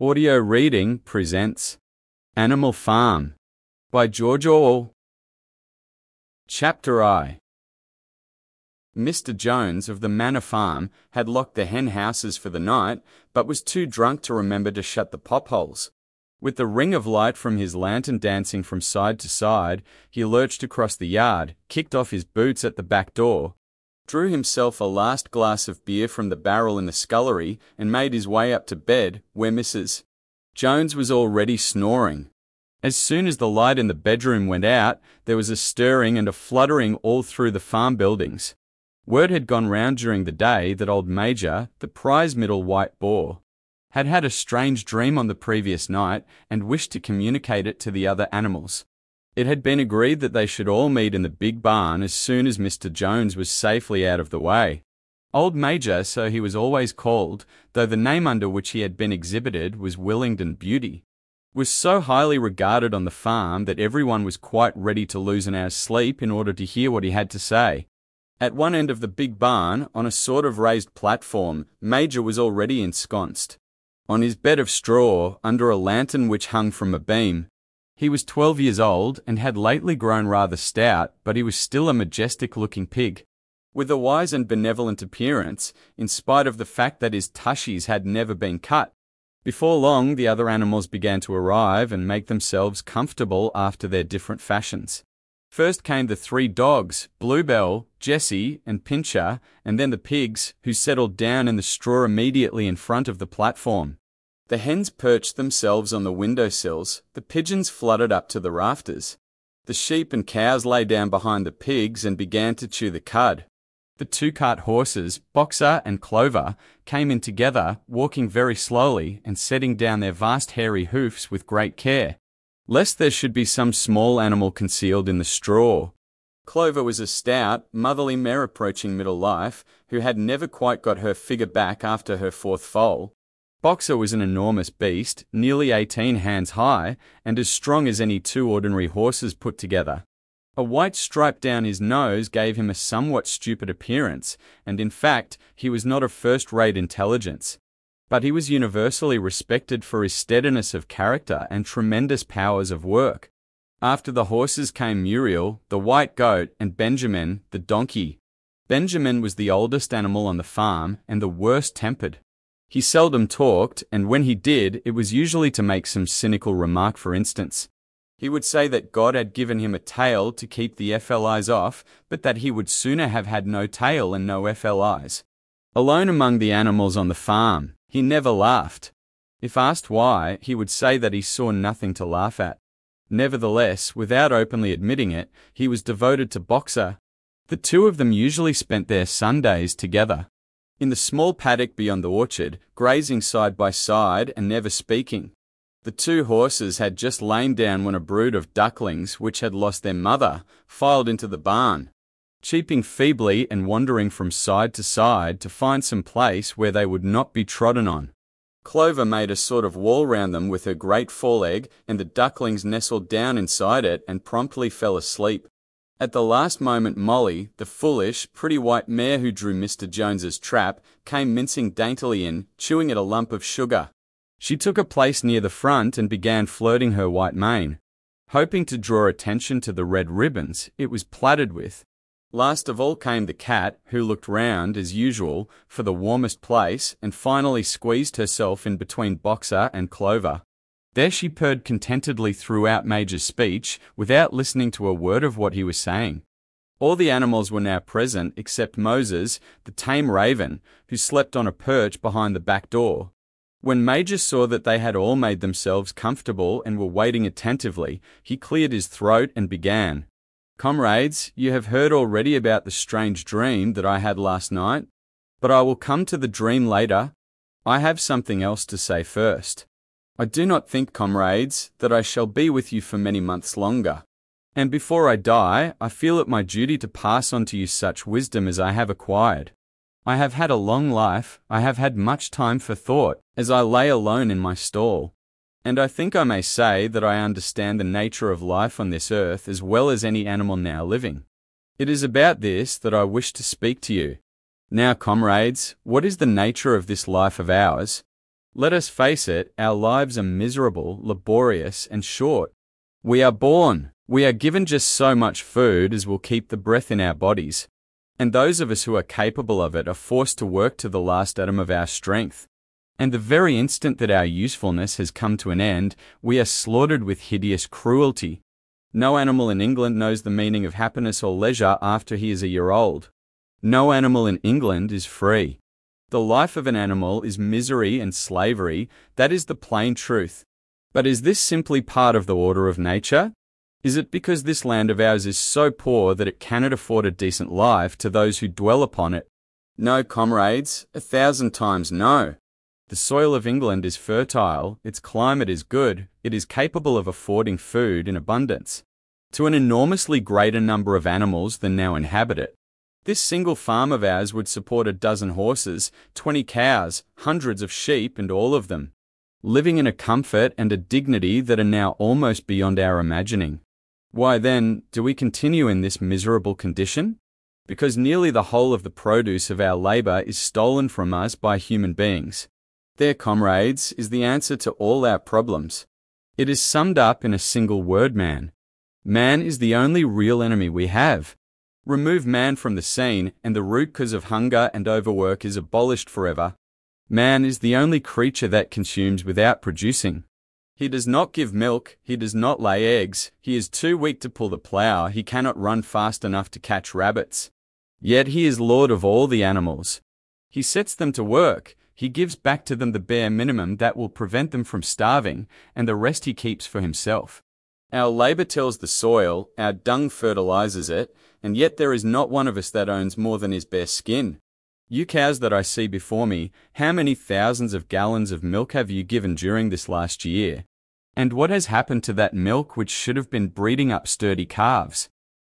Audio Reading presents Animal Farm by George Orwell. Chapter I Mr. Jones of the Manor Farm had locked the hen houses for the night, but was too drunk to remember to shut the pop holes. With the ring of light from his lantern dancing from side to side, he lurched across the yard, kicked off his boots at the back door, drew himself a last glass of beer from the barrel in the scullery, and made his way up to bed, where Mrs. Jones was already snoring. As soon as the light in the bedroom went out, there was a stirring and a fluttering all through the farm buildings. Word had gone round during the day that old Major, the prize middle white boar, had had a strange dream on the previous night and wished to communicate it to the other animals. It had been agreed that they should all meet in the big barn as soon as Mr. Jones was safely out of the way. Old Major, so he was always called, though the name under which he had been exhibited was Willingdon Beauty, was so highly regarded on the farm that everyone was quite ready to lose an hour's sleep in order to hear what he had to say. At one end of the big barn, on a sort of raised platform, Major was already ensconced. On his bed of straw, under a lantern which hung from a beam, he was 12 years old and had lately grown rather stout, but he was still a majestic looking pig. With a wise and benevolent appearance, in spite of the fact that his tushies had never been cut. Before long, the other animals began to arrive and make themselves comfortable after their different fashions. First came the three dogs, Bluebell, Jessie, and Pincher, and then the pigs, who settled down in the straw immediately in front of the platform. The hens perched themselves on the window sills, the pigeons fluttered up to the rafters. The sheep and cows lay down behind the pigs and began to chew the cud. The two cart horses, Boxer and Clover, came in together, walking very slowly and setting down their vast hairy hoofs with great care, lest there should be some small animal concealed in the straw. Clover was a stout, motherly mare approaching middle life, who had never quite got her figure back after her fourth foal, Boxer was an enormous beast, nearly 18 hands high, and as strong as any two ordinary horses put together. A white stripe down his nose gave him a somewhat stupid appearance, and in fact, he was not of first rate intelligence. But he was universally respected for his steadiness of character and tremendous powers of work. After the horses came Muriel, the white goat, and Benjamin, the donkey. Benjamin was the oldest animal on the farm and the worst tempered. He seldom talked, and when he did, it was usually to make some cynical remark, for instance. He would say that God had given him a tail to keep the FLIs off, but that he would sooner have had no tail and no FLIs. Alone among the animals on the farm, he never laughed. If asked why, he would say that he saw nothing to laugh at. Nevertheless, without openly admitting it, he was devoted to Boxer. The two of them usually spent their Sundays together. In the small paddock beyond the orchard, grazing side by side and never speaking. The two horses had just lain down when a brood of ducklings, which had lost their mother, filed into the barn, cheeping feebly and wandering from side to side to find some place where they would not be trodden on. Clover made a sort of wall round them with her great foreleg, and the ducklings nestled down inside it and promptly fell asleep. At the last moment Molly, the foolish, pretty white mare who drew Mr. Jones's trap, came mincing daintily in, chewing at a lump of sugar. She took a place near the front and began flirting her white mane, hoping to draw attention to the red ribbons it was plaited with. Last of all came the cat, who looked round, as usual, for the warmest place, and finally squeezed herself in between Boxer and Clover. There she purred contentedly throughout Major's speech, without listening to a word of what he was saying. All the animals were now present except Moses, the tame raven, who slept on a perch behind the back door. When Major saw that they had all made themselves comfortable and were waiting attentively, he cleared his throat and began. Comrades, you have heard already about the strange dream that I had last night, but I will come to the dream later. I have something else to say first. I do not think, comrades, that I shall be with you for many months longer. And before I die, I feel it my duty to pass on to you such wisdom as I have acquired. I have had a long life, I have had much time for thought, as I lay alone in my stall. And I think I may say that I understand the nature of life on this earth as well as any animal now living. It is about this that I wish to speak to you. Now, comrades, what is the nature of this life of ours? Let us face it, our lives are miserable, laborious, and short. We are born, we are given just so much food as will keep the breath in our bodies. And those of us who are capable of it are forced to work to the last atom of our strength. And the very instant that our usefulness has come to an end, we are slaughtered with hideous cruelty. No animal in England knows the meaning of happiness or leisure after he is a year old. No animal in England is free. The life of an animal is misery and slavery, that is the plain truth. But is this simply part of the order of nature? Is it because this land of ours is so poor that it cannot afford a decent life to those who dwell upon it? No, comrades, a thousand times no. The soil of England is fertile, its climate is good, it is capable of affording food in abundance to an enormously greater number of animals than now inhabit it. This single farm of ours would support a dozen horses, twenty cows, hundreds of sheep, and all of them, living in a comfort and a dignity that are now almost beyond our imagining. Why then, do we continue in this miserable condition? Because nearly the whole of the produce of our labour is stolen from us by human beings. There, comrades, is the answer to all our problems. It is summed up in a single word, man. Man is the only real enemy we have. Remove man from the scene, and the root cause of hunger and overwork is abolished forever. Man is the only creature that consumes without producing. He does not give milk, he does not lay eggs, he is too weak to pull the plough, he cannot run fast enough to catch rabbits. Yet he is lord of all the animals. He sets them to work, he gives back to them the bare minimum that will prevent them from starving, and the rest he keeps for himself. Our labour tills the soil, our dung fertilizes it, and yet there is not one of us that owns more than his bare skin. You cows that I see before me, how many thousands of gallons of milk have you given during this last year? And what has happened to that milk which should have been breeding up sturdy calves?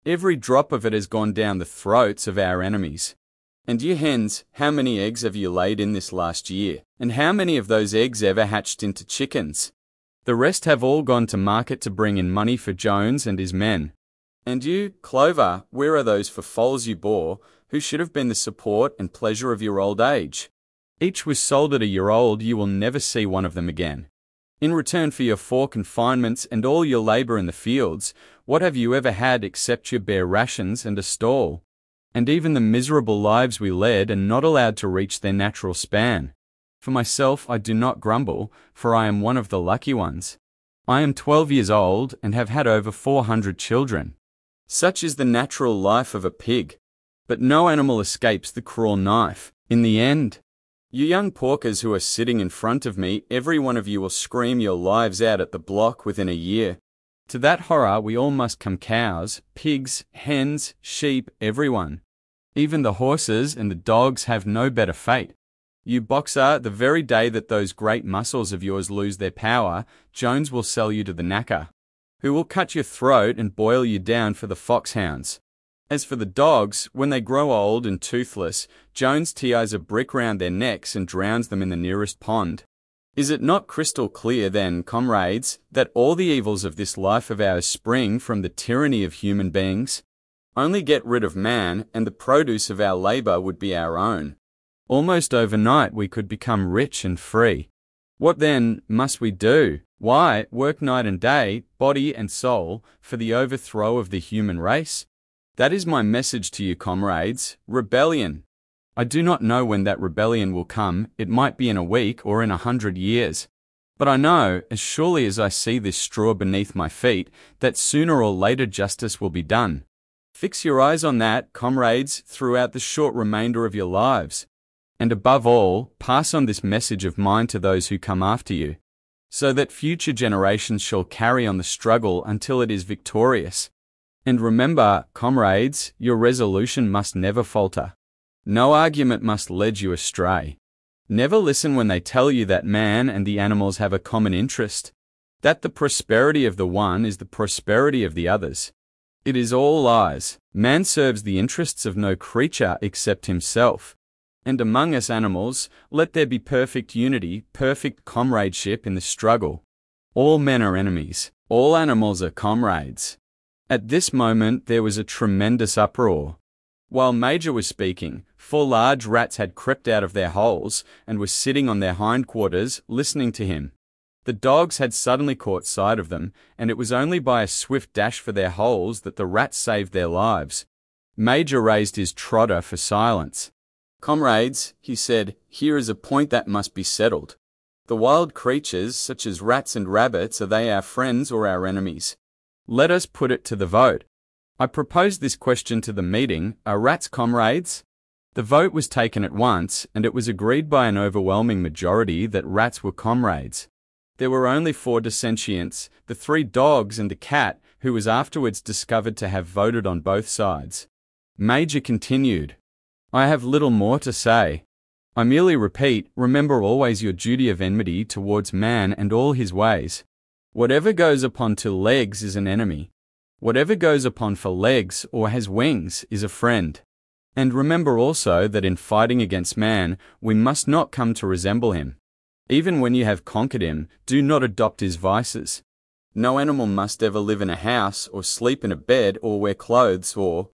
Every drop of it has gone down the throats of our enemies. And you hens, how many eggs have you laid in this last year? And how many of those eggs ever hatched into chickens? The rest have all gone to market to bring in money four Jones and his men. And you, Clover, where are those for foals you bore, who should have been the support and pleasure of your old age? Each was sold at a year old, you will never see one of them again. In return for your four confinements and all your labour in the fields, what have you ever had except your bare rations and a stall? and even the miserable lives we led are not allowed to reach their natural span. For myself, I do not grumble, for I am one of the lucky ones. I am 12 years old and have had over 400 children. Such is the natural life of a pig. But no animal escapes the cruel knife. In the end, you young porkers who are sitting in front of me, every one of you will scream your lives out at the block within a year. To that horror we all must come cows, pigs, hens, sheep, everyone. Even the horses and the dogs have no better fate. You boxer, the very day that those great muscles of yours lose their power, Jones will sell you to the knacker, who will cut your throat and boil you down for the foxhounds. As for the dogs, when they grow old and toothless, Jones ties a brick round their necks and drowns them in the nearest pond. Is it not crystal clear, then, comrades, that all the evils of this life of ours spring from the tyranny of human beings? Only get rid of man, and the produce of our labour would be our own. Almost overnight we could become rich and free. What then must we do? Why, work night and day, body and soul, for the overthrow of the human race? That is my message to you, comrades. Rebellion, I do not know when that rebellion will come, it might be in a week or in a hundred years. But I know, as surely as I see this straw beneath my feet, that sooner or later justice will be done. Fix your eyes on that, comrades, throughout the short remainder of your lives. And above all, pass on this message of mine to those who come after you, so that future generations shall carry on the struggle until it is victorious. And remember, comrades, your resolution must never falter. No argument must lead you astray. Never listen when they tell you that man and the animals have a common interest, that the prosperity of the one is the prosperity of the others. It is all lies. Man serves the interests of no creature except himself. And among us animals, let there be perfect unity, perfect comradeship in the struggle. All men are enemies. All animals are comrades. At this moment there was a tremendous uproar. While Major was speaking, Four large rats had crept out of their holes and were sitting on their hindquarters, listening to him. The dogs had suddenly caught sight of them, and it was only by a swift dash for their holes that the rats saved their lives. Major raised his trotter for silence. Comrades, he said, here is a point that must be settled. The wild creatures, such as rats and rabbits, are they our friends or our enemies? Let us put it to the vote. I proposed this question to the meeting Are rats comrades? The vote was taken at once, and it was agreed by an overwhelming majority that rats were comrades. There were only four dissentients the three dogs and the cat, who was afterwards discovered to have voted on both sides. Major continued. I have little more to say. I merely repeat, remember always your duty of enmity towards man and all his ways. Whatever goes upon two legs is an enemy. Whatever goes upon four legs or has wings is a friend. And remember also that in fighting against man, we must not come to resemble him. Even when you have conquered him, do not adopt his vices. No animal must ever live in a house, or sleep in a bed, or wear clothes, or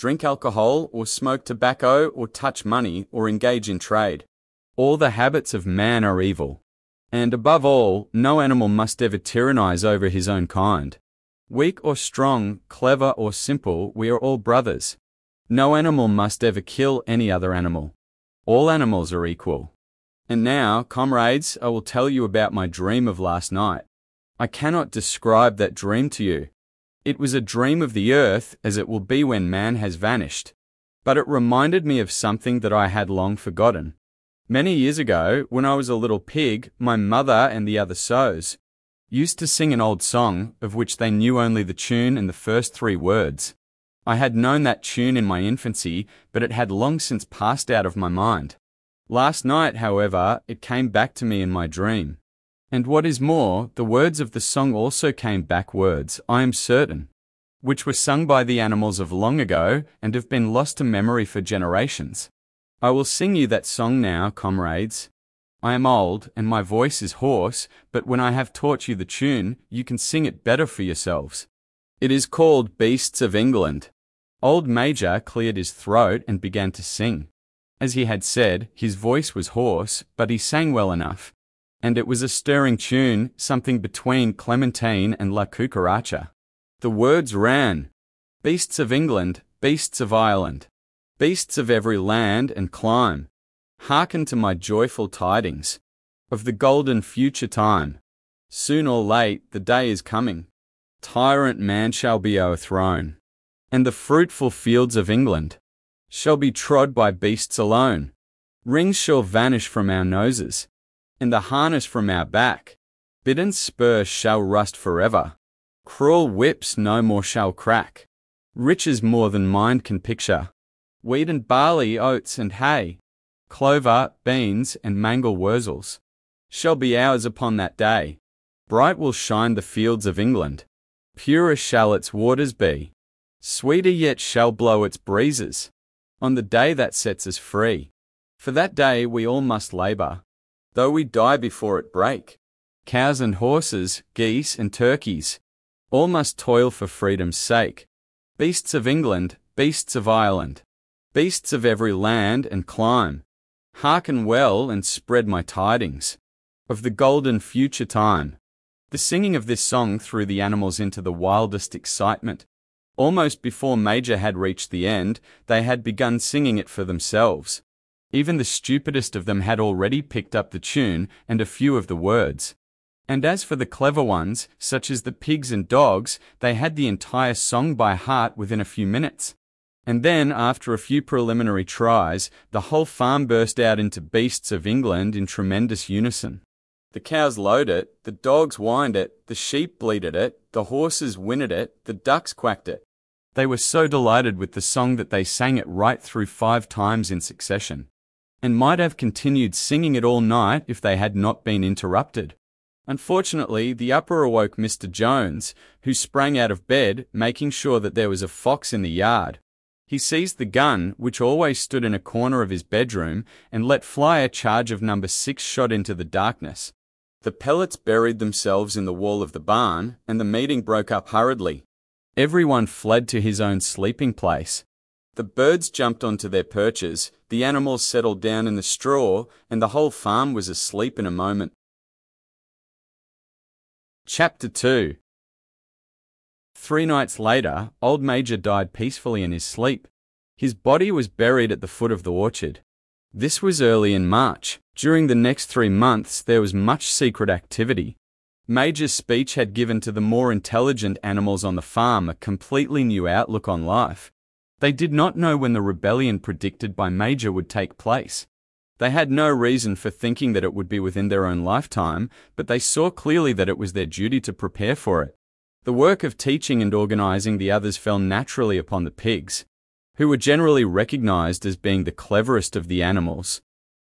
drink alcohol, or smoke tobacco, or touch money, or engage in trade. All the habits of man are evil. And above all, no animal must ever tyrannize over his own kind. Weak or strong, clever or simple, we are all brothers. No animal must ever kill any other animal. All animals are equal. And now, comrades, I will tell you about my dream of last night. I cannot describe that dream to you. It was a dream of the earth as it will be when man has vanished. But it reminded me of something that I had long forgotten. Many years ago, when I was a little pig, my mother and the other sows used to sing an old song of which they knew only the tune and the first three words. I had known that tune in my infancy, but it had long since passed out of my mind. Last night, however, it came back to me in my dream. And what is more, the words of the song also came back words, I am certain, which were sung by the animals of long ago and have been lost to memory for generations. I will sing you that song now, comrades. I am old, and my voice is hoarse, but when I have taught you the tune, you can sing it better for yourselves. It is called Beasts of England. Old Major cleared his throat and began to sing. As he had said, his voice was hoarse, but he sang well enough. And it was a stirring tune, something between Clementine and La Cucaracha. The words ran Beasts of England, beasts of Ireland, beasts of every land and clime, hearken to my joyful tidings of the golden future time. Soon or late, the day is coming tyrant man shall be o'erthrown, and the fruitful fields of England shall be trod by beasts alone. Rings shall vanish from our noses, and the harness from our back. Bit and spur shall rust forever. Cruel whips no more shall crack. Riches more than mind can picture. Wheat and barley, oats and hay, clover, beans, and mangel wurzels shall be ours upon that day. Bright will shine the fields of England, Purer shall its waters be, sweeter yet shall blow its breezes, on the day that sets us free. For that day we all must labour, though we die before it break. Cows and horses, geese and turkeys, all must toil for freedom's sake. Beasts of England, beasts of Ireland, beasts of every land and clime, hearken well and spread my tidings of the golden future time. The singing of this song threw the animals into the wildest excitement. Almost before Major had reached the end, they had begun singing it for themselves. Even the stupidest of them had already picked up the tune and a few of the words. And as for the clever ones, such as the pigs and dogs, they had the entire song by heart within a few minutes. And then, after a few preliminary tries, the whole farm burst out into Beasts of England in tremendous unison. The cows lowed it, the dogs whined it, the sheep bleated it, the horses whinnied it, the ducks quacked it. They were so delighted with the song that they sang it right through five times in succession, and might have continued singing it all night if they had not been interrupted. Unfortunately, the uproar awoke Mr. Jones, who sprang out of bed, making sure that there was a fox in the yard. He seized the gun, which always stood in a corner of his bedroom, and let fly a charge of number six shot into the darkness. The pellets buried themselves in the wall of the barn, and the meeting broke up hurriedly. Everyone fled to his own sleeping place. The birds jumped onto their perches, the animals settled down in the straw, and the whole farm was asleep in a moment. Chapter 2 Three nights later, old Major died peacefully in his sleep. His body was buried at the foot of the orchard. This was early in March. During the next three months, there was much secret activity. Major's speech had given to the more intelligent animals on the farm a completely new outlook on life. They did not know when the rebellion predicted by Major would take place. They had no reason for thinking that it would be within their own lifetime, but they saw clearly that it was their duty to prepare for it. The work of teaching and organizing the others fell naturally upon the pigs, who were generally recognized as being the cleverest of the animals.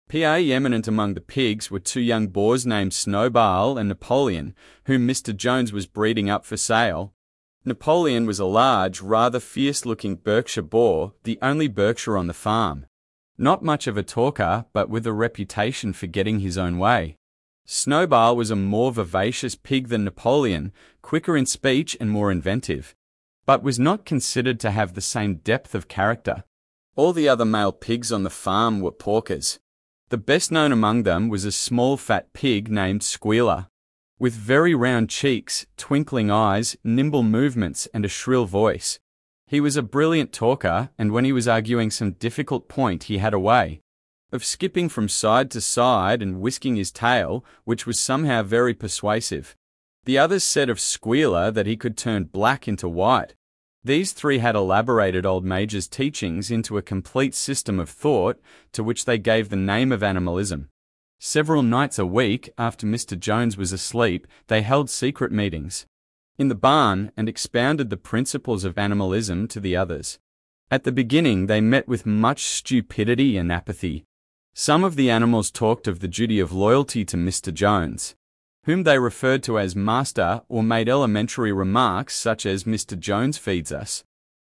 PA eminent among the pigs were two young boars named Snowball and Napoleon, whom Mr. Jones was breeding up for sale, Napoleon was a large, rather fierce looking Berkshire boar, the only Berkshire on the farm. Not much of a talker, but with a reputation for getting his own way. Snowball was a more vivacious pig than Napoleon, quicker in speech and more inventive, but was not considered to have the same depth of character. All the other male pigs on the farm were porkers. The best known among them was a small fat pig named Squealer. With very round cheeks, twinkling eyes, nimble movements, and a shrill voice. He was a brilliant talker, and when he was arguing some difficult point, he had a way of skipping from side to side and whisking his tail, which was somehow very persuasive. The others said of Squealer that he could turn black into white. These three had elaborated Old Major's teachings into a complete system of thought to which they gave the name of animalism. Several nights a week, after Mr. Jones was asleep, they held secret meetings in the barn and expounded the principles of animalism to the others. At the beginning, they met with much stupidity and apathy. Some of the animals talked of the duty of loyalty to Mr. Jones, whom they referred to as master or made elementary remarks such as Mr. Jones feeds us.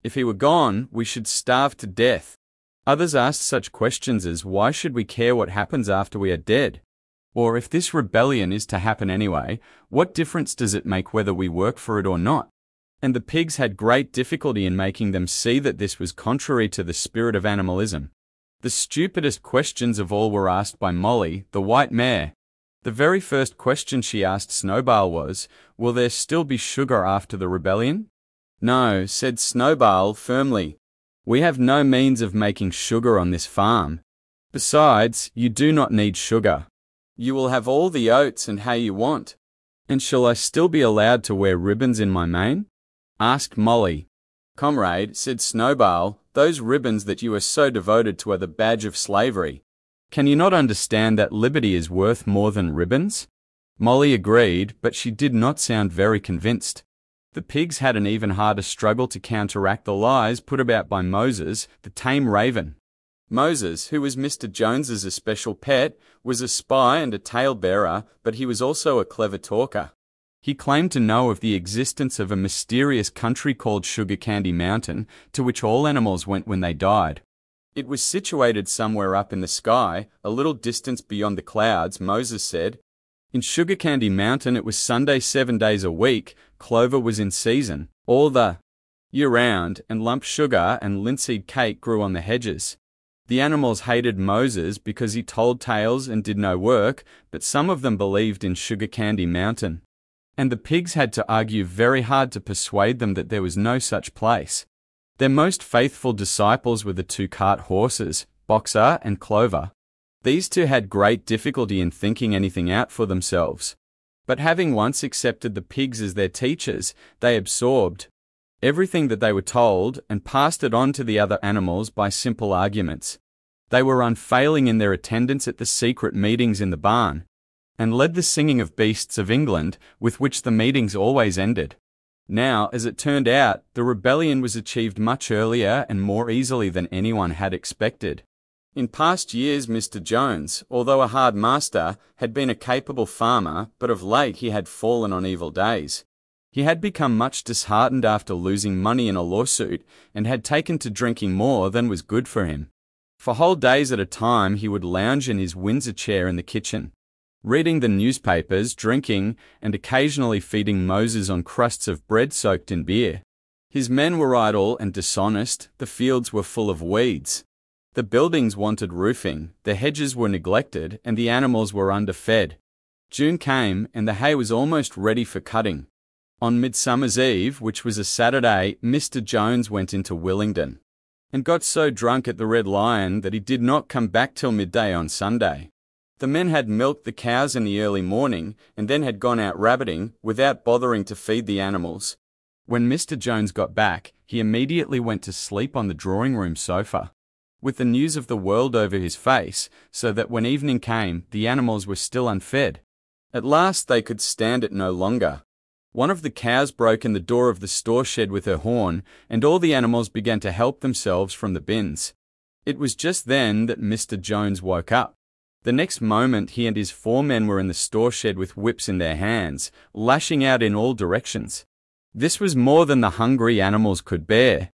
If he were gone, we should starve to death. Others asked such questions as why should we care what happens after we are dead? Or if this rebellion is to happen anyway, what difference does it make whether we work for it or not? And the pigs had great difficulty in making them see that this was contrary to the spirit of animalism. The stupidest questions of all were asked by Molly, the white mare. The very first question she asked Snowball was, Will there still be sugar after the rebellion? No, said Snowball firmly. We have no means of making sugar on this farm. Besides, you do not need sugar. You will have all the oats and hay you want. And shall I still be allowed to wear ribbons in my mane? asked Molly. Comrade, said Snowball, those ribbons that you are so devoted to are the badge of slavery. Can you not understand that liberty is worth more than ribbons? Molly agreed, but she did not sound very convinced. The pigs had an even harder struggle to counteract the lies put about by Moses, the tame raven. Moses, who was Mr. Jones's especial pet, was a spy and a tale-bearer, but he was also a clever talker. He claimed to know of the existence of a mysterious country called Sugar Candy Mountain, to which all animals went when they died. It was situated somewhere up in the sky, a little distance beyond the clouds, Moses said. In Sugar Candy Mountain it was Sunday seven days a week, clover was in season, all the year round, and lump sugar and linseed cake grew on the hedges. The animals hated Moses because he told tales and did no work, but some of them believed in Sugar Candy Mountain. And the pigs had to argue very hard to persuade them that there was no such place. Their most faithful disciples were the two cart horses, Boxer and Clover. These two had great difficulty in thinking anything out for themselves. But having once accepted the pigs as their teachers, they absorbed everything that they were told and passed it on to the other animals by simple arguments. They were unfailing in their attendance at the secret meetings in the barn, and led the singing of beasts of England, with which the meetings always ended. Now, as it turned out, the rebellion was achieved much earlier and more easily than anyone had expected. In past years, Mr. Jones, although a hard master, had been a capable farmer, but of late he had fallen on evil days. He had become much disheartened after losing money in a lawsuit, and had taken to drinking more than was good for him. For whole days at a time, he would lounge in his Windsor chair in the kitchen, reading the newspapers, drinking, and occasionally feeding Moses on crusts of bread soaked in beer. His men were idle and dishonest, the fields were full of weeds. The buildings wanted roofing, the hedges were neglected, and the animals were underfed. June came, and the hay was almost ready for cutting. On Midsummer's Eve, which was a Saturday, Mr. Jones went into Willingdon, and got so drunk at the Red Lion that he did not come back till midday on Sunday. The men had milked the cows in the early morning, and then had gone out rabbiting, without bothering to feed the animals. When Mr. Jones got back, he immediately went to sleep on the drawing room sofa with the news of the world over his face, so that when evening came, the animals were still unfed. At last they could stand it no longer. One of the cows broke in the door of the store shed with her horn, and all the animals began to help themselves from the bins. It was just then that Mr. Jones woke up. The next moment he and his four men were in the store shed with whips in their hands, lashing out in all directions. This was more than the hungry animals could bear.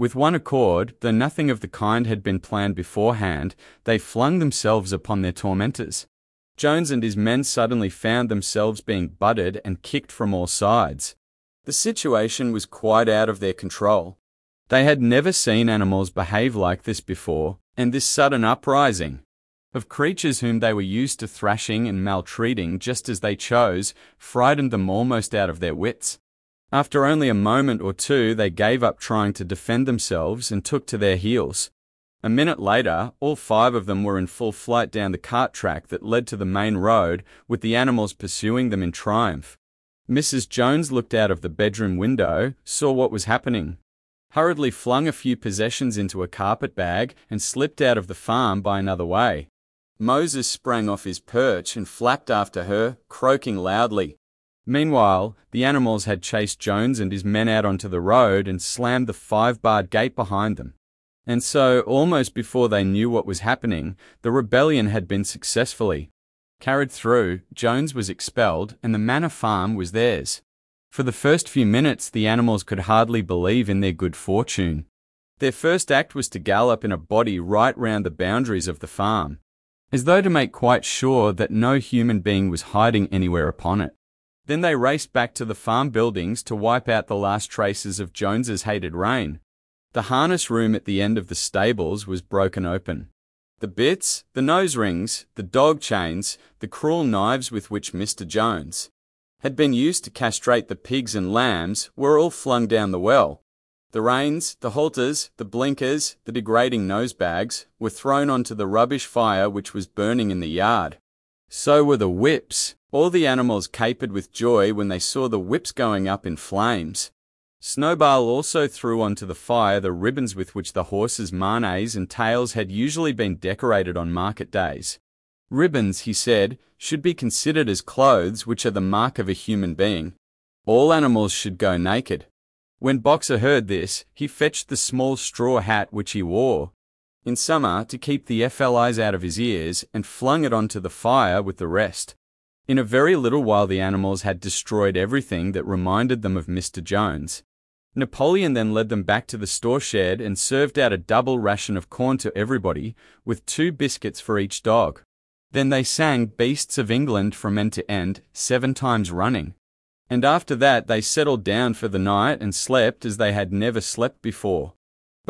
With one accord, though nothing of the kind had been planned beforehand, they flung themselves upon their tormentors. Jones and his men suddenly found themselves being butted and kicked from all sides. The situation was quite out of their control. They had never seen animals behave like this before, and this sudden uprising of creatures whom they were used to thrashing and maltreating just as they chose frightened them almost out of their wits. After only a moment or two, they gave up trying to defend themselves and took to their heels. A minute later, all five of them were in full flight down the cart track that led to the main road, with the animals pursuing them in triumph. Mrs. Jones looked out of the bedroom window, saw what was happening, hurriedly flung a few possessions into a carpet bag, and slipped out of the farm by another way. Moses sprang off his perch and flapped after her, croaking loudly. Meanwhile, the animals had chased Jones and his men out onto the road and slammed the five barred gate behind them. And so, almost before they knew what was happening, the rebellion had been successfully carried through, Jones was expelled, and the manor farm was theirs. For the first few minutes, the animals could hardly believe in their good fortune. Their first act was to gallop in a body right round the boundaries of the farm, as though to make quite sure that no human being was hiding anywhere upon it. Then they raced back to the farm buildings to wipe out the last traces of Jones's hated reign. The harness room at the end of the stables was broken open. The bits, the nose rings, the dog chains, the cruel knives with which Mr. Jones had been used to castrate the pigs and lambs were all flung down the well. The reins, the halters, the blinkers, the degrading nose bags were thrown onto the rubbish fire which was burning in the yard. So were the whips, all the animals capered with joy when they saw the whips going up in flames. Snowball also threw onto the fire the ribbons with which the horses' manes and tails had usually been decorated on market days. Ribbons, he said, should be considered as clothes which are the mark of a human being. All animals should go naked. When Boxer heard this, he fetched the small straw hat which he wore, in summer, to keep the FLIs out of his ears, and flung it onto the fire with the rest. In a very little while the animals had destroyed everything that reminded them of Mr. Jones. Napoleon then led them back to the store shed and served out a double ration of corn to everybody, with two biscuits for each dog. Then they sang Beasts of England from end to end, seven times running. And after that they settled down for the night and slept as they had never slept before.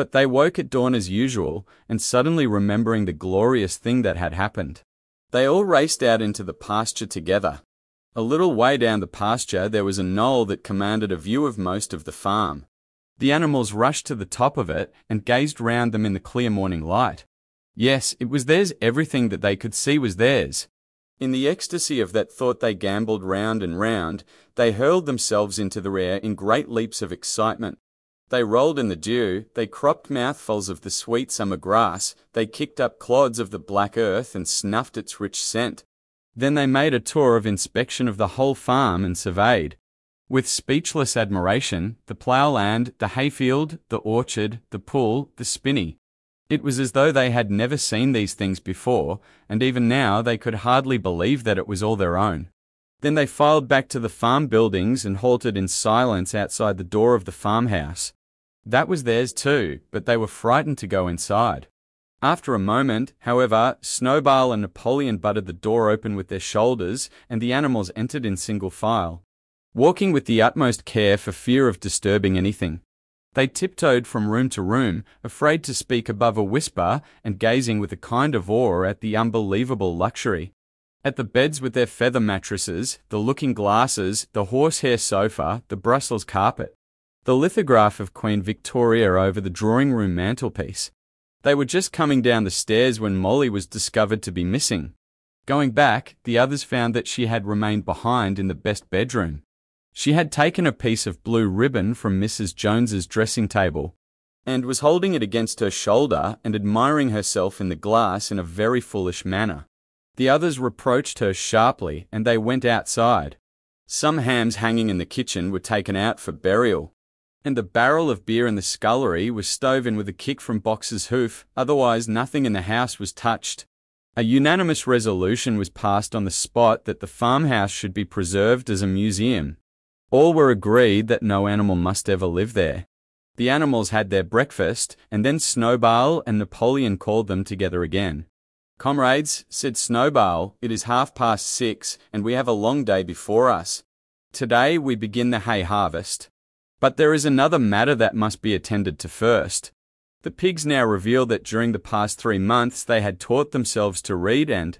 But they woke at dawn as usual, and suddenly remembering the glorious thing that had happened, they all raced out into the pasture together. A little way down the pasture there was a knoll that commanded a view of most of the farm. The animals rushed to the top of it and gazed round them in the clear morning light. Yes, it was theirs everything that they could see was theirs. In the ecstasy of that thought they gambolled round and round, they hurled themselves into the air in great leaps of excitement. They rolled in the dew, they cropped mouthfuls of the sweet summer grass, they kicked up clods of the black earth and snuffed its rich scent. Then they made a tour of inspection of the whole farm and surveyed, with speechless admiration, the ploughland, the hayfield, the orchard, the pool, the spinney. It was as though they had never seen these things before, and even now they could hardly believe that it was all their own. Then they filed back to the farm buildings and halted in silence outside the door of the farmhouse. That was theirs too, but they were frightened to go inside. After a moment, however, Snowball and Napoleon butted the door open with their shoulders, and the animals entered in single file, walking with the utmost care for fear of disturbing anything. They tiptoed from room to room, afraid to speak above a whisper and gazing with a kind of awe at the unbelievable luxury. At the beds with their feather mattresses, the looking glasses, the horsehair sofa, the Brussels carpet, the lithograph of Queen Victoria over the drawing room mantelpiece. They were just coming down the stairs when Molly was discovered to be missing. Going back, the others found that she had remained behind in the best bedroom. She had taken a piece of blue ribbon from Mrs. Jones's dressing table and was holding it against her shoulder and admiring herself in the glass in a very foolish manner. The others reproached her sharply, and they went outside. Some hams hanging in the kitchen were taken out for burial, and the barrel of beer in the scullery was stove in with a kick from Boxer's hoof, otherwise nothing in the house was touched. A unanimous resolution was passed on the spot that the farmhouse should be preserved as a museum. All were agreed that no animal must ever live there. The animals had their breakfast, and then Snowball and Napoleon called them together again. Comrades, said Snowball, it is half past six, and we have a long day before us. Today we begin the hay harvest. But there is another matter that must be attended to first. The pigs now reveal that during the past three months they had taught themselves to read and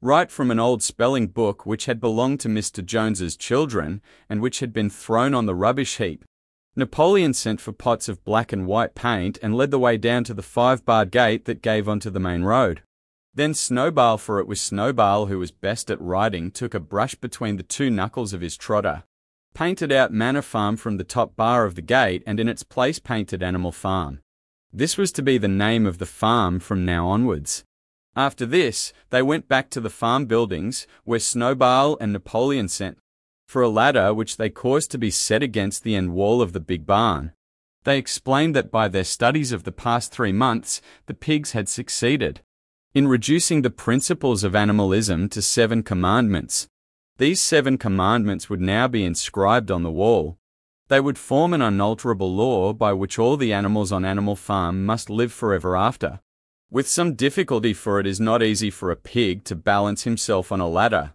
write from an old spelling book which had belonged to Mr. Jones's children and which had been thrown on the rubbish heap. Napoleon sent for pots of black and white paint and led the way down to the five barred gate that gave onto the main road. Then Snowball, for it was Snowball who was best at riding, took a brush between the two knuckles of his trotter, painted out Manor Farm from the top bar of the gate, and in its place painted Animal Farm. This was to be the name of the farm from now onwards. After this, they went back to the farm buildings, where Snowball and Napoleon sent for a ladder which they caused to be set against the end wall of the big barn. They explained that by their studies of the past three months, the pigs had succeeded in reducing the principles of animalism to seven commandments. These seven commandments would now be inscribed on the wall. They would form an unalterable law by which all the animals on Animal Farm must live forever after. With some difficulty, for it is not easy for a pig to balance himself on a ladder.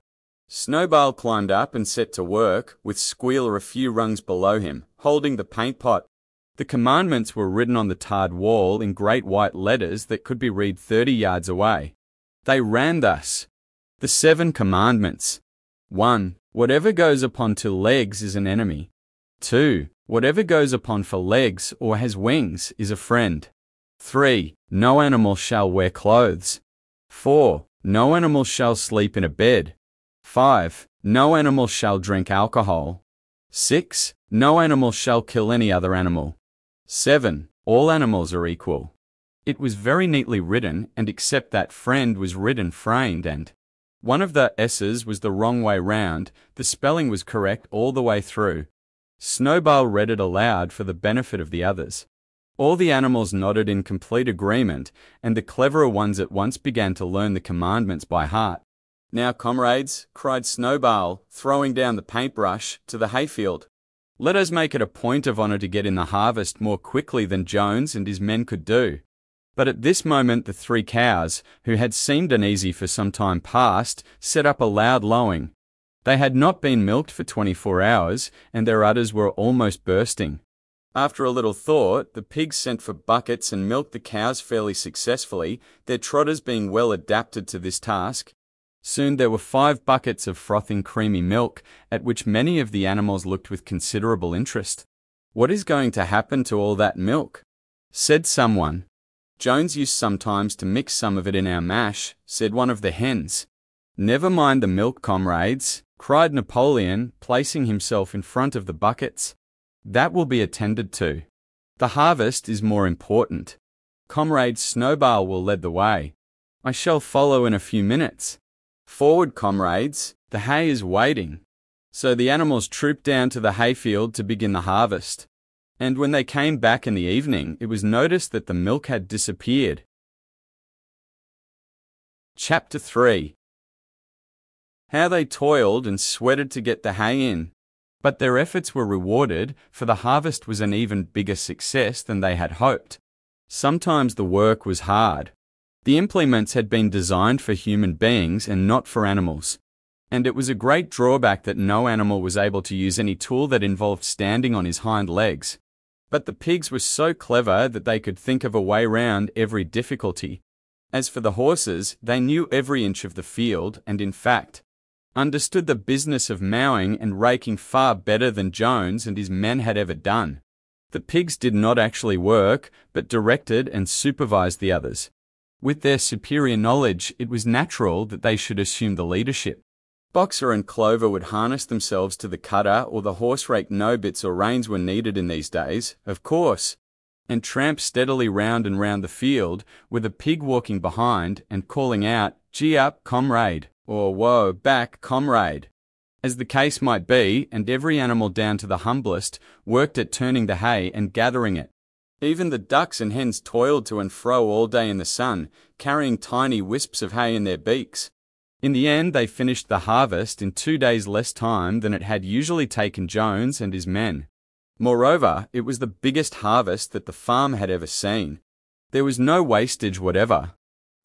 Snowball climbed up and set to work, with Squealer a few rungs below him, holding the paint pot. The commandments were written on the tarred wall in great white letters that could be read 30 yards away. They ran thus The Seven Commandments 1. Whatever goes upon two legs is an enemy. 2. Whatever goes upon four legs or has wings is a friend. 3. No animal shall wear clothes. 4. No animal shall sleep in a bed. 5. No animal shall drink alcohol. 6. No animal shall kill any other animal. 7. All animals are equal. It was very neatly written, and except that friend was written framed and one of the S's was the wrong way round, the spelling was correct all the way through. Snowball read it aloud for the benefit of the others. All the animals nodded in complete agreement, and the cleverer ones at once began to learn the commandments by heart. Now, comrades, cried Snowball, throwing down the paintbrush to the hayfield. Let us make it a point of honour to get in the harvest more quickly than Jones and his men could do. But at this moment the three cows, who had seemed uneasy for some time past, set up a loud lowing. They had not been milked for twenty four hours, and their udders were almost bursting. After a little thought, the pigs sent for buckets and milked the cows fairly successfully, their trotters being well adapted to this task. Soon there were five buckets of frothing creamy milk, at which many of the animals looked with considerable interest. What is going to happen to all that milk? said someone. Jones used sometimes to mix some of it in our mash, said one of the hens. Never mind the milk, comrades, cried Napoleon, placing himself in front of the buckets. That will be attended to. The harvest is more important. Comrade Snowball will lead the way. I shall follow in a few minutes. Forward, comrades, the hay is waiting. So the animals trooped down to the hayfield to begin the harvest. And when they came back in the evening, it was noticed that the milk had disappeared. Chapter 3 How they toiled and sweated to get the hay in. But their efforts were rewarded, for the harvest was an even bigger success than they had hoped. Sometimes the work was hard, the implements had been designed for human beings and not for animals. And it was a great drawback that no animal was able to use any tool that involved standing on his hind legs. But the pigs were so clever that they could think of a way round every difficulty. As for the horses, they knew every inch of the field and, in fact, understood the business of mowing and raking far better than Jones and his men had ever done. The pigs did not actually work, but directed and supervised the others. With their superior knowledge, it was natural that they should assume the leadership. Boxer and Clover would harness themselves to the cutter or the horse rake no bits or reins were needed in these days, of course, and tramp steadily round and round the field, with a pig walking behind and calling out, Gee up, comrade, or Whoa, back, comrade. As the case might be, and every animal down to the humblest worked at turning the hay and gathering it. Even the ducks and hens toiled to and fro all day in the sun, carrying tiny wisps of hay in their beaks. In the end, they finished the harvest in two days less time than it had usually taken Jones and his men. Moreover, it was the biggest harvest that the farm had ever seen. There was no wastage whatever.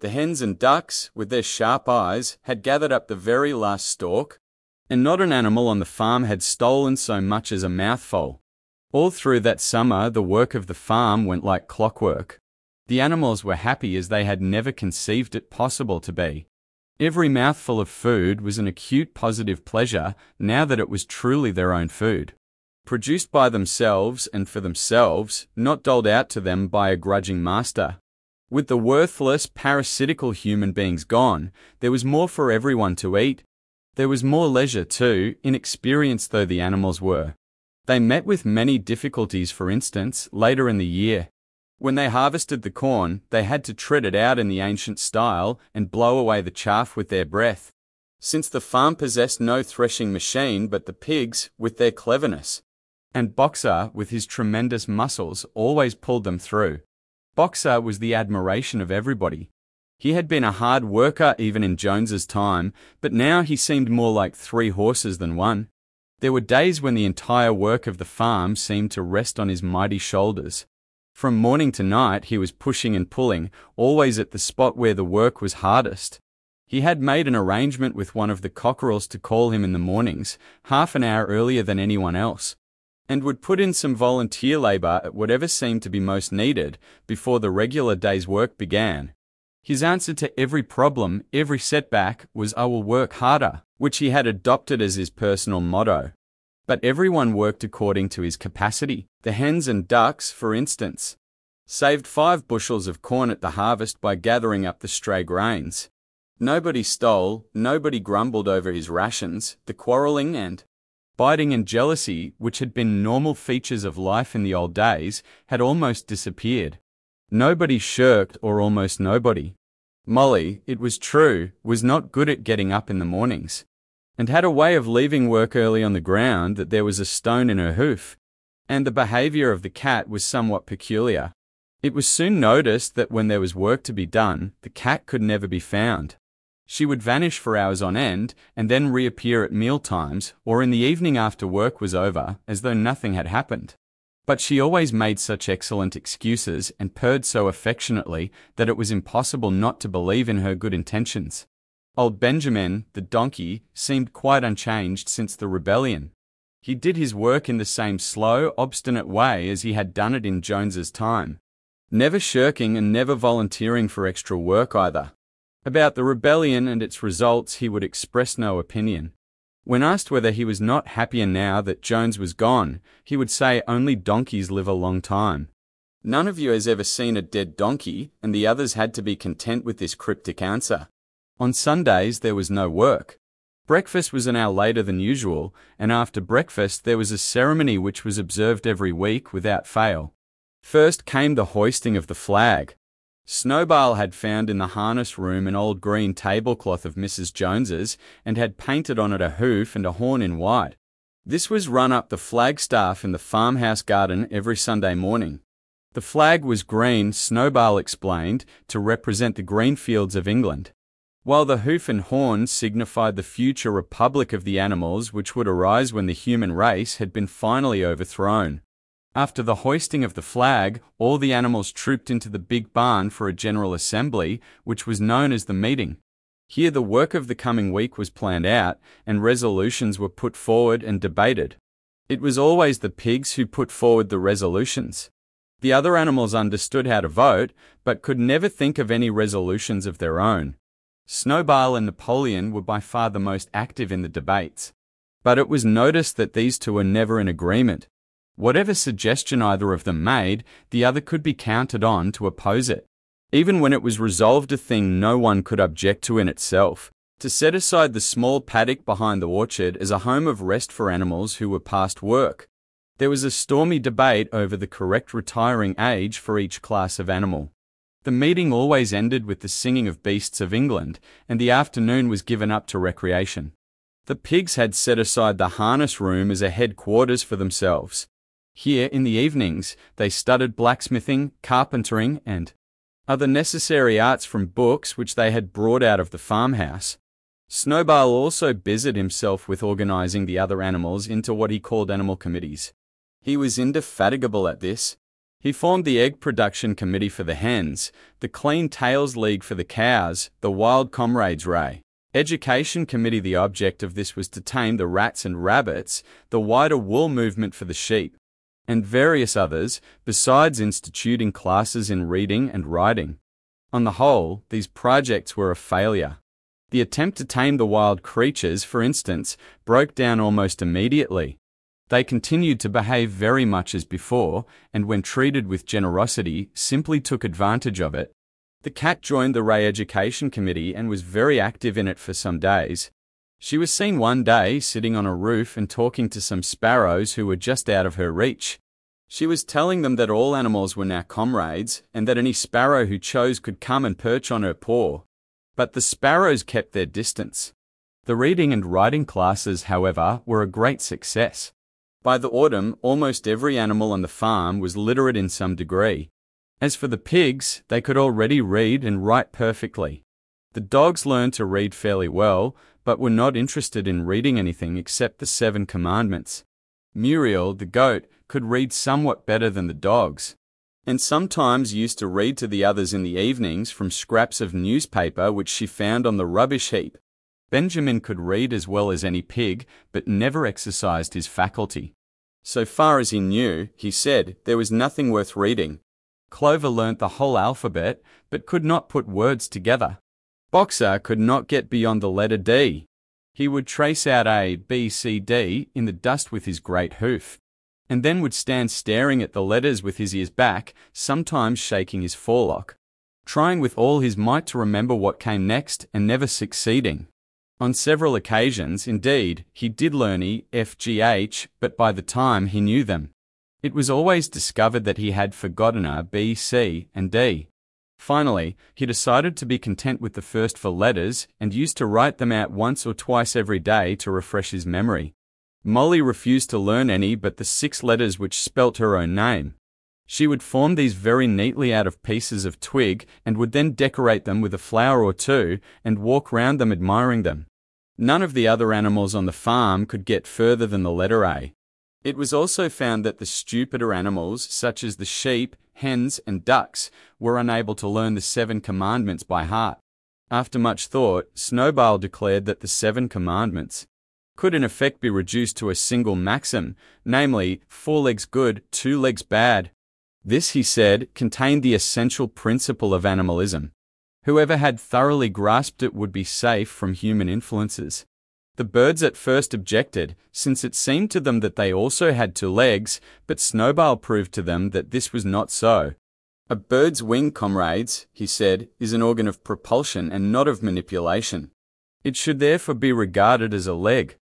The hens and ducks, with their sharp eyes, had gathered up the very last stalk, and not an animal on the farm had stolen so much as a mouthful. All through that summer, the work of the farm went like clockwork. The animals were happy as they had never conceived it possible to be. Every mouthful of food was an acute positive pleasure now that it was truly their own food produced by themselves and for themselves, not doled out to them by a grudging master. With the worthless, parasitical human beings gone, there was more for everyone to eat. There was more leisure too, inexperienced though the animals were. They met with many difficulties, for instance, later in the year. When they harvested the corn, they had to tread it out in the ancient style and blow away the chaff with their breath. Since the farm possessed no threshing machine but the pigs, with their cleverness, and Boxer, with his tremendous muscles, always pulled them through. Boxer was the admiration of everybody. He had been a hard worker even in Jones's time, but now he seemed more like three horses than one. There were days when the entire work of the farm seemed to rest on his mighty shoulders. From morning to night he was pushing and pulling, always at the spot where the work was hardest. He had made an arrangement with one of the cockerels to call him in the mornings, half an hour earlier than anyone else and would put in some volunteer labour at whatever seemed to be most needed before the regular day's work began. His answer to every problem, every setback, was I will work harder, which he had adopted as his personal motto. But everyone worked according to his capacity. The hens and ducks, for instance, saved five bushels of corn at the harvest by gathering up the stray grains. Nobody stole, nobody grumbled over his rations, the quarrelling and Biting and jealousy, which had been normal features of life in the old days, had almost disappeared. Nobody shirked, or almost nobody. Molly, it was true, was not good at getting up in the mornings, and had a way of leaving work early on the ground that there was a stone in her hoof, and the behaviour of the cat was somewhat peculiar. It was soon noticed that when there was work to be done, the cat could never be found. She would vanish for hours on end and then reappear at meal times or in the evening after work was over as though nothing had happened. But she always made such excellent excuses and purred so affectionately that it was impossible not to believe in her good intentions. Old Benjamin, the donkey, seemed quite unchanged since the rebellion. He did his work in the same slow, obstinate way as he had done it in Jones's time, never shirking and never volunteering for extra work either. About the rebellion and its results, he would express no opinion. When asked whether he was not happier now that Jones was gone, he would say only donkeys live a long time. None of you has ever seen a dead donkey, and the others had to be content with this cryptic answer. On Sundays, there was no work. Breakfast was an hour later than usual, and after breakfast, there was a ceremony which was observed every week without fail. First came the hoisting of the flag, Snowball had found in the harness room an old green tablecloth of Mrs. Jones's and had painted on it a hoof and a horn in white. This was run up the flagstaff in the farmhouse garden every Sunday morning. The flag was green, Snowball explained, to represent the green fields of England, while the hoof and horn signified the future republic of the animals which would arise when the human race had been finally overthrown. After the hoisting of the flag, all the animals trooped into the big barn for a general assembly, which was known as the meeting. Here the work of the coming week was planned out, and resolutions were put forward and debated. It was always the pigs who put forward the resolutions. The other animals understood how to vote, but could never think of any resolutions of their own. Snowball and Napoleon were by far the most active in the debates. But it was noticed that these two were never in agreement. Whatever suggestion either of them made, the other could be counted on to oppose it. Even when it was resolved a thing no one could object to in itself, to set aside the small paddock behind the orchard as a home of rest for animals who were past work. There was a stormy debate over the correct retiring age for each class of animal. The meeting always ended with the singing of Beasts of England, and the afternoon was given up to recreation. The pigs had set aside the harness room as a headquarters for themselves. Here, in the evenings, they studied blacksmithing, carpentering, and other necessary arts from books which they had brought out of the farmhouse. Snowball also busied himself with organizing the other animals into what he called animal committees. He was indefatigable at this. He formed the Egg Production Committee for the hens, the Clean Tails League for the cows, the Wild Comrades Ray. Education Committee The object of this was to tame the rats and rabbits, the whiter wool movement for the sheep, and various others, besides instituting classes in reading and writing. On the whole, these projects were a failure. The attempt to tame the wild creatures, for instance, broke down almost immediately. They continued to behave very much as before, and when treated with generosity, simply took advantage of it. The cat joined the Re-education Committee and was very active in it for some days. She was seen one day sitting on a roof and talking to some sparrows who were just out of her reach. She was telling them that all animals were now comrades, and that any sparrow who chose could come and perch on her paw. But the sparrows kept their distance. The reading and writing classes, however, were a great success. By the autumn, almost every animal on the farm was literate in some degree. As for the pigs, they could already read and write perfectly. The dogs learned to read fairly well, but were not interested in reading anything except the Seven Commandments. Muriel, the goat, could read somewhat better than the dogs and sometimes used to read to the others in the evenings from scraps of newspaper which she found on the rubbish heap. Benjamin could read as well as any pig, but never exercised his faculty. So far as he knew, he said, there was nothing worth reading. Clover learnt the whole alphabet, but could not put words together. Boxer could not get beyond the letter D. He would trace out A, B, C, D in the dust with his great hoof and then would stand staring at the letters with his ears back, sometimes shaking his forelock, trying with all his might to remember what came next and never succeeding. On several occasions, indeed, he did learn E, F, G, H, but by the time he knew them, it was always discovered that he had forgotten A, B, C, and D. Finally, he decided to be content with the first four letters and used to write them out once or twice every day to refresh his memory. Molly refused to learn any but the six letters which spelt her own name. She would form these very neatly out of pieces of twig and would then decorate them with a flower or two and walk round them admiring them. None of the other animals on the farm could get further than the letter A. It was also found that the stupider animals, such as the sheep, hens, and ducks, were unable to learn the seven commandments by heart. After much thought, Snowball declared that the seven commandments, could in effect be reduced to a single maxim, namely, four legs good, two legs bad. This, he said, contained the essential principle of animalism. Whoever had thoroughly grasped it would be safe from human influences. The birds at first objected, since it seemed to them that they also had two legs, but Snowball proved to them that this was not so. A bird's wing, comrades, he said, is an organ of propulsion and not of manipulation. It should therefore be regarded as a leg.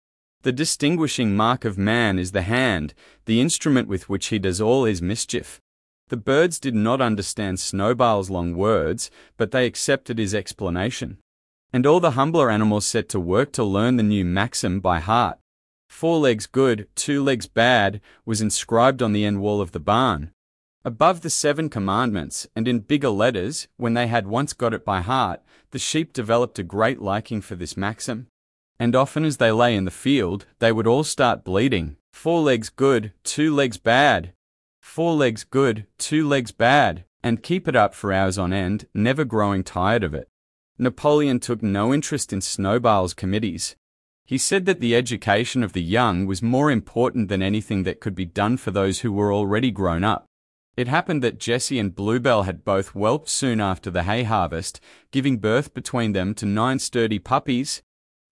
The distinguishing mark of man is the hand, the instrument with which he does all his mischief. The birds did not understand Snowball's long words, but they accepted his explanation. And all the humbler animals set to work to learn the new maxim by heart. Four legs good, two legs bad was inscribed on the end wall of the barn. Above the seven commandments, and in bigger letters, when they had once got it by heart, the sheep developed a great liking for this maxim and often as they lay in the field, they would all start bleeding. Four legs good, two legs bad. Four legs good, two legs bad, and keep it up for hours on end, never growing tired of it. Napoleon took no interest in Snowball's committees. He said that the education of the young was more important than anything that could be done for those who were already grown up. It happened that Jessie and Bluebell had both whelped soon after the hay harvest, giving birth between them to nine sturdy puppies.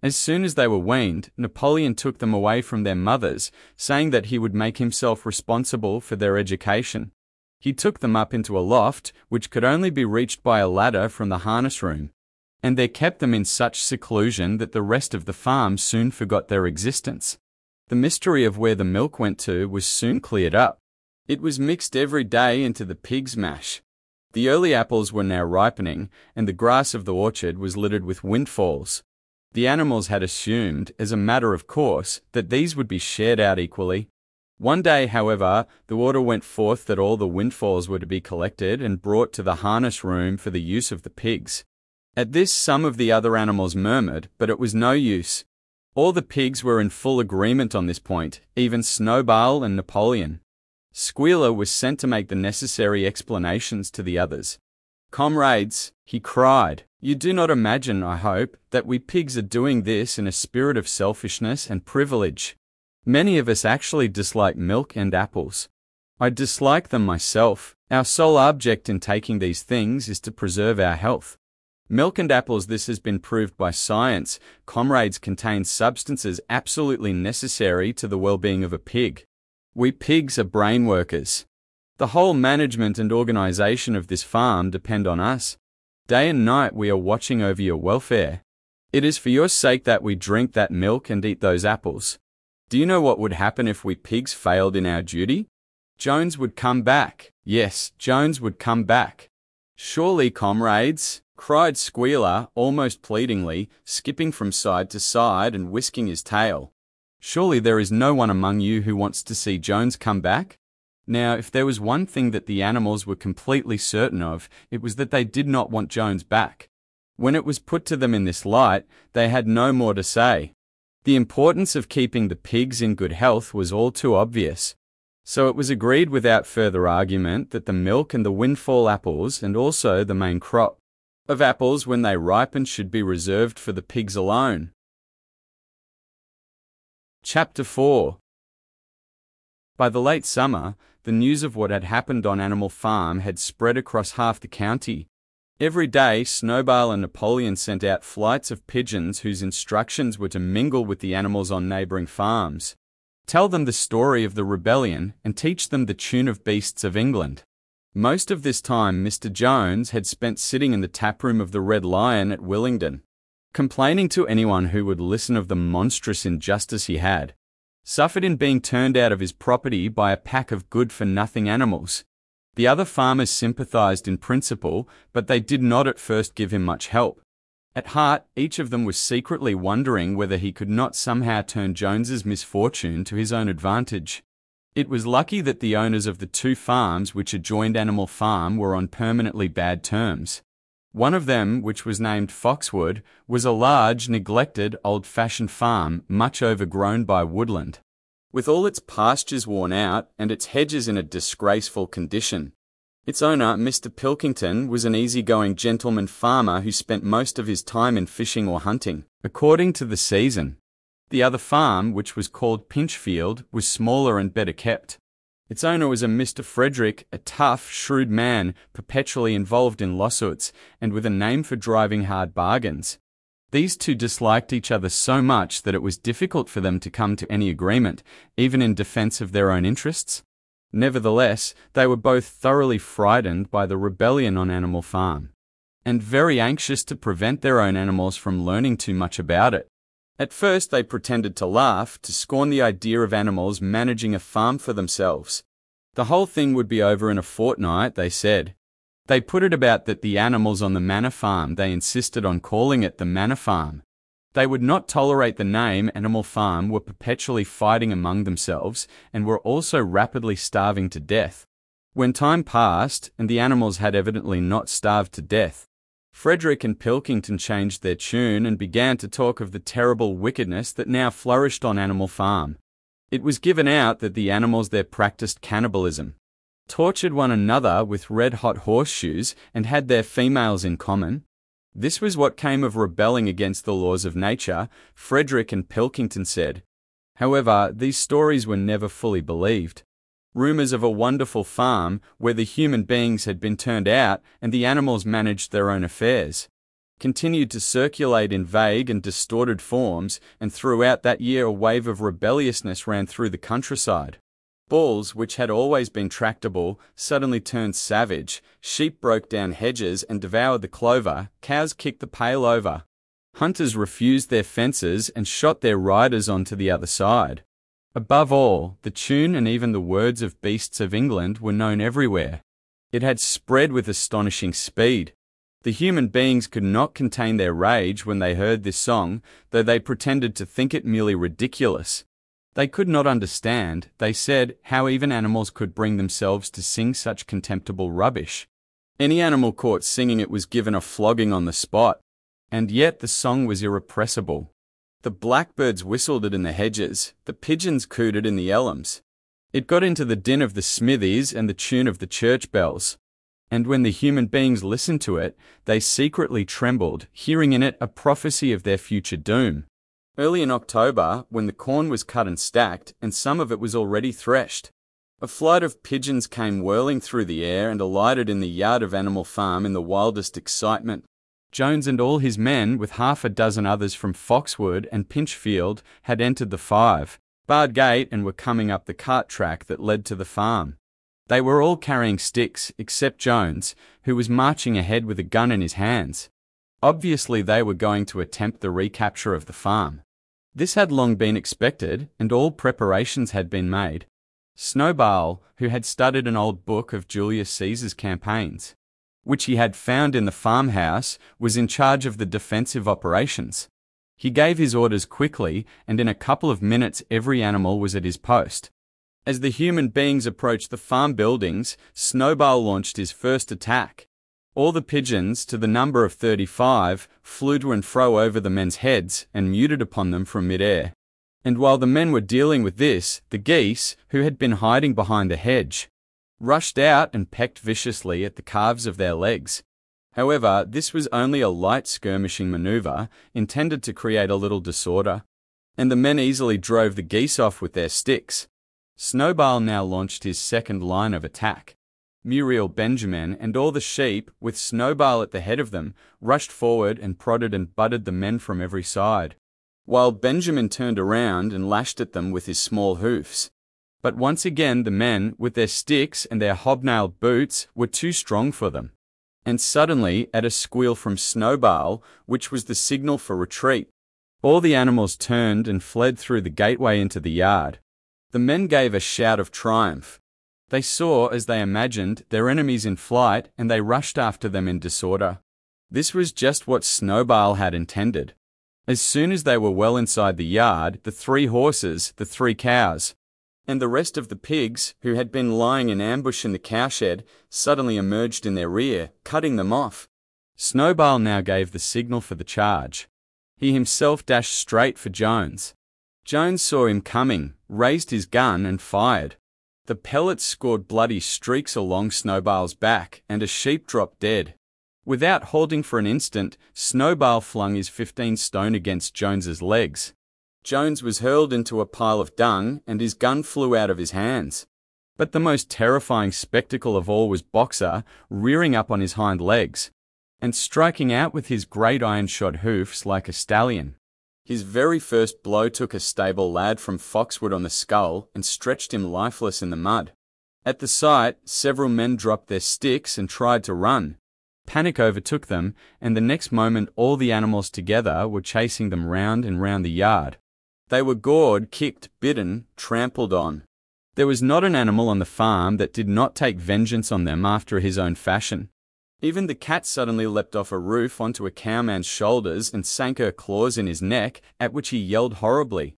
As soon as they were weaned, Napoleon took them away from their mothers, saying that he would make himself responsible for their education. He took them up into a loft, which could only be reached by a ladder from the harness room, and there kept them in such seclusion that the rest of the farm soon forgot their existence. The mystery of where the milk went to was soon cleared up. It was mixed every day into the pig's mash. The early apples were now ripening, and the grass of the orchard was littered with windfalls. The animals had assumed, as a matter of course, that these would be shared out equally. One day, however, the order went forth that all the windfalls were to be collected and brought to the harness room for the use of the pigs. At this, some of the other animals murmured, but it was no use. All the pigs were in full agreement on this point, even Snowball and Napoleon. Squealer was sent to make the necessary explanations to the others. Comrades, he cried, you do not imagine, I hope, that we pigs are doing this in a spirit of selfishness and privilege. Many of us actually dislike milk and apples. I dislike them myself. Our sole object in taking these things is to preserve our health. Milk and apples, this has been proved by science, comrades contain substances absolutely necessary to the well being of a pig. We pigs are brain workers. The whole management and organization of this farm depend on us. Day and night we are watching over your welfare. It is for your sake that we drink that milk and eat those apples. Do you know what would happen if we pigs failed in our duty? Jones would come back. Yes, Jones would come back. Surely, comrades, cried Squealer, almost pleadingly, skipping from side to side and whisking his tail. Surely there is no one among you who wants to see Jones come back? Now, if there was one thing that the animals were completely certain of, it was that they did not want Jones back. When it was put to them in this light, they had no more to say. The importance of keeping the pigs in good health was all too obvious. So it was agreed without further argument that the milk and the windfall apples, and also the main crop of apples when they ripened, should be reserved for the pigs alone. Chapter 4 By the late summer, the news of what had happened on Animal Farm had spread across half the county. Every day, Snowball and Napoleon sent out flights of pigeons whose instructions were to mingle with the animals on neighbouring farms, tell them the story of the rebellion, and teach them the tune of beasts of England. Most of this time, Mr. Jones had spent sitting in the taproom of the Red Lion at Willingdon complaining to anyone who would listen of the monstrous injustice he had, suffered in being turned out of his property by a pack of good for nothing animals. The other farmers sympathized in principle, but they did not at first give him much help. At heart, each of them was secretly wondering whether he could not somehow turn Jones's misfortune to his own advantage. It was lucky that the owners of the two farms which adjoined Animal Farm were on permanently bad terms. One of them, which was named Foxwood, was a large, neglected, old-fashioned farm, much overgrown by woodland, with all its pastures worn out and its hedges in a disgraceful condition. Its owner, Mr. Pilkington, was an easy-going gentleman farmer who spent most of his time in fishing or hunting, according to the season. The other farm, which was called Pinchfield, was smaller and better kept. Its owner was a Mr. Frederick, a tough, shrewd man, perpetually involved in lawsuits, and with a name for driving hard bargains. These two disliked each other so much that it was difficult for them to come to any agreement, even in defense of their own interests. Nevertheless, they were both thoroughly frightened by the rebellion on Animal Farm, and very anxious to prevent their own animals from learning too much about it. At first, they pretended to laugh, to scorn the idea of animals managing a farm for themselves. The whole thing would be over in a fortnight, they said. They put it about that the animals on the manor farm, they insisted on calling it the manor farm. They would not tolerate the name Animal Farm, were perpetually fighting among themselves, and were also rapidly starving to death. When time passed, and the animals had evidently not starved to death, Frederick and Pilkington changed their tune and began to talk of the terrible wickedness that now flourished on Animal Farm. It was given out that the animals there practiced cannibalism, tortured one another with red hot horseshoes, and had their females in common. This was what came of rebelling against the laws of nature, Frederick and Pilkington said. However, these stories were never fully believed. Rumours of a wonderful farm where the human beings had been turned out and the animals managed their own affairs continued to circulate in vague and distorted forms, and throughout that year a wave of rebelliousness ran through the countryside. Bulls, which had always been tractable, suddenly turned savage, sheep broke down hedges and devoured the clover, cows kicked the pail over. Hunters refused their fences and shot their riders onto the other side. Above all, the tune and even the words of Beasts of England were known everywhere. It had spread with astonishing speed. The human beings could not contain their rage when they heard this song, though they pretended to think it merely ridiculous. They could not understand, they said, how even animals could bring themselves to sing such contemptible rubbish. Any animal caught singing it was given a flogging on the spot, and yet the song was irrepressible. The blackbirds whistled it in the hedges, the pigeons cooed it in the elms. It got into the din of the smithies and the tune of the church bells and when the human beings listened to it, they secretly trembled, hearing in it a prophecy of their future doom. Early in October, when the corn was cut and stacked, and some of it was already threshed, a flight of pigeons came whirling through the air and alighted in the yard of Animal Farm in the wildest excitement. Jones and all his men, with half a dozen others from Foxwood and Pinchfield, had entered the five, barred gate, and were coming up the cart track that led to the farm. They were all carrying sticks, except Jones, who was marching ahead with a gun in his hands. Obviously, they were going to attempt the recapture of the farm. This had long been expected, and all preparations had been made. Snowball, who had studied an old book of Julius Caesar's campaigns, which he had found in the farmhouse, was in charge of the defensive operations. He gave his orders quickly, and in a couple of minutes every animal was at his post. As the human beings approached the farm buildings, Snowball launched his first attack. All the pigeons, to the number of 35, flew to and fro over the men's heads and muted upon them from midair. And while the men were dealing with this, the geese, who had been hiding behind the hedge, rushed out and pecked viciously at the calves of their legs. However, this was only a light skirmishing maneuver intended to create a little disorder, and the men easily drove the geese off with their sticks. Snowball now launched his second line of attack. Muriel Benjamin and all the sheep, with Snowball at the head of them, rushed forward and prodded and butted the men from every side, while Benjamin turned around and lashed at them with his small hoofs. But once again the men, with their sticks and their hobnailed boots, were too strong for them. And suddenly, at a squeal from Snowball, which was the signal for retreat, all the animals turned and fled through the gateway into the yard. The men gave a shout of triumph. They saw, as they imagined, their enemies in flight, and they rushed after them in disorder. This was just what Snowball had intended. As soon as they were well inside the yard, the three horses, the three cows, and the rest of the pigs, who had been lying in ambush in the cowshed, suddenly emerged in their rear, cutting them off. Snowball now gave the signal for the charge. He himself dashed straight for Jones. Jones saw him coming, raised his gun, and fired. The pellets scored bloody streaks along Snowball's back, and a sheep dropped dead. Without halting for an instant, Snowball flung his 15 stone against Jones's legs. Jones was hurled into a pile of dung, and his gun flew out of his hands. But the most terrifying spectacle of all was Boxer rearing up on his hind legs and striking out with his great iron shod hoofs like a stallion. His very first blow took a stable lad from Foxwood on the skull and stretched him lifeless in the mud. At the sight, several men dropped their sticks and tried to run. Panic overtook them, and the next moment all the animals together were chasing them round and round the yard. They were gored, kicked, bitten, trampled on. There was not an animal on the farm that did not take vengeance on them after his own fashion. Even the cat suddenly leapt off a roof onto a cowman's shoulders and sank her claws in his neck, at which he yelled horribly.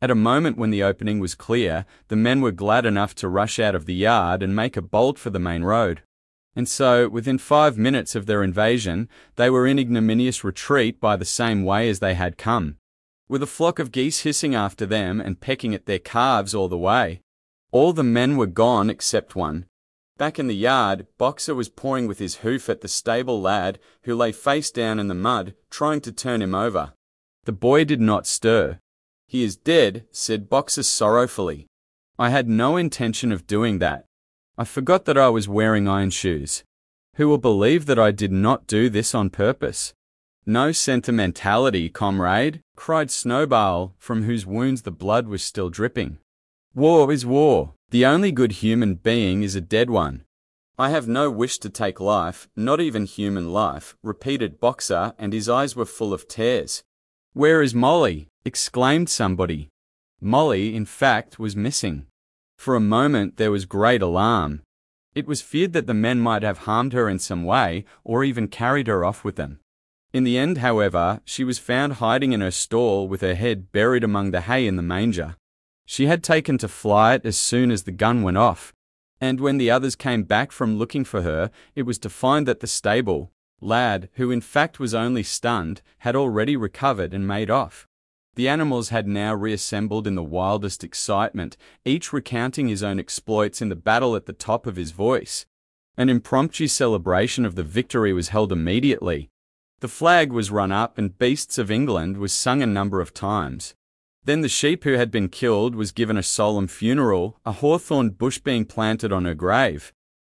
At a moment when the opening was clear, the men were glad enough to rush out of the yard and make a bolt for the main road. And so, within five minutes of their invasion, they were in ignominious retreat by the same way as they had come, with a flock of geese hissing after them and pecking at their calves all the way. All the men were gone except one, Back in the yard, Boxer was pawing with his hoof at the stable lad, who lay face down in the mud, trying to turn him over. The boy did not stir. He is dead, said Boxer sorrowfully. I had no intention of doing that. I forgot that I was wearing iron shoes. Who will believe that I did not do this on purpose? No sentimentality, comrade, cried Snowball, from whose wounds the blood was still dripping. War is war. The only good human being is a dead one. I have no wish to take life, not even human life, repeated Boxer, and his eyes were full of tears. Where is Molly? exclaimed somebody. Molly, in fact, was missing. For a moment there was great alarm. It was feared that the men might have harmed her in some way, or even carried her off with them. In the end, however, she was found hiding in her stall with her head buried among the hay in the manger. She had taken to flight as soon as the gun went off, and when the others came back from looking for her, it was to find that the stable lad, who in fact was only stunned, had already recovered and made off. The animals had now reassembled in the wildest excitement, each recounting his own exploits in the battle at the top of his voice. An impromptu celebration of the victory was held immediately, the flag was run up and Beasts of England was sung a number of times. Then the sheep who had been killed was given a solemn funeral, a hawthorn bush being planted on her grave.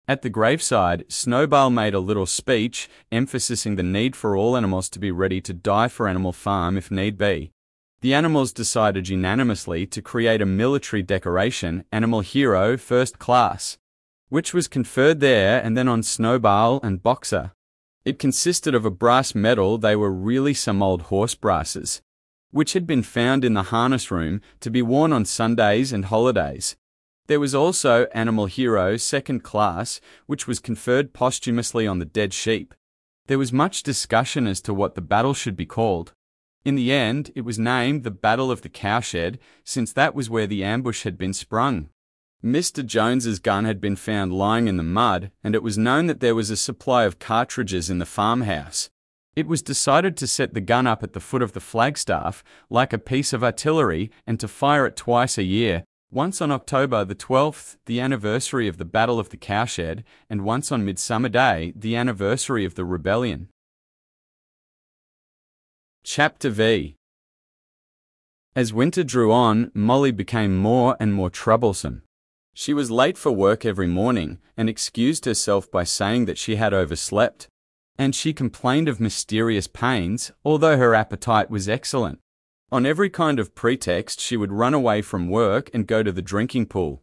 At the graveside, Snowball made a little speech, emphasizing the need for all animals to be ready to die for Animal Farm if need be. The animals decided unanimously to create a military decoration, Animal Hero First Class, which was conferred there and then on Snowball and Boxer. It consisted of a brass medal, they were really some old horse brasses, which had been found in the harness room to be worn on Sundays and holidays. There was also Animal Hero Second Class, which was conferred posthumously on the dead sheep. There was much discussion as to what the battle should be called. In the end, it was named the Battle of the Cowshed, since that was where the ambush had been sprung. Mr. Jones's gun had been found lying in the mud, and it was known that there was a supply of cartridges in the farmhouse. It was decided to set the gun up at the foot of the flagstaff, like a piece of artillery, and to fire it twice a year, once on October the 12th, the anniversary of the Battle of the Cowshed, and once on Midsummer Day, the anniversary of the rebellion. Chapter V As winter drew on, Molly became more and more troublesome. She was late for work every morning and excused herself by saying that she had overslept. And she complained of mysterious pains, although her appetite was excellent. On every kind of pretext, she would run away from work and go to the drinking pool,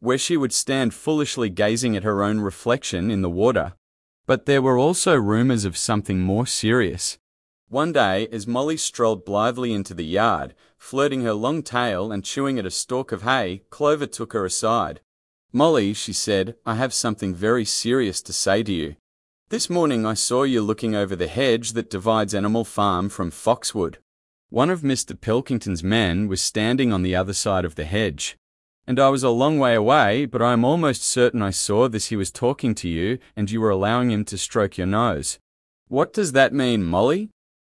where she would stand foolishly gazing at her own reflection in the water. But there were also rumors of something more serious. One day, as Molly strolled blithely into the yard, flirting her long tail and chewing at a stalk of hay, Clover took her aside. Molly, she said, I have something very serious to say to you. This morning I saw you looking over the hedge that divides Animal Farm from Foxwood. One of Mr. Pilkington's men was standing on the other side of the hedge. And I was a long way away, but I am almost certain I saw this he was talking to you, and you were allowing him to stroke your nose. What does that mean, Molly?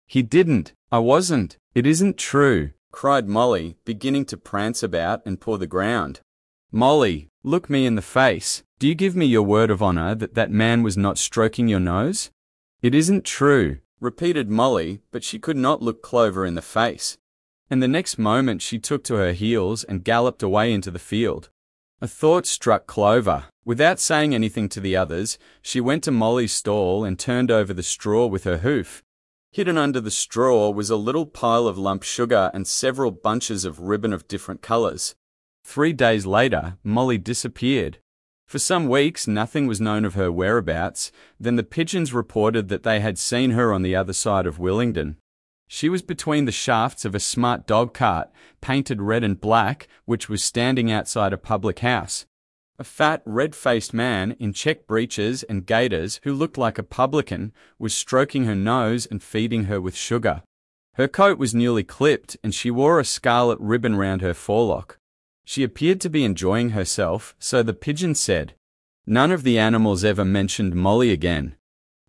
He didn't. I wasn't. It isn't true, cried Molly, beginning to prance about and paw the ground. Molly, look me in the face. Do you give me your word of honor that that man was not stroking your nose? It isn't true, repeated Molly, but she could not look Clover in the face. And the next moment she took to her heels and galloped away into the field. A thought struck Clover. Without saying anything to the others, she went to Molly's stall and turned over the straw with her hoof. Hidden under the straw was a little pile of lump sugar and several bunches of ribbon of different colors. Three days later, Molly disappeared. For some weeks, nothing was known of her whereabouts. Then the pigeons reported that they had seen her on the other side of Willingdon. She was between the shafts of a smart dog cart, painted red and black, which was standing outside a public house. A fat, red-faced man in check breeches and gaiters who looked like a publican was stroking her nose and feeding her with sugar. Her coat was newly clipped and she wore a scarlet ribbon round her forelock. She appeared to be enjoying herself, so the pigeon said. None of the animals ever mentioned Molly again.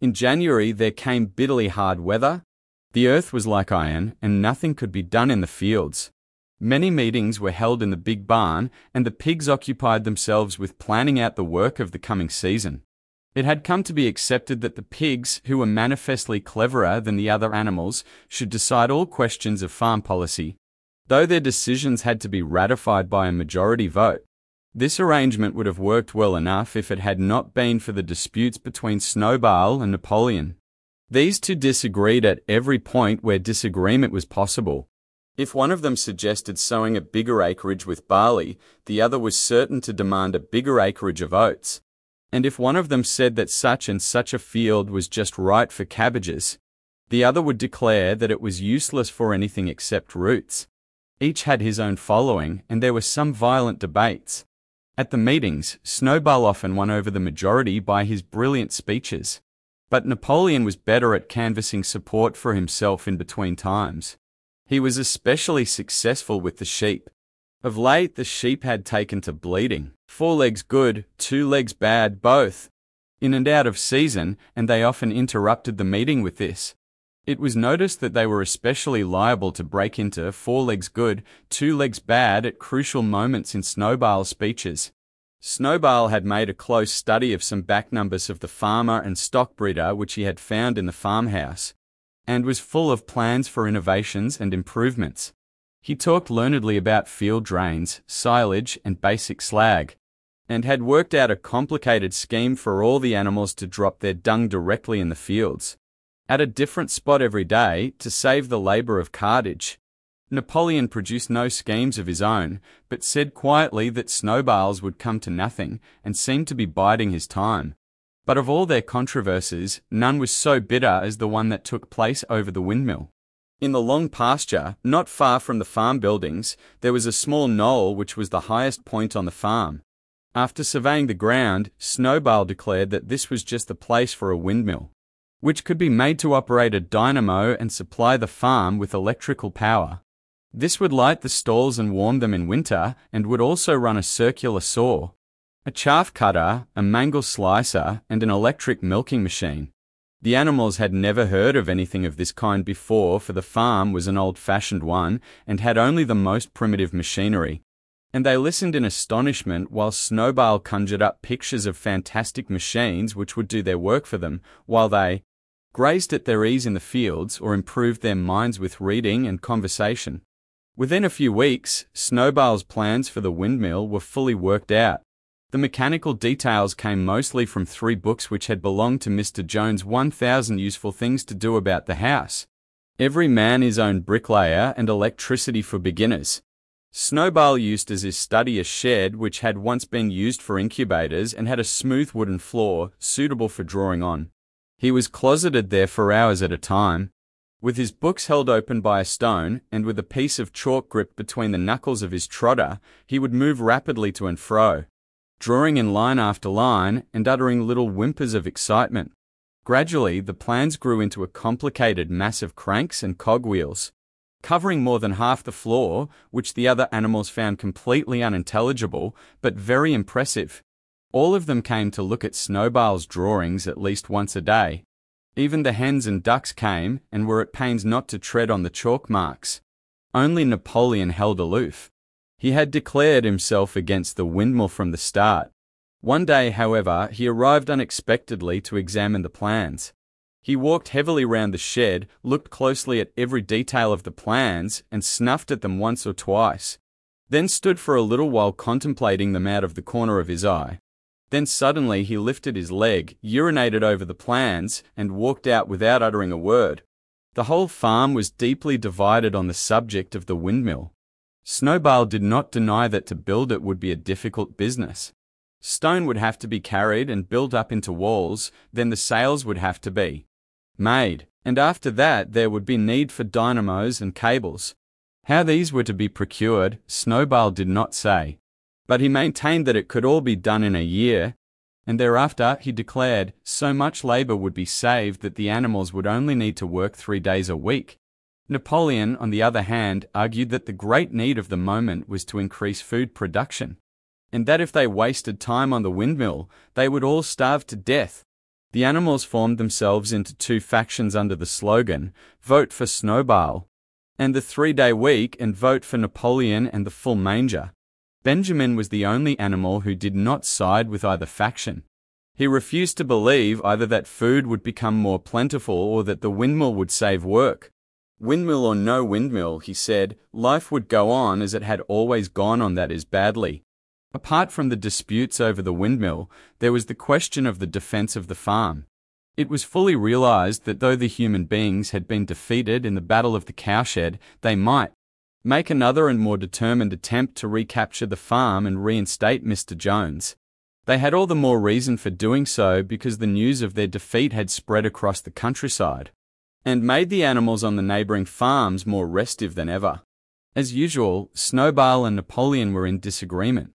In January there came bitterly hard weather. The earth was like iron, and nothing could be done in the fields. Many meetings were held in the big barn, and the pigs occupied themselves with planning out the work of the coming season. It had come to be accepted that the pigs, who were manifestly cleverer than the other animals, should decide all questions of farm policy, though their decisions had to be ratified by a majority vote. This arrangement would have worked well enough if it had not been for the disputes between Snowball and Napoleon. These two disagreed at every point where disagreement was possible. If one of them suggested sowing a bigger acreage with barley, the other was certain to demand a bigger acreage of oats and if one of them said that such and such a field was just right for cabbages, the other would declare that it was useless for anything except roots. Each had his own following, and there were some violent debates. At the meetings, Snowball often won over the majority by his brilliant speeches. But Napoleon was better at canvassing support for himself in between times. He was especially successful with the sheep. Of late, the sheep had taken to bleeding. Four legs good, two legs bad, both. In and out of season, and they often interrupted the meeting with this. It was noticed that they were especially liable to break into four legs good, two legs bad at crucial moments in Snowball's speeches. Snowball had made a close study of some back numbers of the farmer and stock breeder which he had found in the farmhouse, and was full of plans for innovations and improvements. He talked learnedly about field drains, silage, and basic slag, and had worked out a complicated scheme for all the animals to drop their dung directly in the fields, at a different spot every day to save the labour of cartage. Napoleon produced no schemes of his own, but said quietly that Snowball's would come to nothing and seemed to be biding his time. But of all their controversies, none was so bitter as the one that took place over the windmill. In the long pasture, not far from the farm buildings, there was a small knoll which was the highest point on the farm. After surveying the ground, Snowball declared that this was just the place for a windmill, which could be made to operate a dynamo and supply the farm with electrical power. This would light the stalls and warm them in winter, and would also run a circular saw, a chaff cutter, a mangel slicer, and an electric milking machine. The animals had never heard of anything of this kind before, for the farm was an old fashioned one and had only the most primitive machinery. And they listened in astonishment while Snowball conjured up pictures of fantastic machines which would do their work for them, while they grazed at their ease in the fields or improved their minds with reading and conversation. Within a few weeks, Snowball's plans for the windmill were fully worked out. The mechanical details came mostly from three books which had belonged to Mr. Jones' 1000 useful things to do about the house. Every man his own bricklayer and electricity for beginners. Snowball used as his study a shed which had once been used for incubators and had a smooth wooden floor suitable for drawing on. He was closeted there for hours at a time, with his books held open by a stone, and with a piece of chalk gripped between the knuckles of his trotter, he would move rapidly to and fro drawing in line after line and uttering little whimpers of excitement. Gradually, the plans grew into a complicated mass of cranks and cogwheels, covering more than half the floor, which the other animals found completely unintelligible, but very impressive. All of them came to look at Snowball's drawings at least once a day. Even the hens and ducks came and were at pains not to tread on the chalk marks. Only Napoleon held aloof. He had declared himself against the windmill from the start. One day, however, he arrived unexpectedly to examine the plans. He walked heavily round the shed, looked closely at every detail of the plans, and snuffed at them once or twice. Then stood for a little while contemplating them out of the corner of his eye. Then suddenly he lifted his leg, urinated over the plans, and walked out without uttering a word. The whole farm was deeply divided on the subject of the windmill. Snowball did not deny that to build it would be a difficult business. Stone would have to be carried and built up into walls, then the sails would have to be made, and after that there would be need for dynamos and cables. How these were to be procured, Snowball did not say, but he maintained that it could all be done in a year, and thereafter he declared so much labour would be saved that the animals would only need to work three days a week. Napoleon, on the other hand, argued that the great need of the moment was to increase food production, and that if they wasted time on the windmill, they would all starve to death. The animals formed themselves into two factions under the slogan, Vote for Snowball, and the three-day week and vote for Napoleon and the full manger. Benjamin was the only animal who did not side with either faction. He refused to believe either that food would become more plentiful or that the windmill would save work. Windmill or no windmill, he said, life would go on as it had always gone on that is badly. Apart from the disputes over the windmill, there was the question of the defense of the farm. It was fully realized that though the human beings had been defeated in the Battle of the Cowshed, they might make another and more determined attempt to recapture the farm and reinstate Mr. Jones. They had all the more reason for doing so because the news of their defeat had spread across the countryside and made the animals on the neighbouring farms more restive than ever. As usual, Snowball and Napoleon were in disagreement.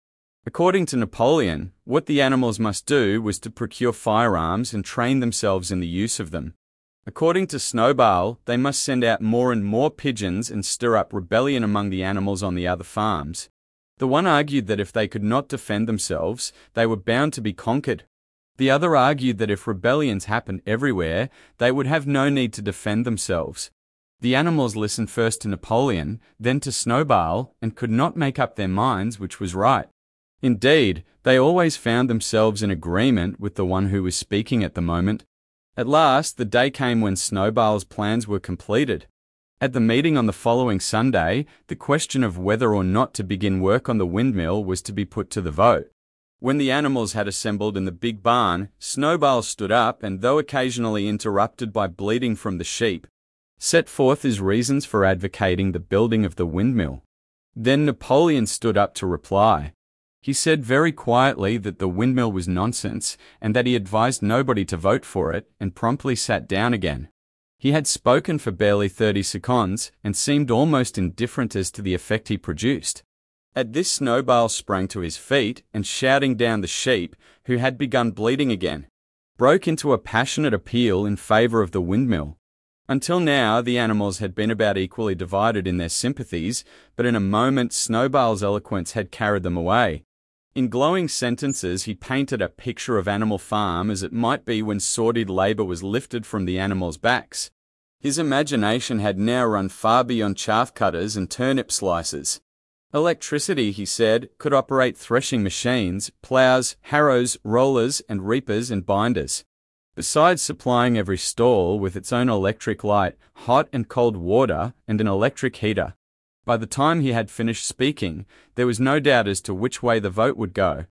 According to Napoleon, what the animals must do was to procure firearms and train themselves in the use of them. According to Snowball, they must send out more and more pigeons and stir up rebellion among the animals on the other farms. The one argued that if they could not defend themselves, they were bound to be conquered. The other argued that if rebellions happened everywhere, they would have no need to defend themselves. The animals listened first to Napoleon, then to Snowball, and could not make up their minds which was right. Indeed, they always found themselves in agreement with the one who was speaking at the moment. At last, the day came when Snowball's plans were completed. At the meeting on the following Sunday, the question of whether or not to begin work on the windmill was to be put to the vote. When the animals had assembled in the big barn, Snowball stood up and, though occasionally interrupted by bleating from the sheep, set forth his reasons for advocating the building of the windmill. Then Napoleon stood up to reply. He said very quietly that the windmill was nonsense and that he advised nobody to vote for it and promptly sat down again. He had spoken for barely 30 seconds and seemed almost indifferent as to the effect he produced. At this Snowball sprang to his feet and shouting down the sheep, who had begun bleating again, broke into a passionate appeal in favour of the windmill. Until now, the animals had been about equally divided in their sympathies, but in a moment Snowball's eloquence had carried them away. In glowing sentences, he painted a picture of Animal Farm as it might be when sordid labour was lifted from the animals' backs. His imagination had now run far beyond chaff cutters and turnip slicers. Electricity, he said, could operate threshing machines, ploughs, harrows, rollers, and reapers and binders. Besides supplying every stall with its own electric light, hot and cold water, and an electric heater. By the time he had finished speaking, there was no doubt as to which way the vote would go.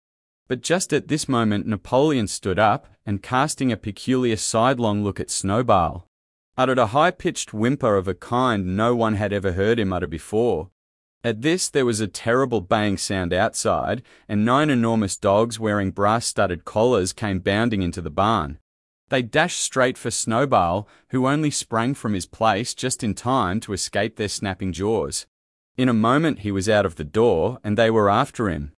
But just at this moment Napoleon stood up, and casting a peculiar sidelong look at Snowball, uttered a high-pitched whimper of a kind no one had ever heard him utter before. At this there was a terrible baying sound outside, and nine enormous dogs wearing brass-studded collars came bounding into the barn. They dashed straight for Snowball, who only sprang from his place just in time to escape their snapping jaws. In a moment he was out of the door, and they were after him.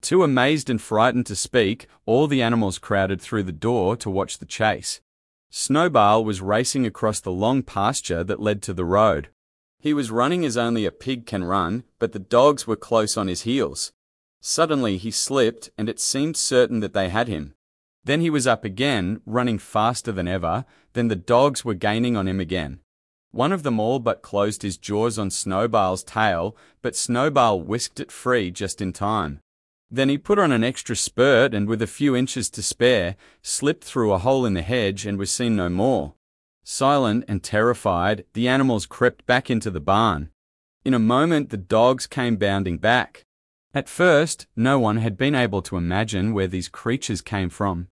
Too amazed and frightened to speak, all the animals crowded through the door to watch the chase. Snowball was racing across the long pasture that led to the road. He was running as only a pig can run, but the dogs were close on his heels. Suddenly he slipped, and it seemed certain that they had him. Then he was up again, running faster than ever, then the dogs were gaining on him again. One of them all but closed his jaws on Snowball's tail, but Snowball whisked it free just in time. Then he put on an extra spurt and with a few inches to spare, slipped through a hole in the hedge and was seen no more. Silent and terrified, the animals crept back into the barn. In a moment the dogs came bounding back. At first, no one had been able to imagine where these creatures came from.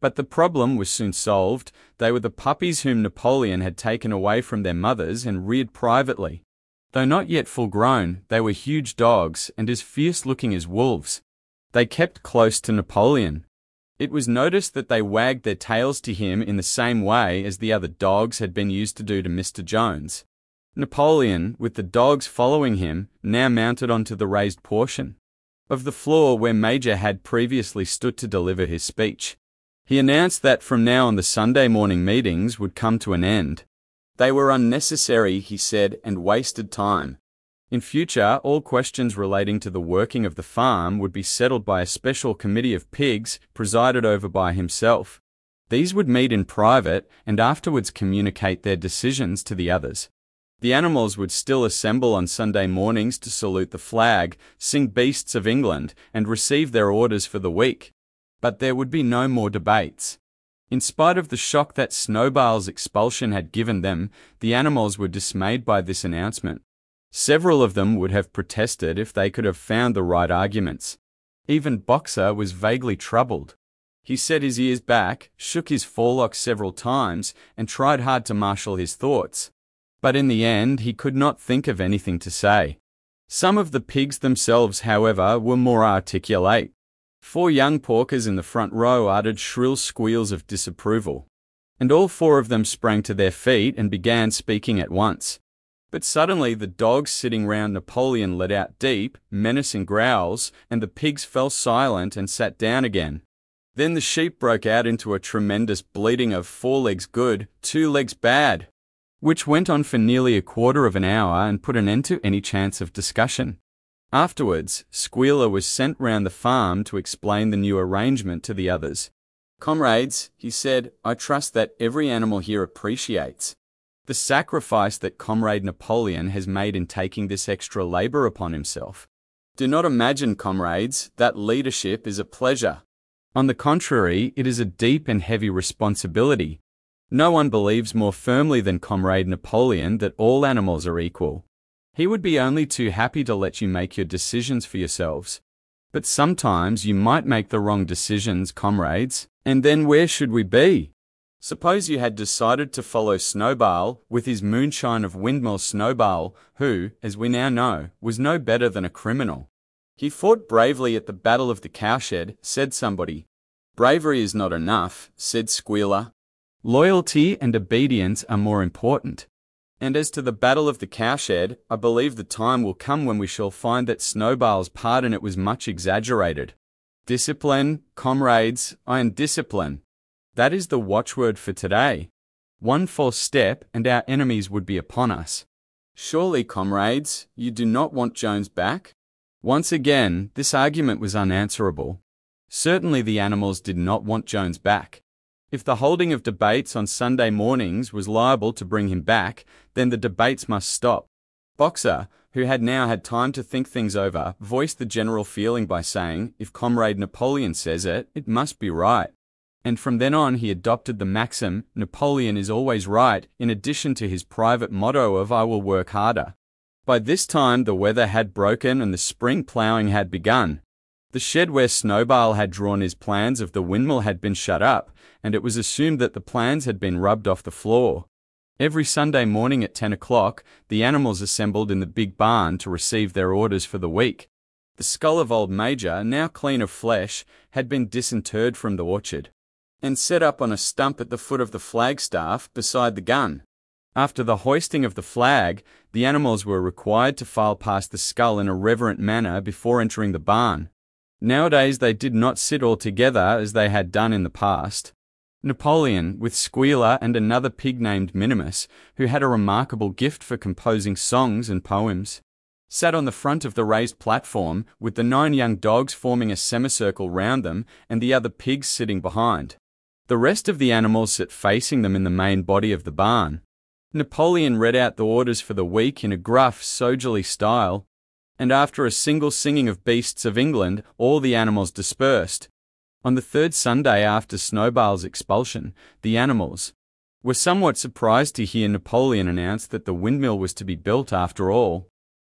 But the problem was soon solved. They were the puppies whom Napoleon had taken away from their mothers and reared privately. Though not yet full grown, they were huge dogs and as fierce looking as wolves. They kept close to Napoleon. It was noticed that they wagged their tails to him in the same way as the other dogs had been used to do to Mr. Jones. Napoleon, with the dogs following him, now mounted onto the raised portion of the floor where Major had previously stood to deliver his speech. He announced that from now on the Sunday morning meetings would come to an end. They were unnecessary, he said, and wasted time. In future, all questions relating to the working of the farm would be settled by a special committee of pigs presided over by himself. These would meet in private and afterwards communicate their decisions to the others. The animals would still assemble on Sunday mornings to salute the flag, sing Beasts of England, and receive their orders for the week. But there would be no more debates. In spite of the shock that Snowball's expulsion had given them, the animals were dismayed by this announcement. Several of them would have protested if they could have found the right arguments. Even Boxer was vaguely troubled. He set his ears back, shook his forelock several times, and tried hard to marshal his thoughts. But in the end, he could not think of anything to say. Some of the pigs themselves, however, were more articulate. Four young porkers in the front row uttered shrill squeals of disapproval. And all four of them sprang to their feet and began speaking at once. But suddenly the dogs sitting round Napoleon let out deep, menacing growls, and the pigs fell silent and sat down again. Then the sheep broke out into a tremendous bleating of four legs good, two legs bad, which went on for nearly a quarter of an hour and put an end to any chance of discussion. Afterwards, Squealer was sent round the farm to explain the new arrangement to the others. Comrades, he said, I trust that every animal here appreciates the sacrifice that Comrade Napoleon has made in taking this extra labor upon himself. Do not imagine, comrades, that leadership is a pleasure. On the contrary, it is a deep and heavy responsibility. No one believes more firmly than Comrade Napoleon that all animals are equal. He would be only too happy to let you make your decisions for yourselves. But sometimes you might make the wrong decisions, comrades, and then where should we be? Suppose you had decided to follow Snowball with his moonshine of Windmill Snowball, who, as we now know, was no better than a criminal. He fought bravely at the Battle of the Cowshed, said somebody. Bravery is not enough, said Squealer. Loyalty and obedience are more important. And as to the Battle of the Cowshed, I believe the time will come when we shall find that Snowball's part in it was much exaggerated. Discipline, comrades, I am discipline. That is the watchword for today. One false step and our enemies would be upon us. Surely, comrades, you do not want Jones back? Once again, this argument was unanswerable. Certainly the animals did not want Jones back. If the holding of debates on Sunday mornings was liable to bring him back, then the debates must stop. Boxer, who had now had time to think things over, voiced the general feeling by saying, if Comrade Napoleon says it, it must be right. And from then on he adopted the maxim, Napoleon is always right, in addition to his private motto of I will work harder. By this time the weather had broken and the spring ploughing had begun. The shed where Snowball had drawn his plans of the windmill had been shut up, and it was assumed that the plans had been rubbed off the floor. Every Sunday morning at 10 o'clock, the animals assembled in the big barn to receive their orders for the week. The skull of old Major, now clean of flesh, had been disinterred from the orchard and set up on a stump at the foot of the flagstaff beside the gun. After the hoisting of the flag, the animals were required to file past the skull in a reverent manner before entering the barn. Nowadays they did not sit all together as they had done in the past. Napoleon, with Squealer and another pig named Minimus, who had a remarkable gift for composing songs and poems, sat on the front of the raised platform, with the nine young dogs forming a semicircle round them and the other pigs sitting behind. The rest of the animals sat facing them in the main body of the barn. Napoleon read out the orders for the week in a gruff, soldierly style, and after a single singing of Beasts of England, all the animals dispersed, on the third Sunday after Snowball's expulsion, the animals were somewhat surprised to hear Napoleon announce that the windmill was to be built after all.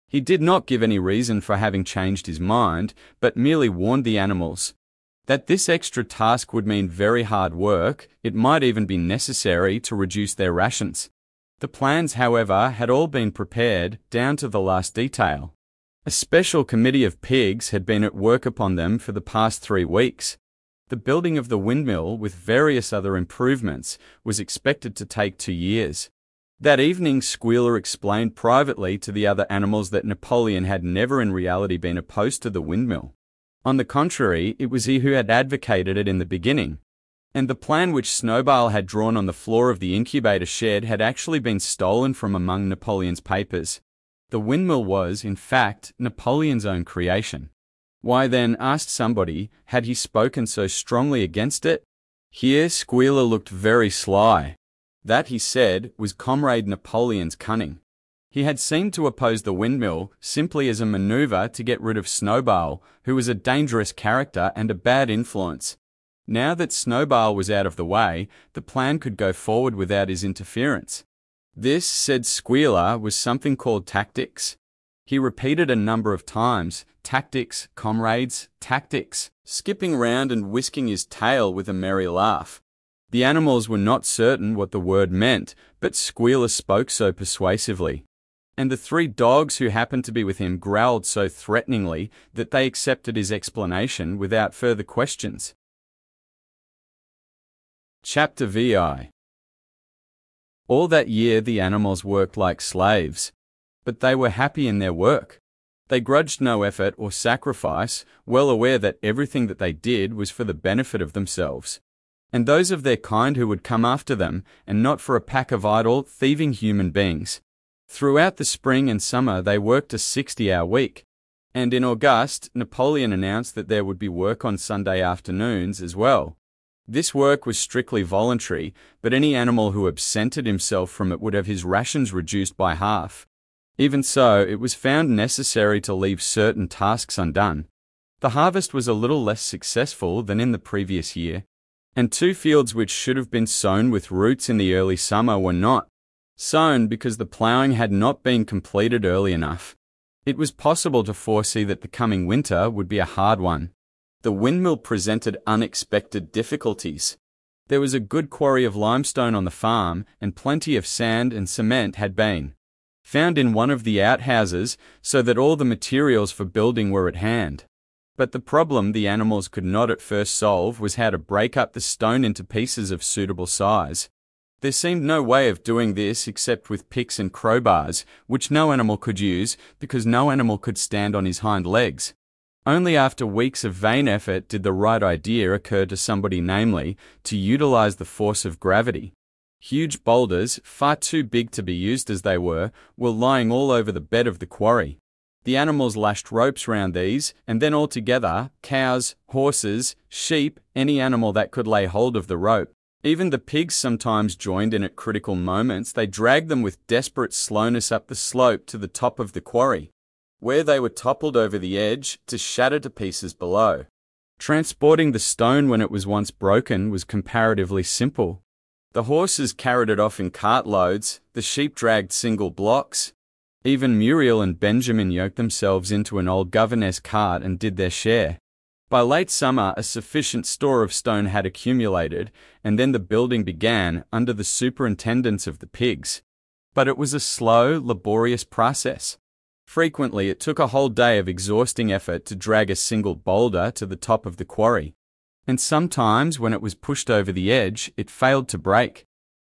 He did not give any reason for having changed his mind, but merely warned the animals that this extra task would mean very hard work, it might even be necessary to reduce their rations. The plans, however, had all been prepared, down to the last detail. A special committee of pigs had been at work upon them for the past three weeks. The building of the windmill, with various other improvements, was expected to take two years. That evening, Squealer explained privately to the other animals that Napoleon had never in reality been opposed to the windmill. On the contrary, it was he who had advocated it in the beginning. And the plan which Snowball had drawn on the floor of the incubator shed had actually been stolen from among Napoleon's papers. The windmill was, in fact, Napoleon's own creation. Why then, asked somebody, had he spoken so strongly against it? Here Squealer looked very sly. That, he said, was Comrade Napoleon's cunning. He had seemed to oppose the windmill simply as a maneuver to get rid of Snowball, who was a dangerous character and a bad influence. Now that Snowball was out of the way, the plan could go forward without his interference. This, said Squealer, was something called tactics. He repeated a number of times tactics, comrades, tactics, skipping round and whisking his tail with a merry laugh. The animals were not certain what the word meant, but Squealer spoke so persuasively. And the three dogs who happened to be with him growled so threateningly that they accepted his explanation without further questions. Chapter VI All that year the animals worked like slaves, but they were happy in their work. They grudged no effort or sacrifice, well aware that everything that they did was for the benefit of themselves and those of their kind who would come after them, and not for a pack of idle, thieving human beings. Throughout the spring and summer they worked a 60 hour week, and in August, Napoleon announced that there would be work on Sunday afternoons as well. This work was strictly voluntary, but any animal who absented himself from it would have his rations reduced by half. Even so, it was found necessary to leave certain tasks undone. The harvest was a little less successful than in the previous year, and two fields which should have been sown with roots in the early summer were not. Sown because the ploughing had not been completed early enough. It was possible to foresee that the coming winter would be a hard one. The windmill presented unexpected difficulties. There was a good quarry of limestone on the farm, and plenty of sand and cement had been found in one of the outhouses, so that all the materials for building were at hand. But the problem the animals could not at first solve was how to break up the stone into pieces of suitable size. There seemed no way of doing this except with picks and crowbars, which no animal could use because no animal could stand on his hind legs. Only after weeks of vain effort did the right idea occur to somebody, namely, to utilize the force of gravity. Huge boulders, far too big to be used as they were, were lying all over the bed of the quarry. The animals lashed ropes round these, and then all together, cows, horses, sheep, any animal that could lay hold of the rope. Even the pigs sometimes joined in at critical moments. They dragged them with desperate slowness up the slope to the top of the quarry, where they were toppled over the edge to shatter to pieces below. Transporting the stone when it was once broken was comparatively simple. The horses carried it off in cart loads, the sheep dragged single blocks, even Muriel and Benjamin yoked themselves into an old governess cart and did their share. By late summer, a sufficient store of stone had accumulated, and then the building began under the superintendence of the pigs. But it was a slow, laborious process. Frequently, it took a whole day of exhausting effort to drag a single boulder to the top of the quarry. And sometimes, when it was pushed over the edge, it failed to break.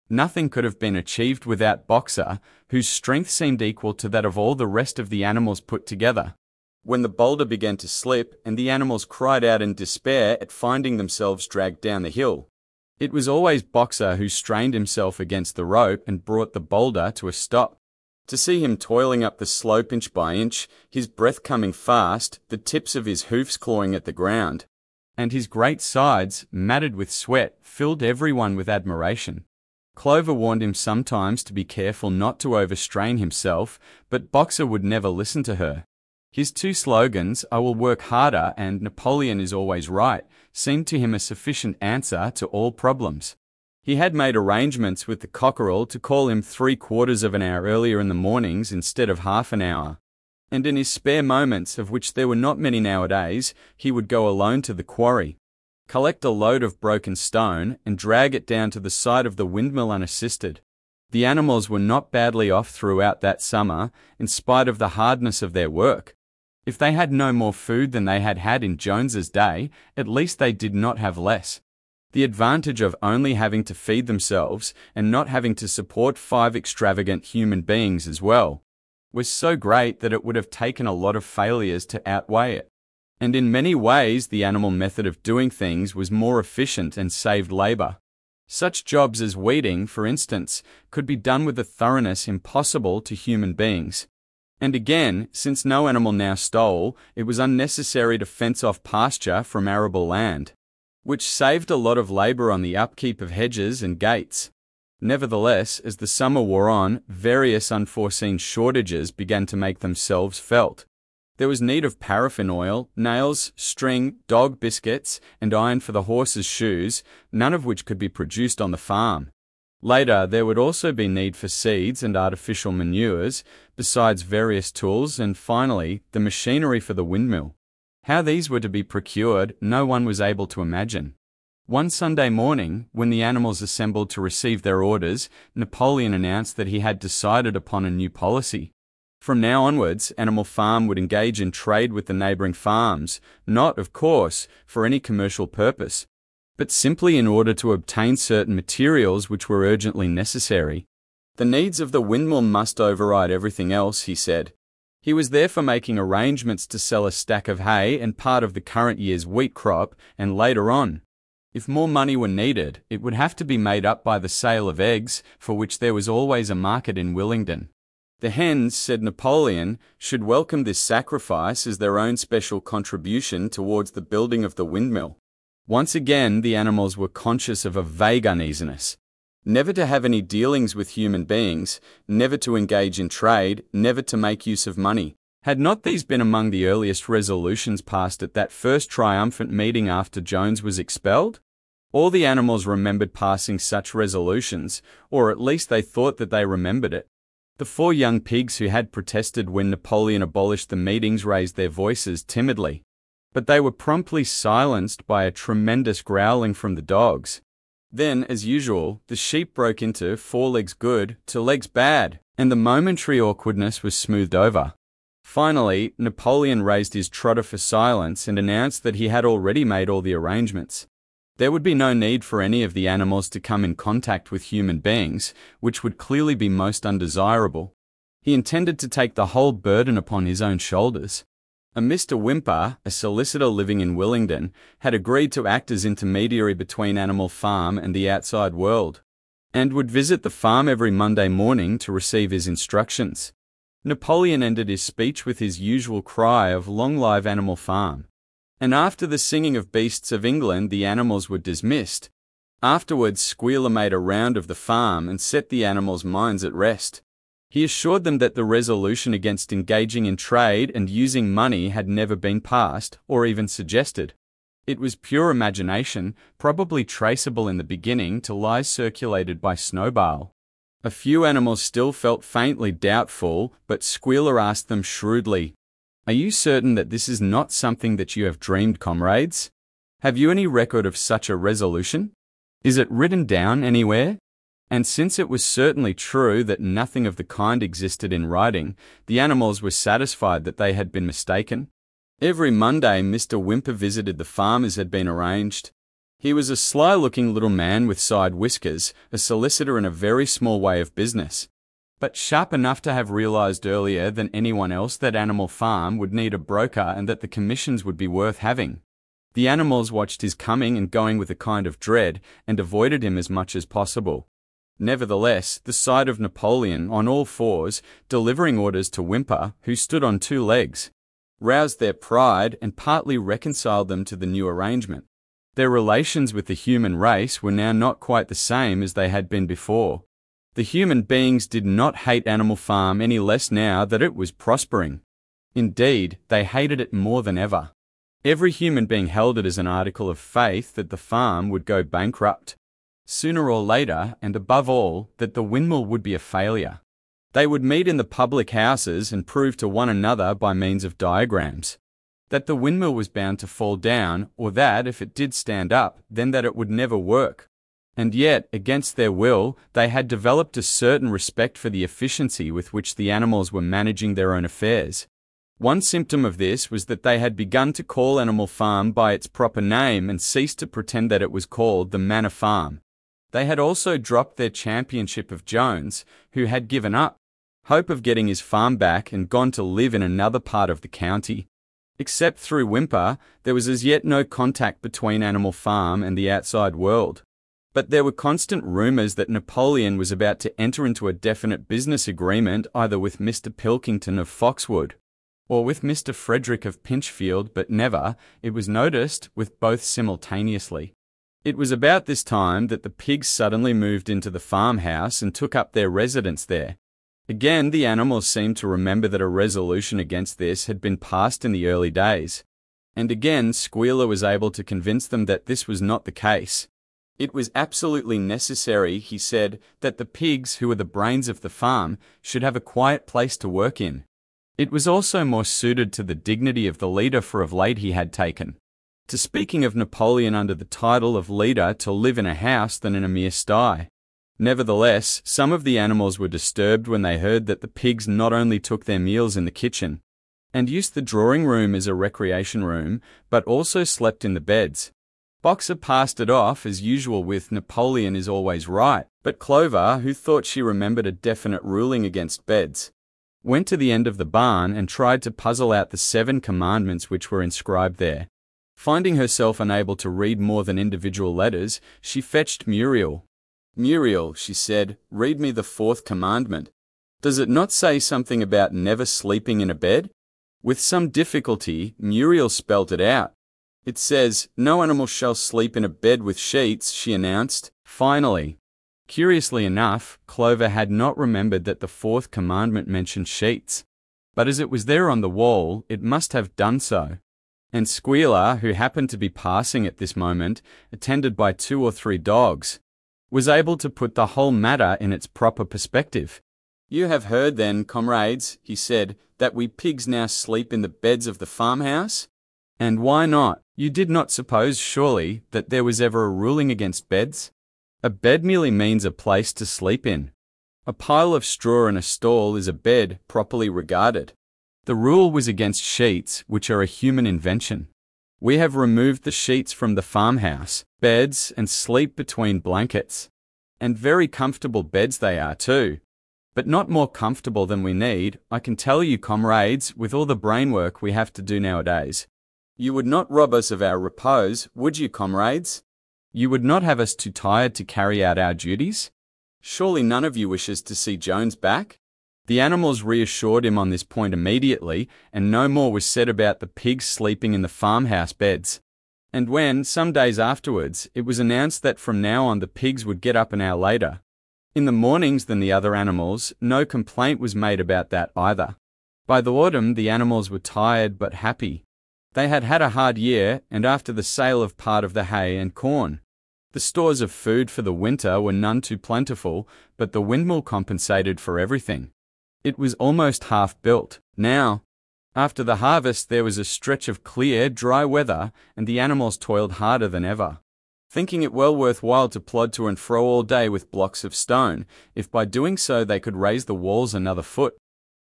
Nothing could have been achieved without Boxer, whose strength seemed equal to that of all the rest of the animals put together. When the boulder began to slip, and the animals cried out in despair at finding themselves dragged down the hill, it was always Boxer who strained himself against the rope and brought the boulder to a stop. To see him toiling up the slope inch by inch, his breath coming fast, the tips of his hoofs clawing at the ground, and his great sides, matted with sweat, filled everyone with admiration. Clover warned him sometimes to be careful not to overstrain himself, but Boxer would never listen to her. His two slogans, I will work harder and Napoleon is always right, seemed to him a sufficient answer to all problems. He had made arrangements with the cockerel to call him three quarters of an hour earlier in the mornings instead of half an hour. And in his spare moments, of which there were not many nowadays, he would go alone to the quarry collect a load of broken stone, and drag it down to the side of the windmill unassisted. The animals were not badly off throughout that summer, in spite of the hardness of their work. If they had no more food than they had had in Jones's day, at least they did not have less. The advantage of only having to feed themselves and not having to support five extravagant human beings as well was so great that it would have taken a lot of failures to outweigh it and in many ways the animal method of doing things was more efficient and saved labour. Such jobs as weeding, for instance, could be done with a thoroughness impossible to human beings. And again, since no animal now stole, it was unnecessary to fence off pasture from arable land, which saved a lot of labour on the upkeep of hedges and gates. Nevertheless, as the summer wore on, various unforeseen shortages began to make themselves felt. There was need of paraffin oil, nails, string, dog biscuits, and iron for the horses' shoes, none of which could be produced on the farm. Later, there would also be need for seeds and artificial manures, besides various tools, and finally, the machinery for the windmill. How these were to be procured, no one was able to imagine. One Sunday morning, when the animals assembled to receive their orders, Napoleon announced that he had decided upon a new policy. From now onwards, Animal Farm would engage in trade with the neighbouring farms, not, of course, for any commercial purpose, but simply in order to obtain certain materials which were urgently necessary. The needs of the windmill must override everything else, he said. He was therefore making arrangements to sell a stack of hay and part of the current year's wheat crop, and later on. If more money were needed, it would have to be made up by the sale of eggs, for which there was always a market in Willingdon. The hens, said Napoleon, should welcome this sacrifice as their own special contribution towards the building of the windmill. Once again, the animals were conscious of a vague uneasiness. Never to have any dealings with human beings, never to engage in trade, never to make use of money. Had not these been among the earliest resolutions passed at that first triumphant meeting after Jones was expelled? All the animals remembered passing such resolutions, or at least they thought that they remembered it. The four young pigs who had protested when Napoleon abolished the meetings raised their voices timidly, but they were promptly silenced by a tremendous growling from the dogs. Then, as usual, the sheep broke into four legs good to legs bad, and the momentary awkwardness was smoothed over. Finally, Napoleon raised his trotter for silence and announced that he had already made all the arrangements. There would be no need for any of the animals to come in contact with human beings, which would clearly be most undesirable. He intended to take the whole burden upon his own shoulders. A Mr. Whymper, a solicitor living in Willingdon, had agreed to act as intermediary between Animal Farm and the outside world, and would visit the farm every Monday morning to receive his instructions. Napoleon ended his speech with his usual cry of Long live Animal Farm. And after the singing of Beasts of England, the animals were dismissed. Afterwards, Squealer made a round of the farm and set the animals' minds at rest. He assured them that the resolution against engaging in trade and using money had never been passed or even suggested. It was pure imagination, probably traceable in the beginning to lies circulated by Snowball. A few animals still felt faintly doubtful, but Squealer asked them shrewdly, are you certain that this is not something that you have dreamed, comrades? Have you any record of such a resolution? Is it written down anywhere? And since it was certainly true that nothing of the kind existed in writing, the animals were satisfied that they had been mistaken. Every Monday, Mr. Whymper visited the farm as had been arranged. He was a sly looking little man with side whiskers, a solicitor in a very small way of business but sharp enough to have realized earlier than anyone else that Animal Farm would need a broker and that the commissions would be worth having. The animals watched his coming and going with a kind of dread and avoided him as much as possible. Nevertheless, the sight of Napoleon on all fours, delivering orders to Whymper, who stood on two legs, roused their pride and partly reconciled them to the new arrangement. Their relations with the human race were now not quite the same as they had been before. The human beings did not hate Animal Farm any less now that it was prospering. Indeed, they hated it more than ever. Every human being held it as an article of faith that the farm would go bankrupt. Sooner or later, and above all, that the windmill would be a failure. They would meet in the public houses and prove to one another by means of diagrams that the windmill was bound to fall down, or that, if it did stand up, then that it would never work. And yet, against their will, they had developed a certain respect for the efficiency with which the animals were managing their own affairs. One symptom of this was that they had begun to call Animal Farm by its proper name and ceased to pretend that it was called the Manor Farm. They had also dropped their championship of Jones, who had given up hope of getting his farm back and gone to live in another part of the county. Except through Whymper, there was as yet no contact between Animal Farm and the outside world. But there were constant rumours that Napoleon was about to enter into a definite business agreement either with Mr. Pilkington of Foxwood or with Mr. Frederick of Pinchfield, but never, it was noticed, with both simultaneously. It was about this time that the pigs suddenly moved into the farmhouse and took up their residence there. Again, the animals seemed to remember that a resolution against this had been passed in the early days. And again, Squealer was able to convince them that this was not the case. It was absolutely necessary, he said, that the pigs, who were the brains of the farm, should have a quiet place to work in. It was also more suited to the dignity of the leader for of late he had taken. To speaking of Napoleon under the title of leader to live in a house than in a mere sty. Nevertheless, some of the animals were disturbed when they heard that the pigs not only took their meals in the kitchen, and used the drawing room as a recreation room, but also slept in the beds. Boxer passed it off as usual with Napoleon is always right, but Clover, who thought she remembered a definite ruling against beds, went to the end of the barn and tried to puzzle out the seven commandments which were inscribed there. Finding herself unable to read more than individual letters, she fetched Muriel. Muriel, she said, read me the fourth commandment. Does it not say something about never sleeping in a bed? With some difficulty, Muriel spelt it out. It says, No animal shall sleep in a bed with sheets, she announced. Finally, curiously enough, Clover had not remembered that the fourth commandment mentioned sheets. But as it was there on the wall, it must have done so and Squealer, who happened to be passing at this moment, attended by two or three dogs, was able to put the whole matter in its proper perspective. You have heard then, comrades, he said, that we pigs now sleep in the beds of the farmhouse? And why not? You did not suppose, surely, that there was ever a ruling against beds? A bed merely means a place to sleep in. A pile of straw in a stall is a bed, properly regarded. The rule was against sheets, which are a human invention. We have removed the sheets from the farmhouse, beds, and sleep between blankets. And very comfortable beds they are, too. But not more comfortable than we need, I can tell you, comrades, with all the brain work we have to do nowadays. You would not rob us of our repose, would you, comrades? You would not have us too tired to carry out our duties? Surely none of you wishes to see Jones back? The animals reassured him on this point immediately, and no more was said about the pigs sleeping in the farmhouse beds. And when, some days afterwards, it was announced that from now on the pigs would get up an hour later, in the mornings than the other animals, no complaint was made about that either. By the autumn, the animals were tired but happy. They had had a hard year, and after the sale of part of the hay and corn, the stores of food for the winter were none too plentiful, but the windmill compensated for everything. It was almost half built. Now, after the harvest, there was a stretch of clear, dry weather, and the animals toiled harder than ever, thinking it well worth while to plod to and fro all day with blocks of stone, if by doing so they could raise the walls another foot.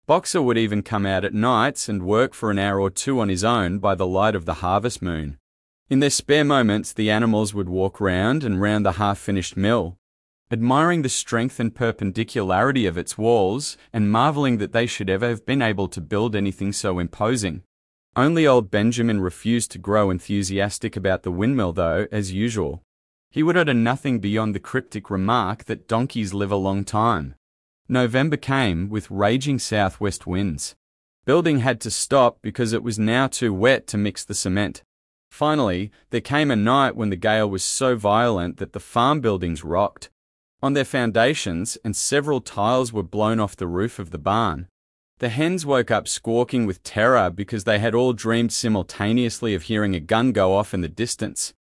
Boxer would even come out at nights and work for an hour or two on his own by the light of the harvest moon. In their spare moments, the animals would walk round and round the half finished mill, admiring the strength and perpendicularity of its walls, and marveling that they should ever have been able to build anything so imposing. Only old Benjamin refused to grow enthusiastic about the windmill, though, as usual. He would utter nothing beyond the cryptic remark that donkeys live a long time. November came with raging southwest winds. Building had to stop because it was now too wet to mix the cement. Finally, there came a night when the gale was so violent that the farm buildings rocked on their foundations, and several tiles were blown off the roof of the barn. The hens woke up squawking with terror because they had all dreamed simultaneously of hearing a gun go off in the distance.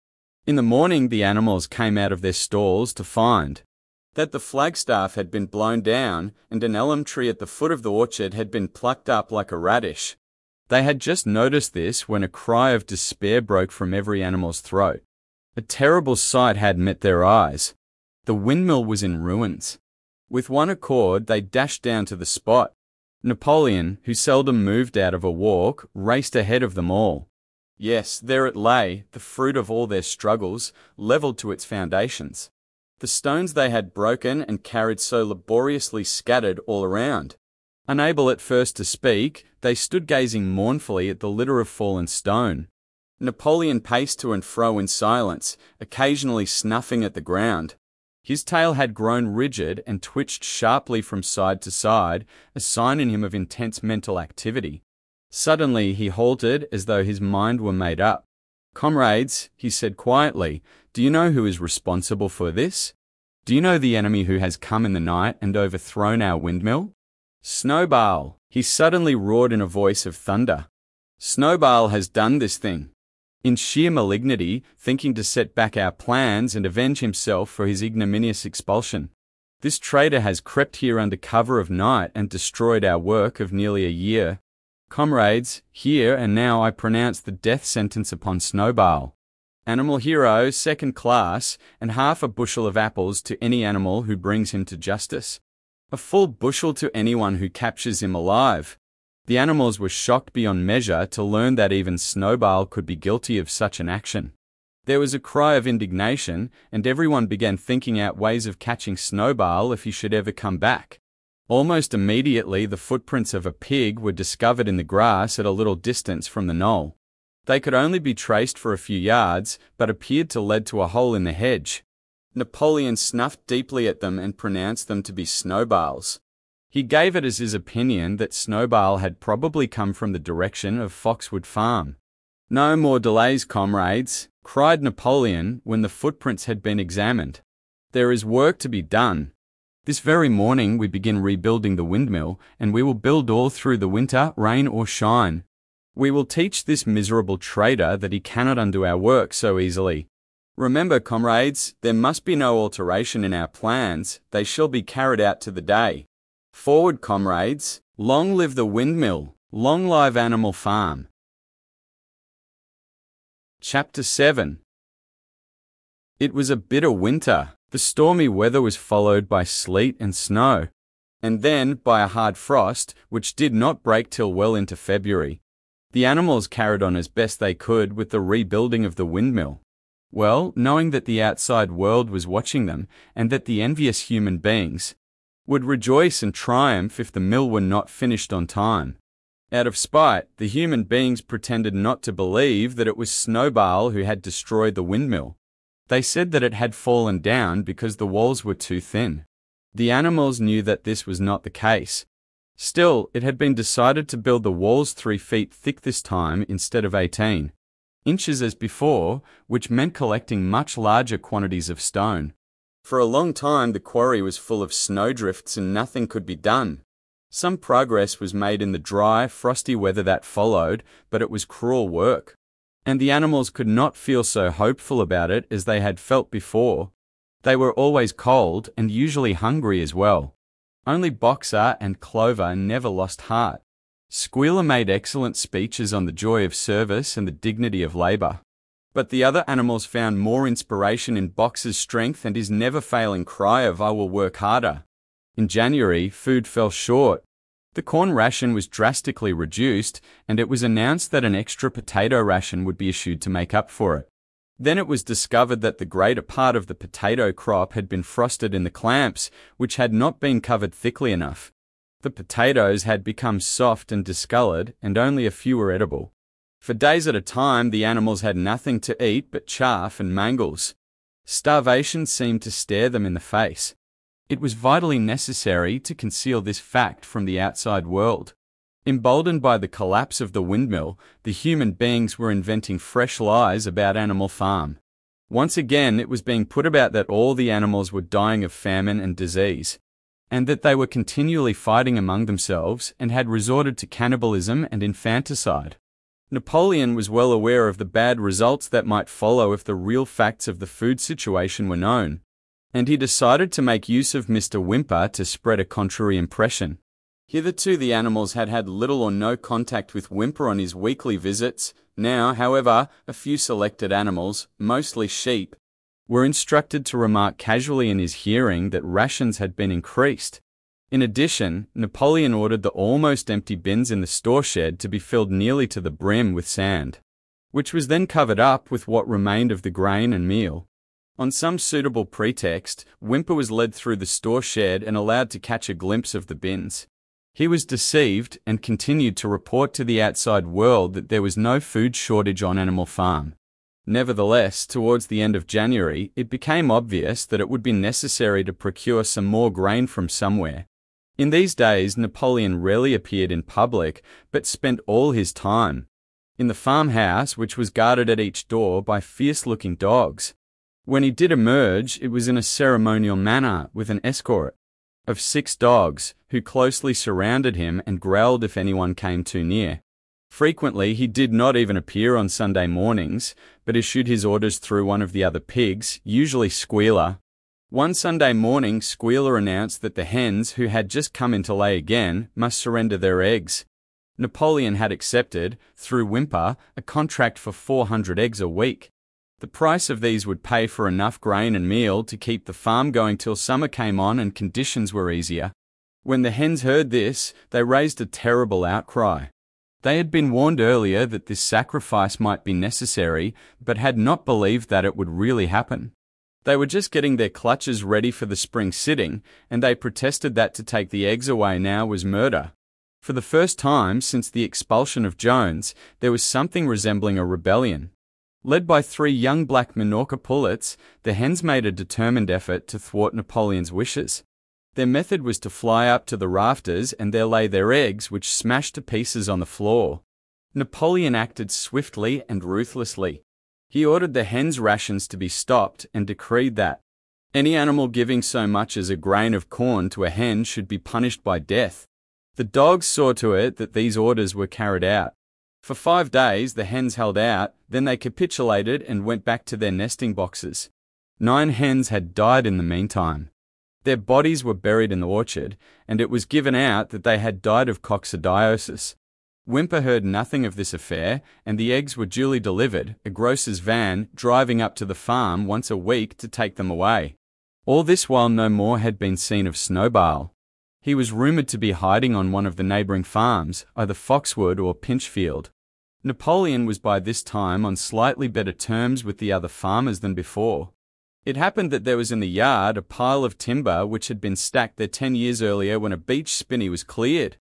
In the morning, the animals came out of their stalls to find that the flagstaff had been blown down and an elm tree at the foot of the orchard had been plucked up like a radish. They had just noticed this when a cry of despair broke from every animal's throat. A terrible sight had met their eyes. The windmill was in ruins. With one accord, they dashed down to the spot. Napoleon, who seldom moved out of a walk, raced ahead of them all. Yes, there it lay, the fruit of all their struggles, levelled to its foundations. The stones they had broken and carried so laboriously scattered all around. Unable at first to speak, they stood gazing mournfully at the litter of fallen stone. Napoleon paced to and fro in silence, occasionally snuffing at the ground. His tail had grown rigid and twitched sharply from side to side, a sign in him of intense mental activity. Suddenly he halted as though his mind were made up. Comrades, he said quietly, do you know who is responsible for this? Do you know the enemy who has come in the night and overthrown our windmill? Snowball, he suddenly roared in a voice of thunder. Snowball has done this thing. In sheer malignity, thinking to set back our plans and avenge himself for his ignominious expulsion. This traitor has crept here under cover of night and destroyed our work of nearly a year. Comrades, here and now I pronounce the death sentence upon Snowball. Animal hero, second class, and half a bushel of apples to any animal who brings him to justice. A full bushel to anyone who captures him alive. The animals were shocked beyond measure to learn that even Snowball could be guilty of such an action. There was a cry of indignation, and everyone began thinking out ways of catching Snowball if he should ever come back. Almost immediately, the footprints of a pig were discovered in the grass at a little distance from the knoll. They could only be traced for a few yards, but appeared to lead to a hole in the hedge. Napoleon snuffed deeply at them and pronounced them to be Snowball's. He gave it as his opinion that Snowball had probably come from the direction of Foxwood Farm. No more delays, comrades, cried Napoleon when the footprints had been examined. There is work to be done. This very morning we begin rebuilding the windmill, and we will build all through the winter, rain or shine. We will teach this miserable traitor that he cannot undo our work so easily. Remember, comrades, there must be no alteration in our plans, they shall be carried out to the day. Forward, comrades, long live the windmill, long live Animal Farm. Chapter 7 It was a bitter winter. The stormy weather was followed by sleet and snow, and then by a hard frost, which did not break till well into February. The animals carried on as best they could with the rebuilding of the windmill. Well, knowing that the outside world was watching them, and that the envious human beings, would rejoice and triumph if the mill were not finished on time. Out of spite, the human beings pretended not to believe that it was Snowball who had destroyed the windmill. They said that it had fallen down because the walls were too thin. The animals knew that this was not the case. Still, it had been decided to build the walls three feet thick this time instead of 18 inches as before, which meant collecting much larger quantities of stone. For a long time, the quarry was full of snowdrifts and nothing could be done. Some progress was made in the dry, frosty weather that followed, but it was cruel work. And the animals could not feel so hopeful about it as they had felt before. They were always cold and usually hungry as well. Only Boxer and Clover never lost heart. Squealer made excellent speeches on the joy of service and the dignity of labour. But the other animals found more inspiration in Boxer's strength and his never failing cry of I will work harder. In January, food fell short. The corn ration was drastically reduced, and it was announced that an extra potato ration would be issued to make up for it. Then it was discovered that the greater part of the potato crop had been frosted in the clamps, which had not been covered thickly enough. The potatoes had become soft and discolored, and only a few were edible. For days at a time, the animals had nothing to eat but chaff and mangels. Starvation seemed to stare them in the face. It was vitally necessary to conceal this fact from the outside world. Emboldened by the collapse of the windmill, the human beings were inventing fresh lies about Animal Farm. Once again, it was being put about that all the animals were dying of famine and disease, and that they were continually fighting among themselves and had resorted to cannibalism and infanticide. Napoleon was well aware of the bad results that might follow if the real facts of the food situation were known, and he decided to make use of Mr. Whymper to spread a contrary impression. Hitherto the animals had had little or no contact with Whymper on his weekly visits. Now, however, a few selected animals, mostly sheep, were instructed to remark casually in his hearing that rations had been increased, in addition, Napoleon ordered the almost empty bins in the store shed to be filled nearly to the brim with sand, which was then covered up with what remained of the grain and meal. On some suitable pretext, Whymper was led through the store shed and allowed to catch a glimpse of the bins. He was deceived and continued to report to the outside world that there was no food shortage on Animal Farm. Nevertheless, towards the end of January, it became obvious that it would be necessary to procure some more grain from somewhere, in these days, Napoleon rarely appeared in public, but spent all his time in the farmhouse, which was guarded at each door by fierce looking dogs. When he did emerge, it was in a ceremonial manner with an escort of six dogs, who closely surrounded him and growled if anyone came too near. Frequently, he did not even appear on Sunday mornings, but issued his orders through one of the other pigs, usually Squealer. One Sunday morning, Squealer announced that the hens, who had just come into lay again, must surrender their eggs. Napoleon had accepted, through Whymper, a contract for 400 eggs a week. The price of these would pay for enough grain and meal to keep the farm going till summer came on and conditions were easier. When the hens heard this, they raised a terrible outcry. They had been warned earlier that this sacrifice might be necessary, but had not believed that it would really happen. They were just getting their clutches ready for the spring sitting, and they protested that to take the eggs away now was murder. For the first time since the expulsion of Jones, there was something resembling a rebellion. Led by three young black Minorca pullets, the hens made a determined effort to thwart Napoleon's wishes. Their method was to fly up to the rafters and there lay their eggs, which smashed to pieces on the floor. Napoleon acted swiftly and ruthlessly. He ordered the hens' rations to be stopped and decreed that any animal giving so much as a grain of corn to a hen should be punished by death. The dogs saw to it that these orders were carried out. For five days the hens held out, then they capitulated and went back to their nesting boxes. Nine hens had died in the meantime. Their bodies were buried in the orchard, and it was given out that they had died of coccidiosis. Whymper heard nothing of this affair, and the eggs were duly delivered, a grocer's van driving up to the farm once a week to take them away. All this while no more had been seen of Snowball. He was rumoured to be hiding on one of the neighbouring farms, either Foxwood or Pinchfield. Napoleon was by this time on slightly better terms with the other farmers than before. It happened that there was in the yard a pile of timber which had been stacked there ten years earlier when a beech spinney was cleared.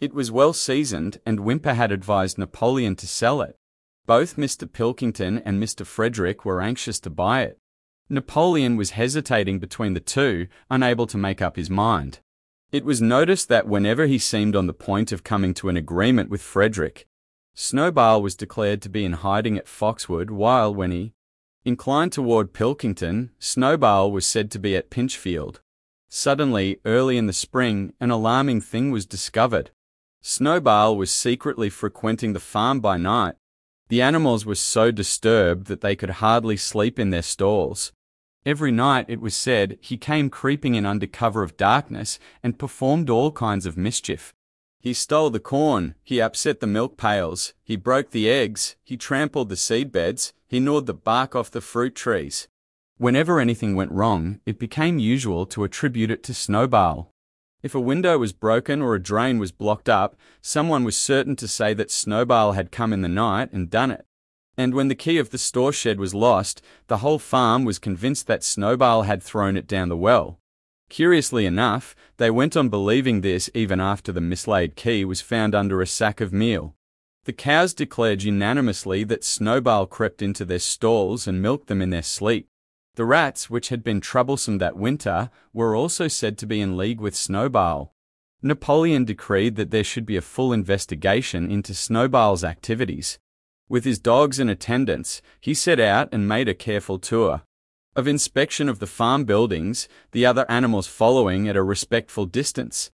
It was well seasoned, and Whymper had advised Napoleon to sell it. Both Mr. Pilkington and Mr. Frederick were anxious to buy it. Napoleon was hesitating between the two, unable to make up his mind. It was noticed that whenever he seemed on the point of coming to an agreement with Frederick, Snowball was declared to be in hiding at Foxwood, while when he Inclined toward Pilkington, Snowball was said to be at Pinchfield. Suddenly, early in the spring, an alarming thing was discovered. Snowball was secretly frequenting the farm by night. The animals were so disturbed that they could hardly sleep in their stalls. Every night, it was said, he came creeping in under cover of darkness and performed all kinds of mischief. He stole the corn, he upset the milk pails, he broke the eggs, he trampled the seed beds, he gnawed the bark off the fruit trees. Whenever anything went wrong, it became usual to attribute it to Snowball. If a window was broken or a drain was blocked up, someone was certain to say that Snowball had come in the night and done it. And when the key of the store shed was lost, the whole farm was convinced that Snowball had thrown it down the well. Curiously enough, they went on believing this even after the mislaid key was found under a sack of meal. The cows declared unanimously that Snowball crept into their stalls and milked them in their sleep. The rats, which had been troublesome that winter, were also said to be in league with Snowball. Napoleon decreed that there should be a full investigation into Snowball's activities. With his dogs and attendants, he set out and made a careful tour of inspection of the farm buildings, the other animals following at a respectful distance.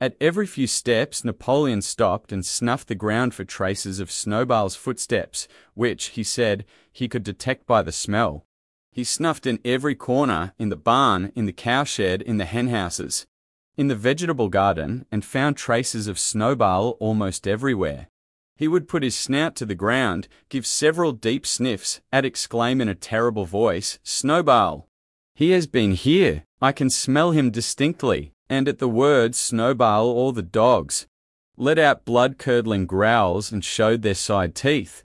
At every few steps, Napoleon stopped and snuffed the ground for traces of Snowball's footsteps, which, he said, he could detect by the smell. He snuffed in every corner, in the barn, in the cowshed, in the henhouses, in the vegetable garden, and found traces of Snowball almost everywhere. He would put his snout to the ground, give several deep sniffs, and exclaim in a terrible voice, Snowball! He has been here! I can smell him distinctly! And at the word Snowball all the dogs let out blood-curdling growls and showed their side teeth.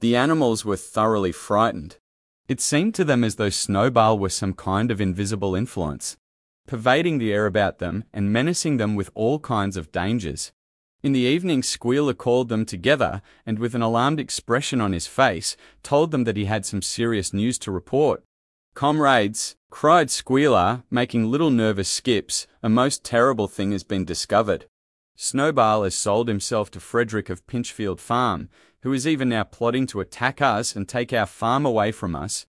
The animals were thoroughly frightened. It seemed to them as though Snowball were some kind of invisible influence, pervading the air about them and menacing them with all kinds of dangers. In the evening, Squealer called them together and, with an alarmed expression on his face, told them that he had some serious news to report. Comrades, cried Squealer, making little nervous skips, a most terrible thing has been discovered. Snowball has sold himself to Frederick of Pinchfield Farm. Who is even now plotting to attack us and take our farm away from us.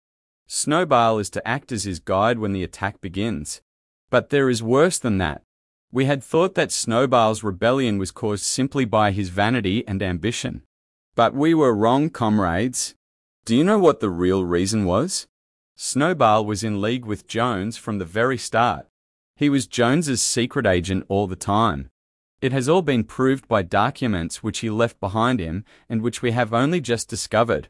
Snowball is to act as his guide when the attack begins. But there is worse than that. We had thought that Snowball's rebellion was caused simply by his vanity and ambition. But we were wrong, comrades. Do you know what the real reason was? Snowball was in league with Jones from the very start. He was Jones's secret agent all the time. It has all been proved by documents which he left behind him and which we have only just discovered.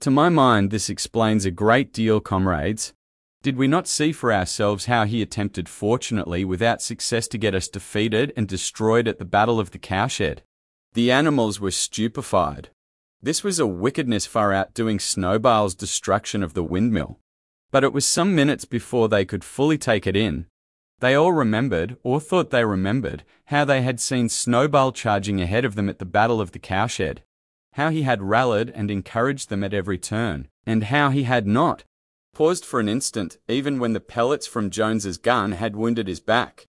To my mind, this explains a great deal, comrades. Did we not see for ourselves how he attempted fortunately without success to get us defeated and destroyed at the Battle of the Cowshed? The animals were stupefied. This was a wickedness far outdoing Snowball's destruction of the windmill. But it was some minutes before they could fully take it in. They all remembered, or thought they remembered, how they had seen Snowball charging ahead of them at the Battle of the Cowshed how he had rallied and encouraged them at every turn, and how he had not. Paused for an instant, even when the pellets from Jones's gun had wounded his back.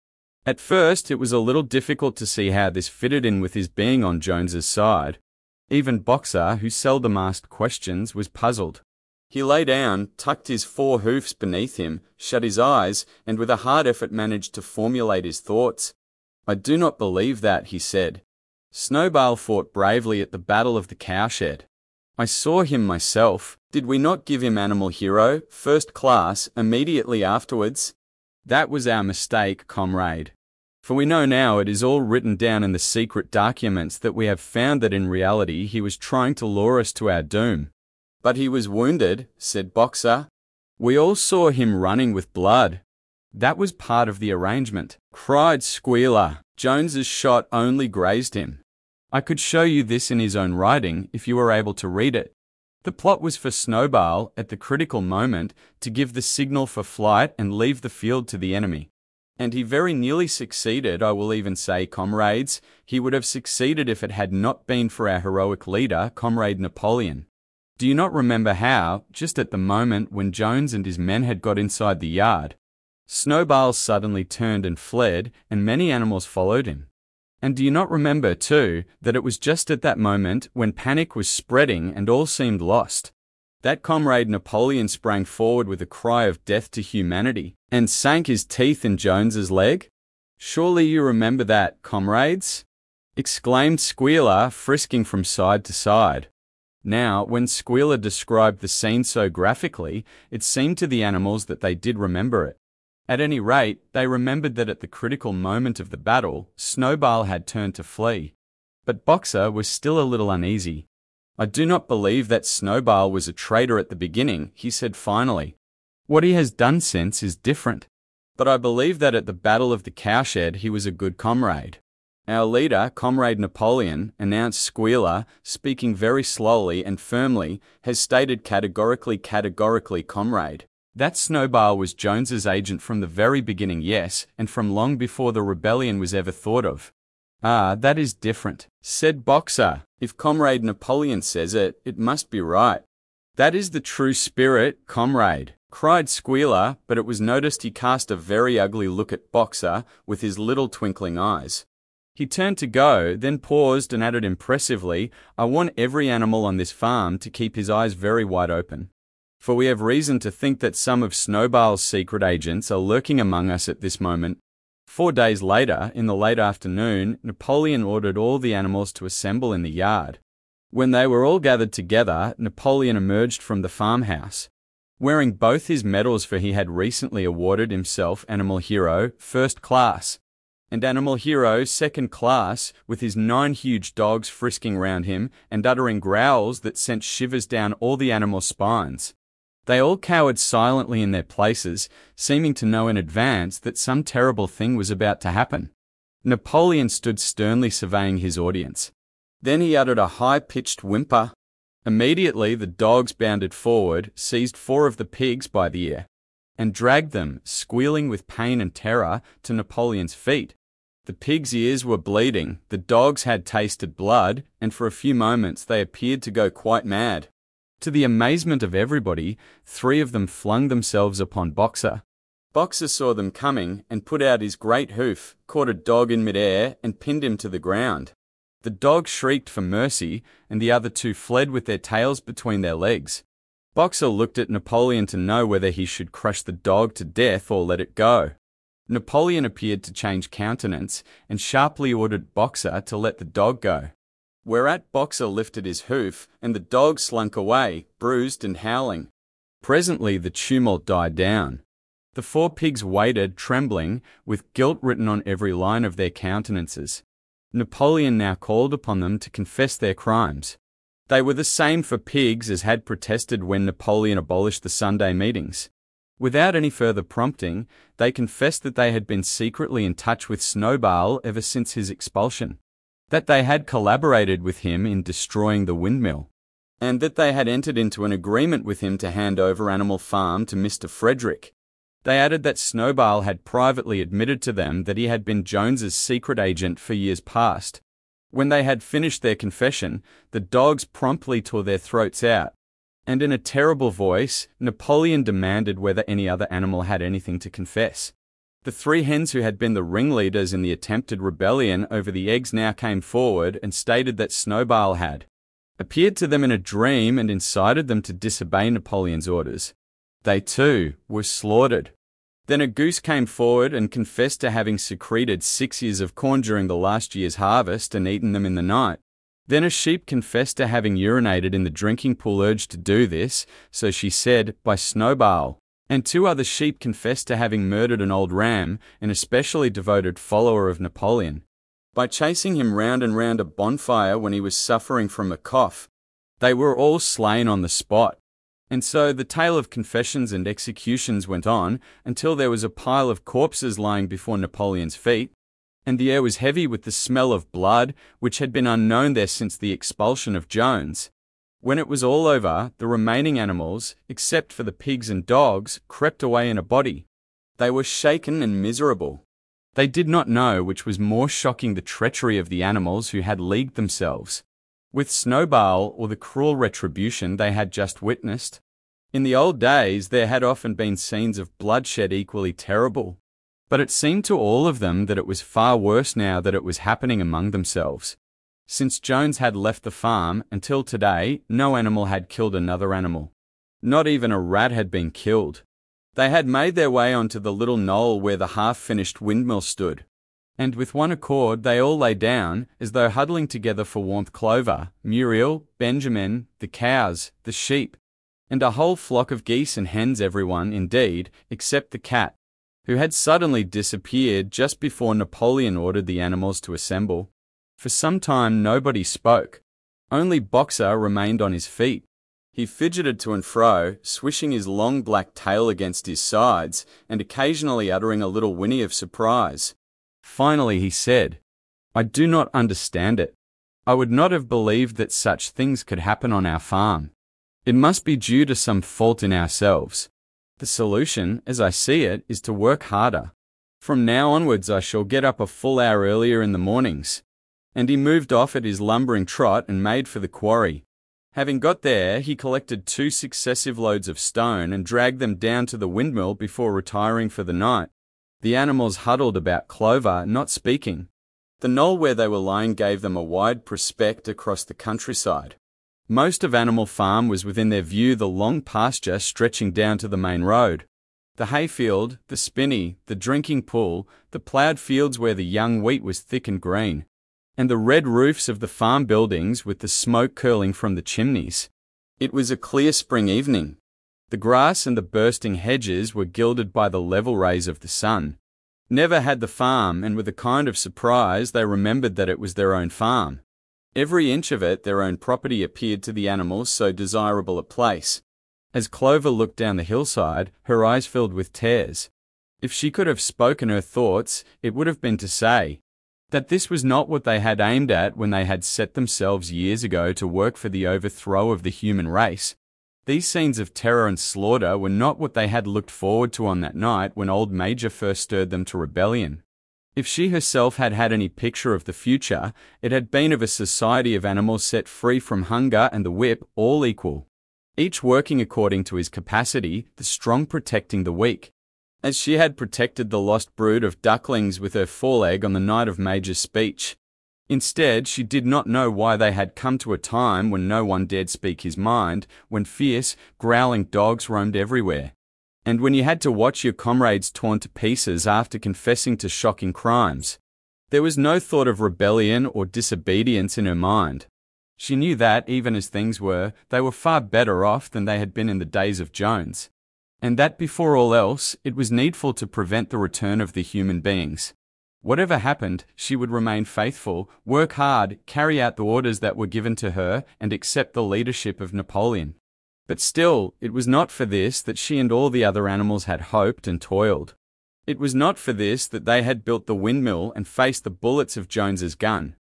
At first, it was a little difficult to see how this fitted in with his being on Jones's side. Even Boxer, who seldom asked questions, was puzzled. He lay down, tucked his four hoofs beneath him, shut his eyes, and with a hard effort managed to formulate his thoughts. I do not believe that, he said. Snowball fought bravely at the Battle of the Cowshed. I saw him myself. Did we not give him Animal Hero, first class, immediately afterwards? That was our mistake, comrade. For we know now it is all written down in the secret documents that we have found that in reality he was trying to lure us to our doom. But he was wounded, said Boxer. We all saw him running with blood. That was part of the arrangement, cried Squealer. Jones's shot only grazed him. I could show you this in his own writing if you were able to read it. The plot was for Snowball, at the critical moment, to give the signal for flight and leave the field to the enemy. And he very nearly succeeded, I will even say, comrades. He would have succeeded if it had not been for our heroic leader, Comrade Napoleon. Do you not remember how, just at the moment when Jones and his men had got inside the yard, Snowball suddenly turned and fled, and many animals followed him? And do you not remember, too, that it was just at that moment, when panic was spreading and all seemed lost, that comrade Napoleon sprang forward with a cry of death to humanity and sank his teeth in Jones's leg? Surely you remember that, comrades? exclaimed Squealer, frisking from side to side. Now, when Squealer described the scene so graphically, it seemed to the animals that they did remember it. At any rate, they remembered that at the critical moment of the battle, Snowball had turned to flee. But Boxer was still a little uneasy. I do not believe that Snowball was a traitor at the beginning, he said finally. What he has done since is different. But I believe that at the Battle of the Cowshed he was a good comrade. Our leader, Comrade Napoleon, announced Squealer, speaking very slowly and firmly, has stated categorically, categorically, comrade. That Snowball was Jones's agent from the very beginning, yes, and from long before the rebellion was ever thought of. Ah, that is different, said Boxer. If Comrade Napoleon says it, it must be right. That is the true spirit, comrade, cried Squealer, but it was noticed he cast a very ugly look at Boxer with his little twinkling eyes. He turned to go, then paused and added impressively, I want every animal on this farm to keep his eyes very wide open for we have reason to think that some of Snowball's secret agents are lurking among us at this moment. Four days later, in the late afternoon, Napoleon ordered all the animals to assemble in the yard. When they were all gathered together, Napoleon emerged from the farmhouse. Wearing both his medals for he had recently awarded himself Animal Hero First Class, and Animal Hero Second Class, with his nine huge dogs frisking round him and uttering growls that sent shivers down all the animals' spines. They all cowered silently in their places, seeming to know in advance that some terrible thing was about to happen. Napoleon stood sternly surveying his audience. Then he uttered a high pitched whimper. Immediately the dogs bounded forward, seized four of the pigs by the ear, and dragged them, squealing with pain and terror, to Napoleon's feet. The pigs' ears were bleeding, the dogs had tasted blood, and for a few moments they appeared to go quite mad. To the amazement of everybody, three of them flung themselves upon Boxer. Boxer saw them coming and put out his great hoof, caught a dog in midair, and pinned him to the ground. The dog shrieked for mercy, and the other two fled with their tails between their legs. Boxer looked at Napoleon to know whether he should crush the dog to death or let it go. Napoleon appeared to change countenance and sharply ordered Boxer to let the dog go. Whereat Boxer lifted his hoof, and the dog slunk away, bruised and howling. Presently the tumult died down. The four pigs waited, trembling, with guilt written on every line of their countenances. Napoleon now called upon them to confess their crimes. They were the same four pigs as had protested when Napoleon abolished the Sunday meetings. Without any further prompting, they confessed that they had been secretly in touch with Snowball ever since his expulsion, that they had collaborated with him in destroying the windmill, and that they had entered into an agreement with him to hand over Animal Farm to Mr. Frederick. They added that Snowball had privately admitted to them that he had been Jones's secret agent for years past. When they had finished their confession, the dogs promptly tore their throats out, and in a terrible voice, Napoleon demanded whether any other animal had anything to confess. The three hens who had been the ringleaders in the attempted rebellion over the eggs now came forward and stated that Snowball had appeared to them in a dream and incited them to disobey Napoleon's orders. They too were slaughtered. Then a goose came forward and confessed to having secreted six ears of corn during the last year's harvest and eaten them in the night. Then a sheep confessed to having urinated in the drinking pool urged to do this, so she said, by Snowball. And two other sheep confessed to having murdered an old ram, an especially devoted follower of Napoleon, by chasing him round and round a bonfire when he was suffering from a cough. They were all slain on the spot. And so the tale of confessions and executions went on until there was a pile of corpses lying before Napoleon's feet, and the air was heavy with the smell of blood, which had been unknown there since the expulsion of Jones. When it was all over, the remaining animals, except for the pigs and dogs, crept away in a body. They were shaken and miserable. They did not know which was more shocking the treachery of the animals who had leagued themselves with Snowball or the cruel retribution they had just witnessed. In the old days, there had often been scenes of bloodshed equally terrible, but it seemed to all of them that it was far worse now that it was happening among themselves. Since Jones had left the farm until today, no animal had killed another animal. Not even a rat had been killed. They had made their way onto the little knoll where the half finished windmill stood, and with one accord they all lay down, as though huddling together for warmth Clover, Muriel, Benjamin, the cows, the sheep, and a whole flock of geese and hens everyone, indeed, except the cat, who had suddenly disappeared just before Napoleon ordered the animals to assemble. For some time nobody spoke. Only Boxer remained on his feet. He fidgeted to and fro, swishing his long black tail against his sides, and occasionally uttering a little whinny of surprise. Finally, he said, I do not understand it. I would not have believed that such things could happen on our farm. It must be due to some fault in ourselves. The solution, as I see it, is to work harder. From now onwards, I shall get up a full hour earlier in the mornings. And he moved off at his lumbering trot and made for the quarry. Having got there, he collected two successive loads of stone and dragged them down to the windmill before retiring for the night. The animals huddled about Clover, not speaking. The knoll where they were lying gave them a wide prospect across the countryside. Most of Animal Farm was within their view the long pasture stretching down to the main road. The hayfield, the spinney, the drinking pool, the ploughed fields where the young wheat was thick and green, and the red roofs of the farm buildings with the smoke curling from the chimneys. It was a clear spring evening. The grass and the bursting hedges were gilded by the level rays of the sun. Never had the farm, and with a kind of surprise they remembered that it was their own farm. Every inch of it their own property appeared to the animals so desirable a place. As Clover looked down the hillside, her eyes filled with tears. If she could have spoken her thoughts, it would have been to say that this was not what they had aimed at when they had set themselves years ago to work for the overthrow of the human race. These scenes of terror and slaughter were not what they had looked forward to on that night when old Major first stirred them to rebellion. If she herself had had any picture of the future, it had been of a society of animals set free from hunger and the whip, all equal. Each working according to his capacity, the strong protecting the weak. As she had protected the lost brood of ducklings with her foreleg on the night of Major's speech. Instead, she did not know why they had come to a time when no one dared speak his mind, when fierce, growling dogs roamed everywhere. And when you had to watch your comrades torn to pieces after confessing to shocking crimes. There was no thought of rebellion or disobedience in her mind. She knew that, even as things were, they were far better off than they had been in the days of Jones. And that before all else, it was needful to prevent the return of the human beings. Whatever happened, she would remain faithful, work hard, carry out the orders that were given to her, and accept the leadership of Napoleon. But still, it was not for this that she and all the other animals had hoped and toiled. It was not for this that they had built the windmill and faced the bullets of Jones's gun.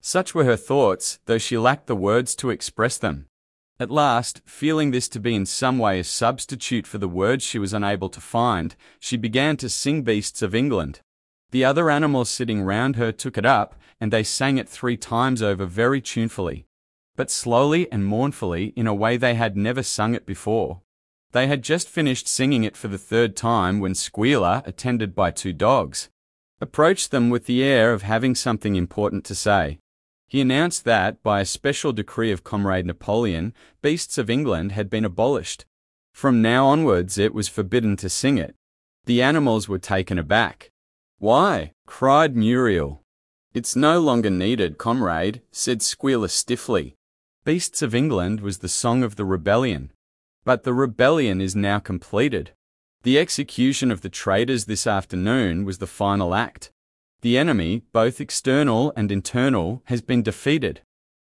Such were her thoughts, though she lacked the words to express them. At last, feeling this to be in some way a substitute for the words she was unable to find, she began to sing Beasts of England. The other animals sitting round her took it up, and they sang it three times over very tunefully, but slowly and mournfully in a way they had never sung it before. They had just finished singing it for the third time when Squealer, attended by two dogs, approached them with the air of having something important to say. He announced that, by a special decree of Comrade Napoleon, Beasts of England had been abolished. From now onwards it was forbidden to sing it. The animals were taken aback. Why? cried Muriel. It's no longer needed, comrade, said Squealer stiffly. Beasts of England was the song of the rebellion. But the rebellion is now completed. The execution of the traitors this afternoon was the final act. The enemy, both external and internal, has been defeated.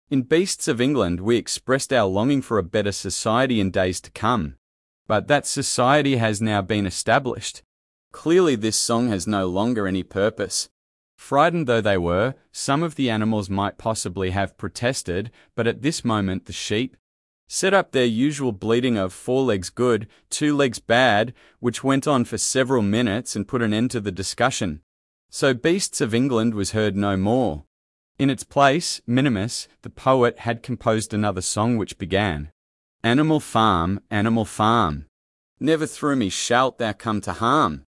In Beasts of England, we expressed our longing for a better society in days to come. But that society has now been established. Clearly, this song has no longer any purpose. Frightened though they were, some of the animals might possibly have protested, but at this moment the sheep set up their usual bleating of four legs good, two legs bad, which went on for several minutes and put an end to the discussion. So Beasts of England was heard no more. In its place, Minimus, the poet, had composed another song which began, Animal farm, animal farm. Never through me shalt thou come to harm.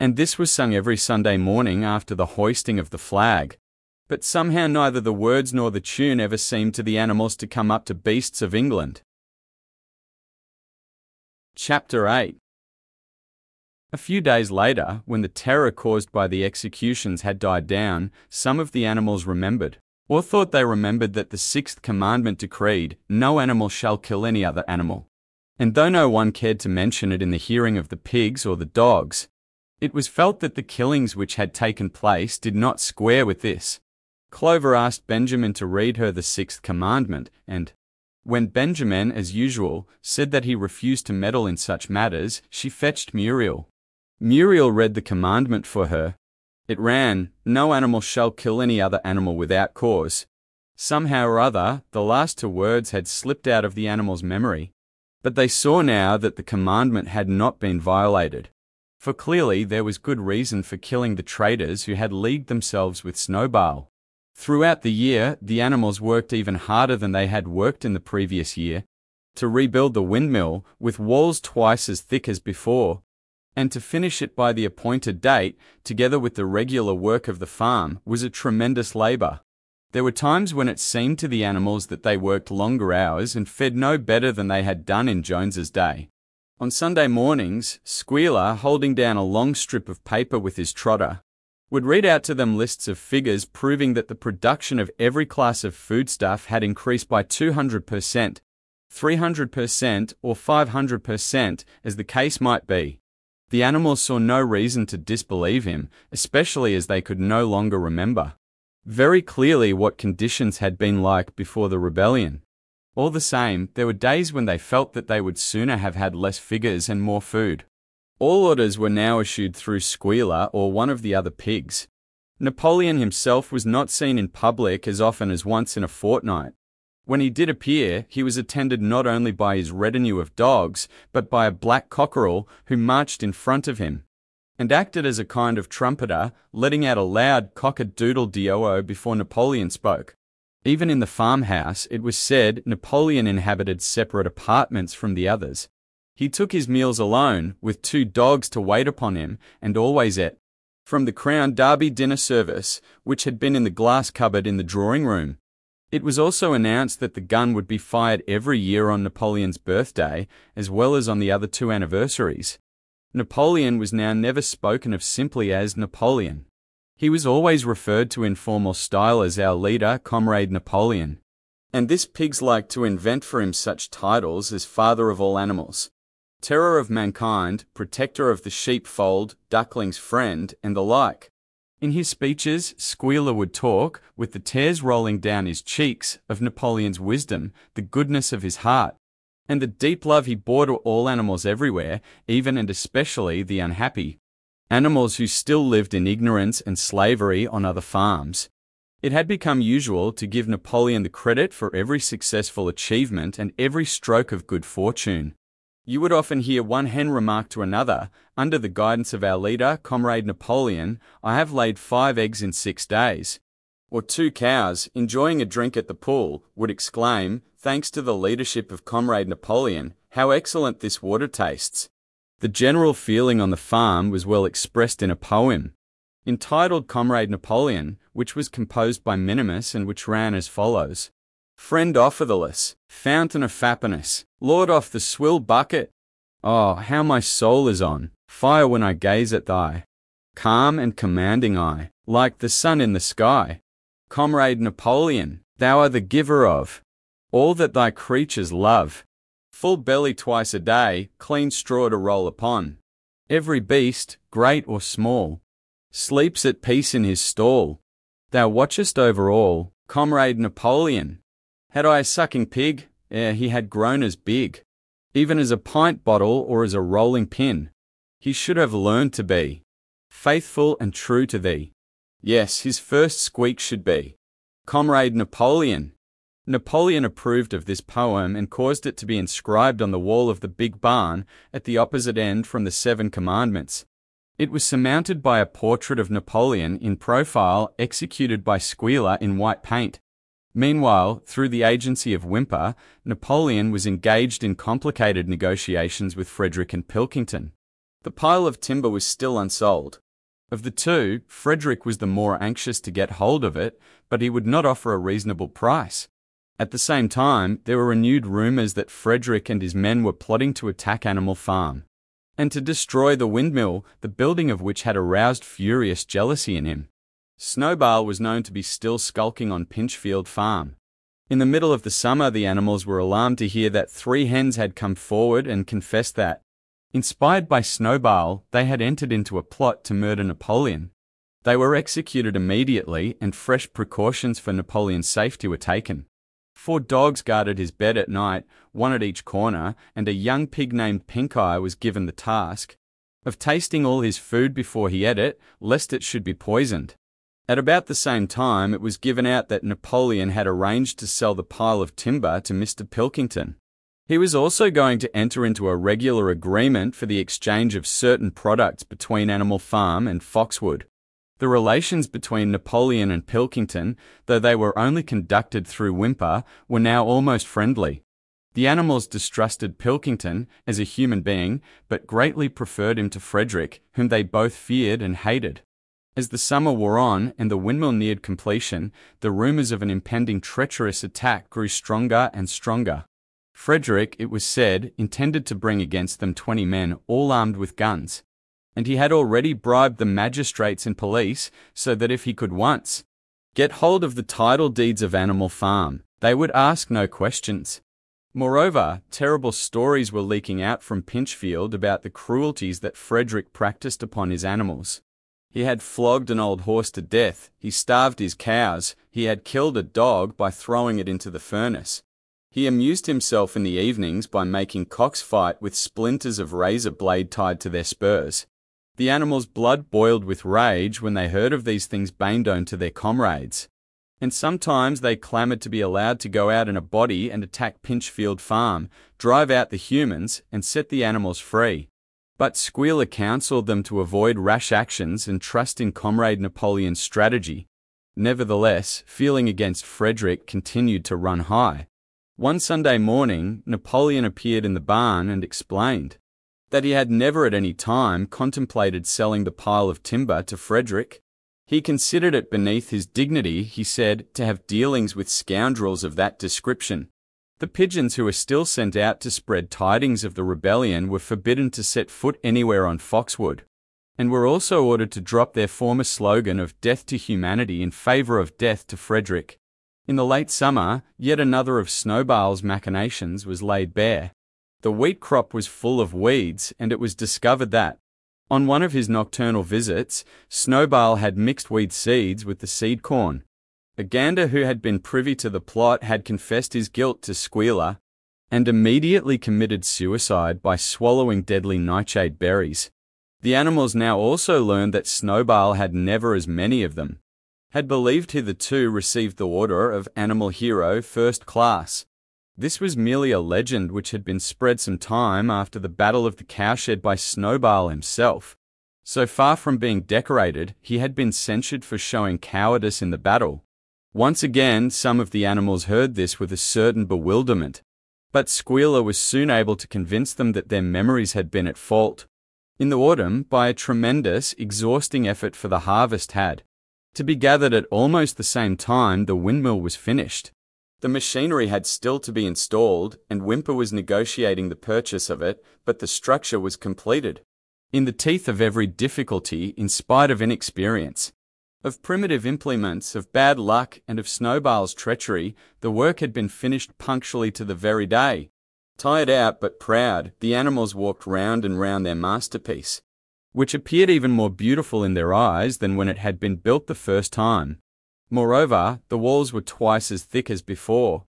And this was sung every Sunday morning after the hoisting of the flag. But somehow neither the words nor the tune ever seemed to the animals to come up to Beasts of England. Chapter 8 a few days later, when the terror caused by the executions had died down, some of the animals remembered, or thought they remembered that the sixth commandment decreed, No animal shall kill any other animal. And though no one cared to mention it in the hearing of the pigs or the dogs, it was felt that the killings which had taken place did not square with this. Clover asked Benjamin to read her the sixth commandment, and, when Benjamin, as usual, said that he refused to meddle in such matters, she fetched Muriel. Muriel read the commandment for her. It ran, No animal shall kill any other animal without cause. Somehow or other, the last two words had slipped out of the animal's memory. But they saw now that the commandment had not been violated. For clearly there was good reason for killing the traders who had leagued themselves with Snowball. Throughout the year, the animals worked even harder than they had worked in the previous year to rebuild the windmill with walls twice as thick as before, and to finish it by the appointed date, together with the regular work of the farm, was a tremendous labour. There were times when it seemed to the animals that they worked longer hours and fed no better than they had done in Jones's day. On Sunday mornings, Squealer, holding down a long strip of paper with his trotter, would read out to them lists of figures proving that the production of every class of foodstuff had increased by 200%, 300%, or 500%, as the case might be. The animals saw no reason to disbelieve him, especially as they could no longer remember very clearly what conditions had been like before the rebellion. All the same, there were days when they felt that they would sooner have had less figures and more food. All orders were now issued through Squealer or one of the other pigs. Napoleon himself was not seen in public as often as once in a fortnight. When he did appear, he was attended not only by his retinue of dogs, but by a black cockerel who marched in front of him, and acted as a kind of trumpeter, letting out a loud cock-a-doodle-dee-o before Napoleon spoke. Even in the farmhouse, it was said Napoleon inhabited separate apartments from the others. He took his meals alone, with two dogs to wait upon him, and always ate from the Crown Derby dinner service, which had been in the glass cupboard in the drawing room. It was also announced that the gun would be fired every year on Napoleon's birthday, as well as on the other two anniversaries. Napoleon was now never spoken of simply as Napoleon. He was always referred to in formal style as our leader, Comrade Napoleon. And this pigs like to invent for him such titles as Father of all animals, Terror of mankind, Protector of the sheepfold, Duckling's friend, and the like. In his speeches, Squealer would talk, with the tears rolling down his cheeks, of Napoleon's wisdom, the goodness of his heart, and the deep love he bore to all animals everywhere, even and especially the unhappy. Animals who still lived in ignorance and slavery on other farms. It had become usual to give Napoleon the credit for every successful achievement and every stroke of good fortune. You would often hear one hen remark to another, Under the guidance of our leader, Comrade Napoleon, I have laid five eggs in six days. Or two cows, enjoying a drink at the pool, would exclaim, Thanks to the leadership of Comrade Napoleon, how excellent this water tastes. The general feeling on the farm was well expressed in a poem, entitled Comrade Napoleon, which was composed by Minimus and which ran as follows. Friend Offertheless, fountain of fappiness, Lord off the swill bucket. Oh, how my soul is on fire when I gaze at thy calm and commanding eye, like the sun in the sky. Comrade Napoleon, thou art the giver of all that thy creatures love. Full belly twice a day, clean straw to roll upon. Every beast, great or small, sleeps at peace in his stall. Thou watchest over all, Comrade Napoleon, had I a sucking pig, ere he had grown as big, even as a pint bottle or as a rolling pin, he should have learned to be faithful and true to thee. Yes, his first squeak should be, Comrade Napoleon. Napoleon approved of this poem and caused it to be inscribed on the wall of the big barn at the opposite end from the Seven Commandments. It was surmounted by a portrait of Napoleon in profile executed by Squealer in white paint. Meanwhile, through the agency of Whymper, Napoleon was engaged in complicated negotiations with Frederick and Pilkington. The pile of timber was still unsold. Of the two, Frederick was the more anxious to get hold of it, but he would not offer a reasonable price. At the same time, there were renewed rumours that Frederick and his men were plotting to attack Animal Farm and to destroy the windmill, the building of which had aroused furious jealousy in him. Snowball was known to be still skulking on Pinchfield Farm. In the middle of the summer, the animals were alarmed to hear that three hens had come forward and confessed that, inspired by Snowball, they had entered into a plot to murder Napoleon. They were executed immediately, and fresh precautions for Napoleon's safety were taken. Four dogs guarded his bed at night, one at each corner, and a young pig named Pink Eye was given the task of tasting all his food before he ate it, lest it should be poisoned. At about the same time, it was given out that Napoleon had arranged to sell the pile of timber to Mr. Pilkington. He was also going to enter into a regular agreement for the exchange of certain products between Animal Farm and Foxwood. The relations between Napoleon and Pilkington, though they were only conducted through Whymper, were now almost friendly. The animals distrusted Pilkington as a human being, but greatly preferred him to Frederick, whom they both feared and hated. As the summer wore on and the windmill neared completion, the rumours of an impending treacherous attack grew stronger and stronger. Frederick, it was said, intended to bring against them twenty men, all armed with guns. And he had already bribed the magistrates and police so that if he could once get hold of the title deeds of Animal Farm, they would ask no questions. Moreover, terrible stories were leaking out from Pinchfield about the cruelties that Frederick practiced upon his animals. He had flogged an old horse to death, he starved his cows, he had killed a dog by throwing it into the furnace. He amused himself in the evenings by making cocks fight with splinters of razor blade tied to their spurs. The animals' blood boiled with rage when they heard of these things baned to their comrades. And sometimes they clamoured to be allowed to go out in a body and attack Pinchfield Farm, drive out the humans, and set the animals free. But Squealer counseled them to avoid rash actions and trust in Comrade Napoleon's strategy. Nevertheless, feeling against Frederick continued to run high. One Sunday morning, Napoleon appeared in the barn and explained. That he had never at any time contemplated selling the pile of timber to Frederick. He considered it beneath his dignity, he said, to have dealings with scoundrels of that description. The pigeons who were still sent out to spread tidings of the rebellion were forbidden to set foot anywhere on Foxwood, and were also ordered to drop their former slogan of death to humanity in favour of death to Frederick. In the late summer, yet another of Snowball's machinations was laid bare. The wheat crop was full of weeds, and it was discovered that, on one of his nocturnal visits, Snowball had mixed weed seeds with the seed corn. A gander who had been privy to the plot had confessed his guilt to Squealer, and immediately committed suicide by swallowing deadly nightshade berries. The animals now also learned that Snowball had never as many of them, had believed hitherto received the order of Animal Hero First Class. This was merely a legend which had been spread some time after the Battle of the Cowshed by Snowball himself. So far from being decorated, he had been censured for showing cowardice in the battle. Once again, some of the animals heard this with a certain bewilderment, but Squealer was soon able to convince them that their memories had been at fault. In the autumn, by a tremendous, exhausting effort for the harvest had, to be gathered at almost the same time the windmill was finished. The machinery had still to be installed, and Whymper was negotiating the purchase of it, but the structure was completed. In the teeth of every difficulty, in spite of inexperience, of primitive implements, of bad luck, and of Snowball's treachery, the work had been finished punctually to the very day. Tired out but proud, the animals walked round and round their masterpiece which appeared even more beautiful in their eyes than when it had been built the first time. Moreover, the walls were twice as thick as before.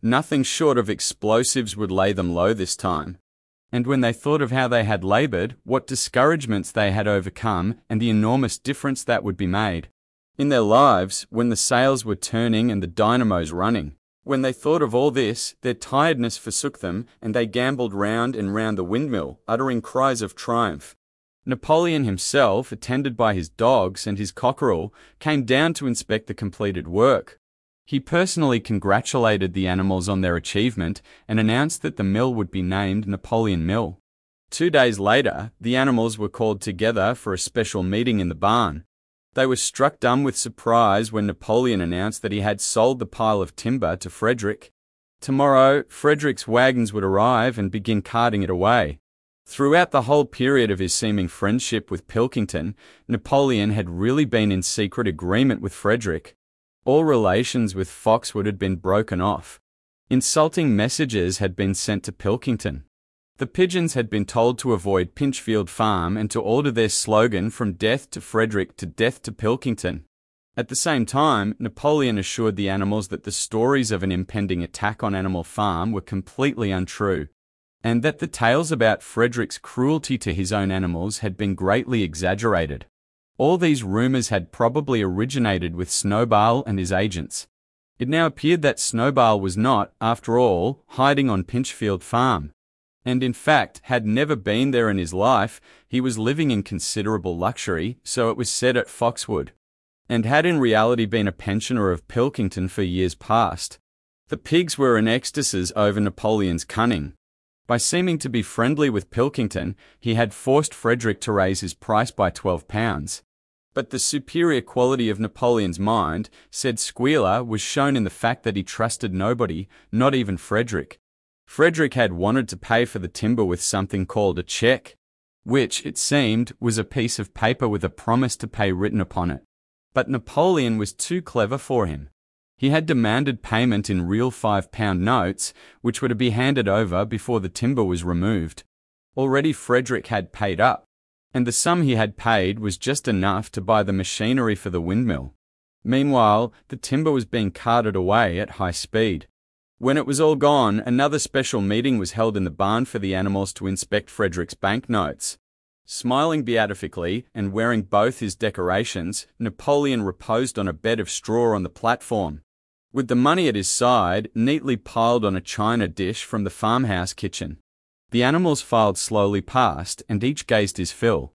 Nothing short of explosives would lay them low this time. And when they thought of how they had laboured, what discouragements they had overcome, and the enormous difference that would be made in their lives when the sails were turning and the dynamos running. When they thought of all this, their tiredness forsook them, and they gambolled round and round the windmill, uttering cries of triumph. Napoleon himself, attended by his dogs and his cockerel, came down to inspect the completed work. He personally congratulated the animals on their achievement and announced that the mill would be named Napoleon Mill. Two days later, the animals were called together for a special meeting in the barn. They were struck dumb with surprise when Napoleon announced that he had sold the pile of timber to Frederick. Tomorrow, Frederick's wagons would arrive and begin carting it away. Throughout the whole period of his seeming friendship with Pilkington, Napoleon had really been in secret agreement with Frederick. All relations with Foxwood had been broken off. Insulting messages had been sent to Pilkington. The pigeons had been told to avoid Pinchfield Farm and to order their slogan from death to Frederick to death to Pilkington. At the same time, Napoleon assured the animals that the stories of an impending attack on Animal Farm were completely untrue and that the tales about Frederick's cruelty to his own animals had been greatly exaggerated. All these rumours had probably originated with Snowball and his agents. It now appeared that Snowball was not, after all, hiding on Pinchfield Farm, and in fact had never been there in his life, he was living in considerable luxury, so it was said at Foxwood, and had in reality been a pensioner of Pilkington for years past. The pigs were in ecstasies over Napoleon's cunning, by seeming to be friendly with Pilkington, he had forced Frederick to raise his price by £12. But the superior quality of Napoleon's mind, said Squealer, was shown in the fact that he trusted nobody, not even Frederick. Frederick had wanted to pay for the timber with something called a cheque, which, it seemed, was a piece of paper with a promise to pay written upon it. But Napoleon was too clever for him. He had demanded payment in real £5 notes, which were to be handed over before the timber was removed. Already Frederick had paid up, and the sum he had paid was just enough to buy the machinery for the windmill. Meanwhile, the timber was being carted away at high speed. When it was all gone, another special meeting was held in the barn for the animals to inspect Frederick's banknotes. Smiling beatifically and wearing both his decorations, Napoleon reposed on a bed of straw on the platform. With the money at his side, neatly piled on a china dish from the farmhouse kitchen. The animals filed slowly past, and each gazed his fill.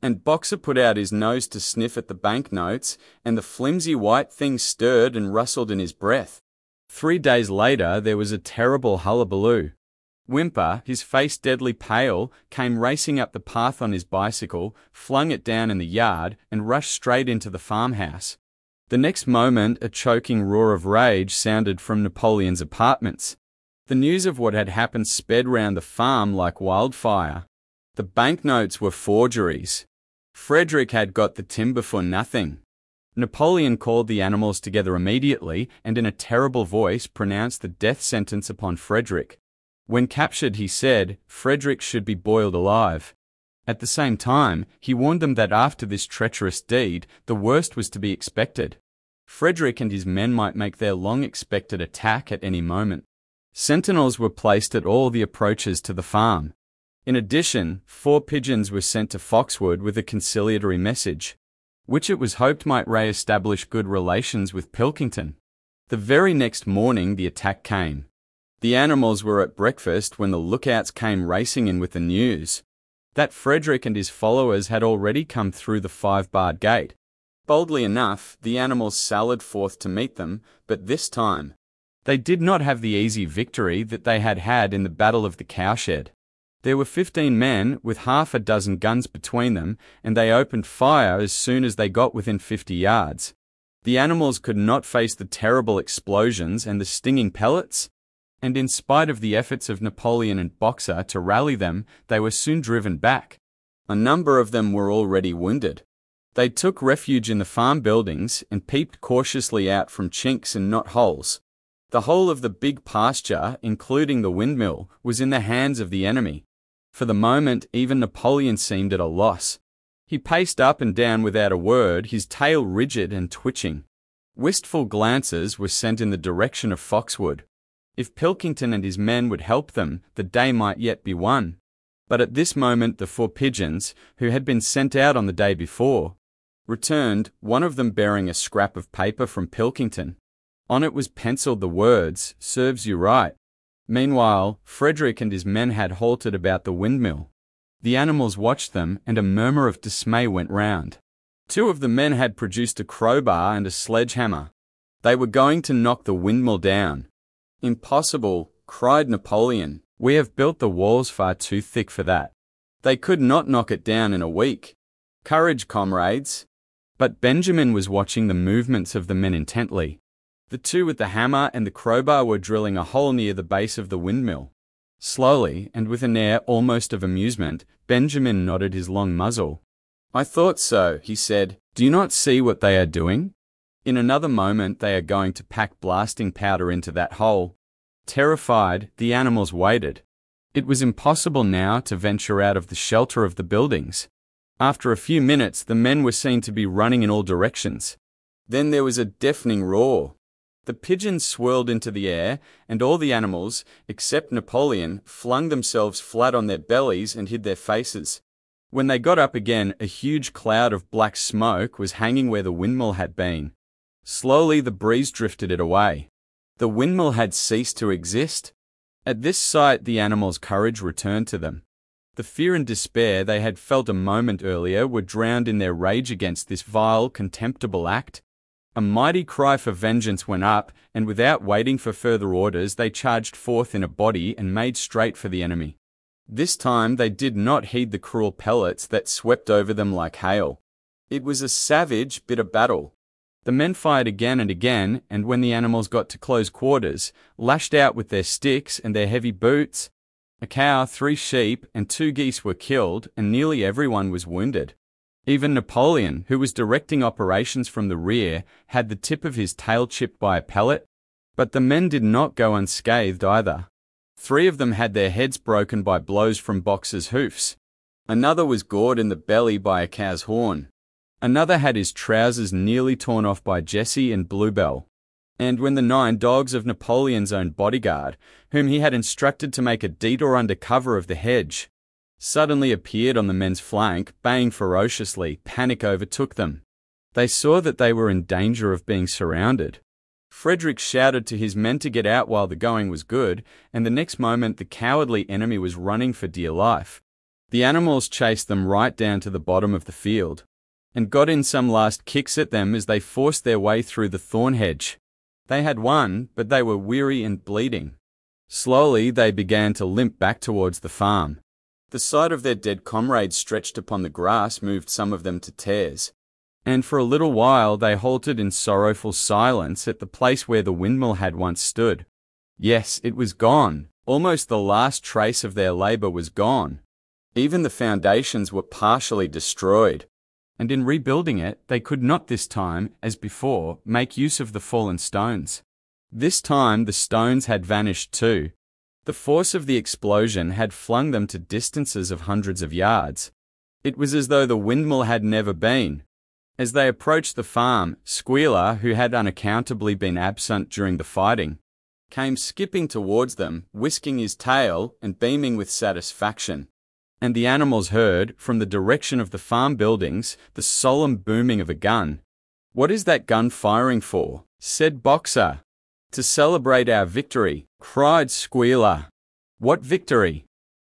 And Boxer put out his nose to sniff at the banknotes, and the flimsy white thing stirred and rustled in his breath. Three days later, there was a terrible hullabaloo. Whymper, his face deadly pale, came racing up the path on his bicycle, flung it down in the yard, and rushed straight into the farmhouse. The next moment, a choking roar of rage sounded from Napoleon's apartments. The news of what had happened sped round the farm like wildfire. The banknotes were forgeries. Frederick had got the timber for nothing. Napoleon called the animals together immediately and in a terrible voice pronounced the death sentence upon Frederick. When captured, he said Frederick should be boiled alive. At the same time, he warned them that after this treacherous deed, the worst was to be expected. Frederick and his men might make their long expected attack at any moment. Sentinels were placed at all the approaches to the farm. In addition, four pigeons were sent to Foxwood with a conciliatory message, which it was hoped might re-establish good relations with Pilkington. The very next morning the attack came. The animals were at breakfast when the lookouts came racing in with the news that Frederick and his followers had already come through the five-barred gate. Boldly enough, the animals sallied forth to meet them, but this time they did not have the easy victory that they had had in the Battle of the Cowshed. There were fifteen men with half a dozen guns between them, and they opened fire as soon as they got within fifty yards. The animals could not face the terrible explosions and the stinging pellets, and in spite of the efforts of Napoleon and Boxer to rally them, they were soon driven back. A number of them were already wounded. They took refuge in the farm buildings and peeped cautiously out from chinks and knot holes. The whole of the big pasture, including the windmill, was in the hands of the enemy. For the moment, even Napoleon seemed at a loss. He paced up and down without a word, his tail rigid and twitching. Wistful glances were sent in the direction of Foxwood. If Pilkington and his men would help them, the day might yet be won. But at this moment the four pigeons, who had been sent out on the day before, returned, one of them bearing a scrap of paper from Pilkington. On it was penciled the words, Serves you right. Meanwhile, Frederick and his men had halted about the windmill. The animals watched them, and a murmur of dismay went round. Two of the men had produced a crowbar and a sledgehammer. They were going to knock the windmill down. Impossible, cried Napoleon. We have built the walls far too thick for that. They could not knock it down in a week. Courage, comrades. But Benjamin was watching the movements of the men intently. The two with the hammer and the crowbar were drilling a hole near the base of the windmill. Slowly, and with an air almost of amusement, Benjamin nodded his long muzzle. I thought so, he said. Do you not see what they are doing? In another moment they are going to pack blasting powder into that hole. Terrified, the animals waited. It was impossible now to venture out of the shelter of the buildings. After a few minutes, the men were seen to be running in all directions. Then there was a deafening roar. The pigeons swirled into the air, and all the animals, except Napoleon, flung themselves flat on their bellies and hid their faces. When they got up again, a huge cloud of black smoke was hanging where the windmill had been. Slowly the breeze drifted it away. The windmill had ceased to exist. At this sight the animals' courage returned to them. The fear and despair they had felt a moment earlier were drowned in their rage against this vile, contemptible act. A mighty cry for vengeance went up, and without waiting for further orders, they charged forth in a body and made straight for the enemy. This time they did not heed the cruel pellets that swept over them like hail. It was a savage, bitter battle. The men fired again and again, and when the animals got to close quarters, lashed out with their sticks and their heavy boots. A cow, three sheep, and two geese were killed, and nearly everyone was wounded. Even Napoleon, who was directing operations from the rear, had the tip of his tail chipped by a pellet. But the men did not go unscathed either. Three of them had their heads broken by blows from Boxer's hoofs. Another was gored in the belly by a cow's horn. Another had his trousers nearly torn off by Jessie and Bluebell. And when the nine dogs of Napoleon's own bodyguard, whom he had instructed to make a detour under cover of the hedge, suddenly appeared on the men's flank, baying ferociously, panic overtook them. They saw that they were in danger of being surrounded. Frederick shouted to his men to get out while the going was good, and the next moment the cowardly enemy was running for dear life. The animals chased them right down to the bottom of the field and got in some last kicks at them as they forced their way through the thorn hedge. They had won, but they were weary and bleeding. Slowly they began to limp back towards the farm. The sight of their dead comrades stretched upon the grass moved some of them to tears. And for a little while they halted in sorrowful silence at the place where the windmill had once stood. Yes, it was gone. Almost the last trace of their labour was gone. Even the foundations were partially destroyed. And in rebuilding it, they could not this time, as before, make use of the fallen stones. This time the stones had vanished too. The force of the explosion had flung them to distances of hundreds of yards. It was as though the windmill had never been. As they approached the farm, Squealer, who had unaccountably been absent during the fighting, came skipping towards them, whisking his tail and beaming with satisfaction. And the animals heard, from the direction of the farm buildings, the solemn booming of a gun. What is that gun firing for? said Boxer. To celebrate our victory, cried Squealer. What victory?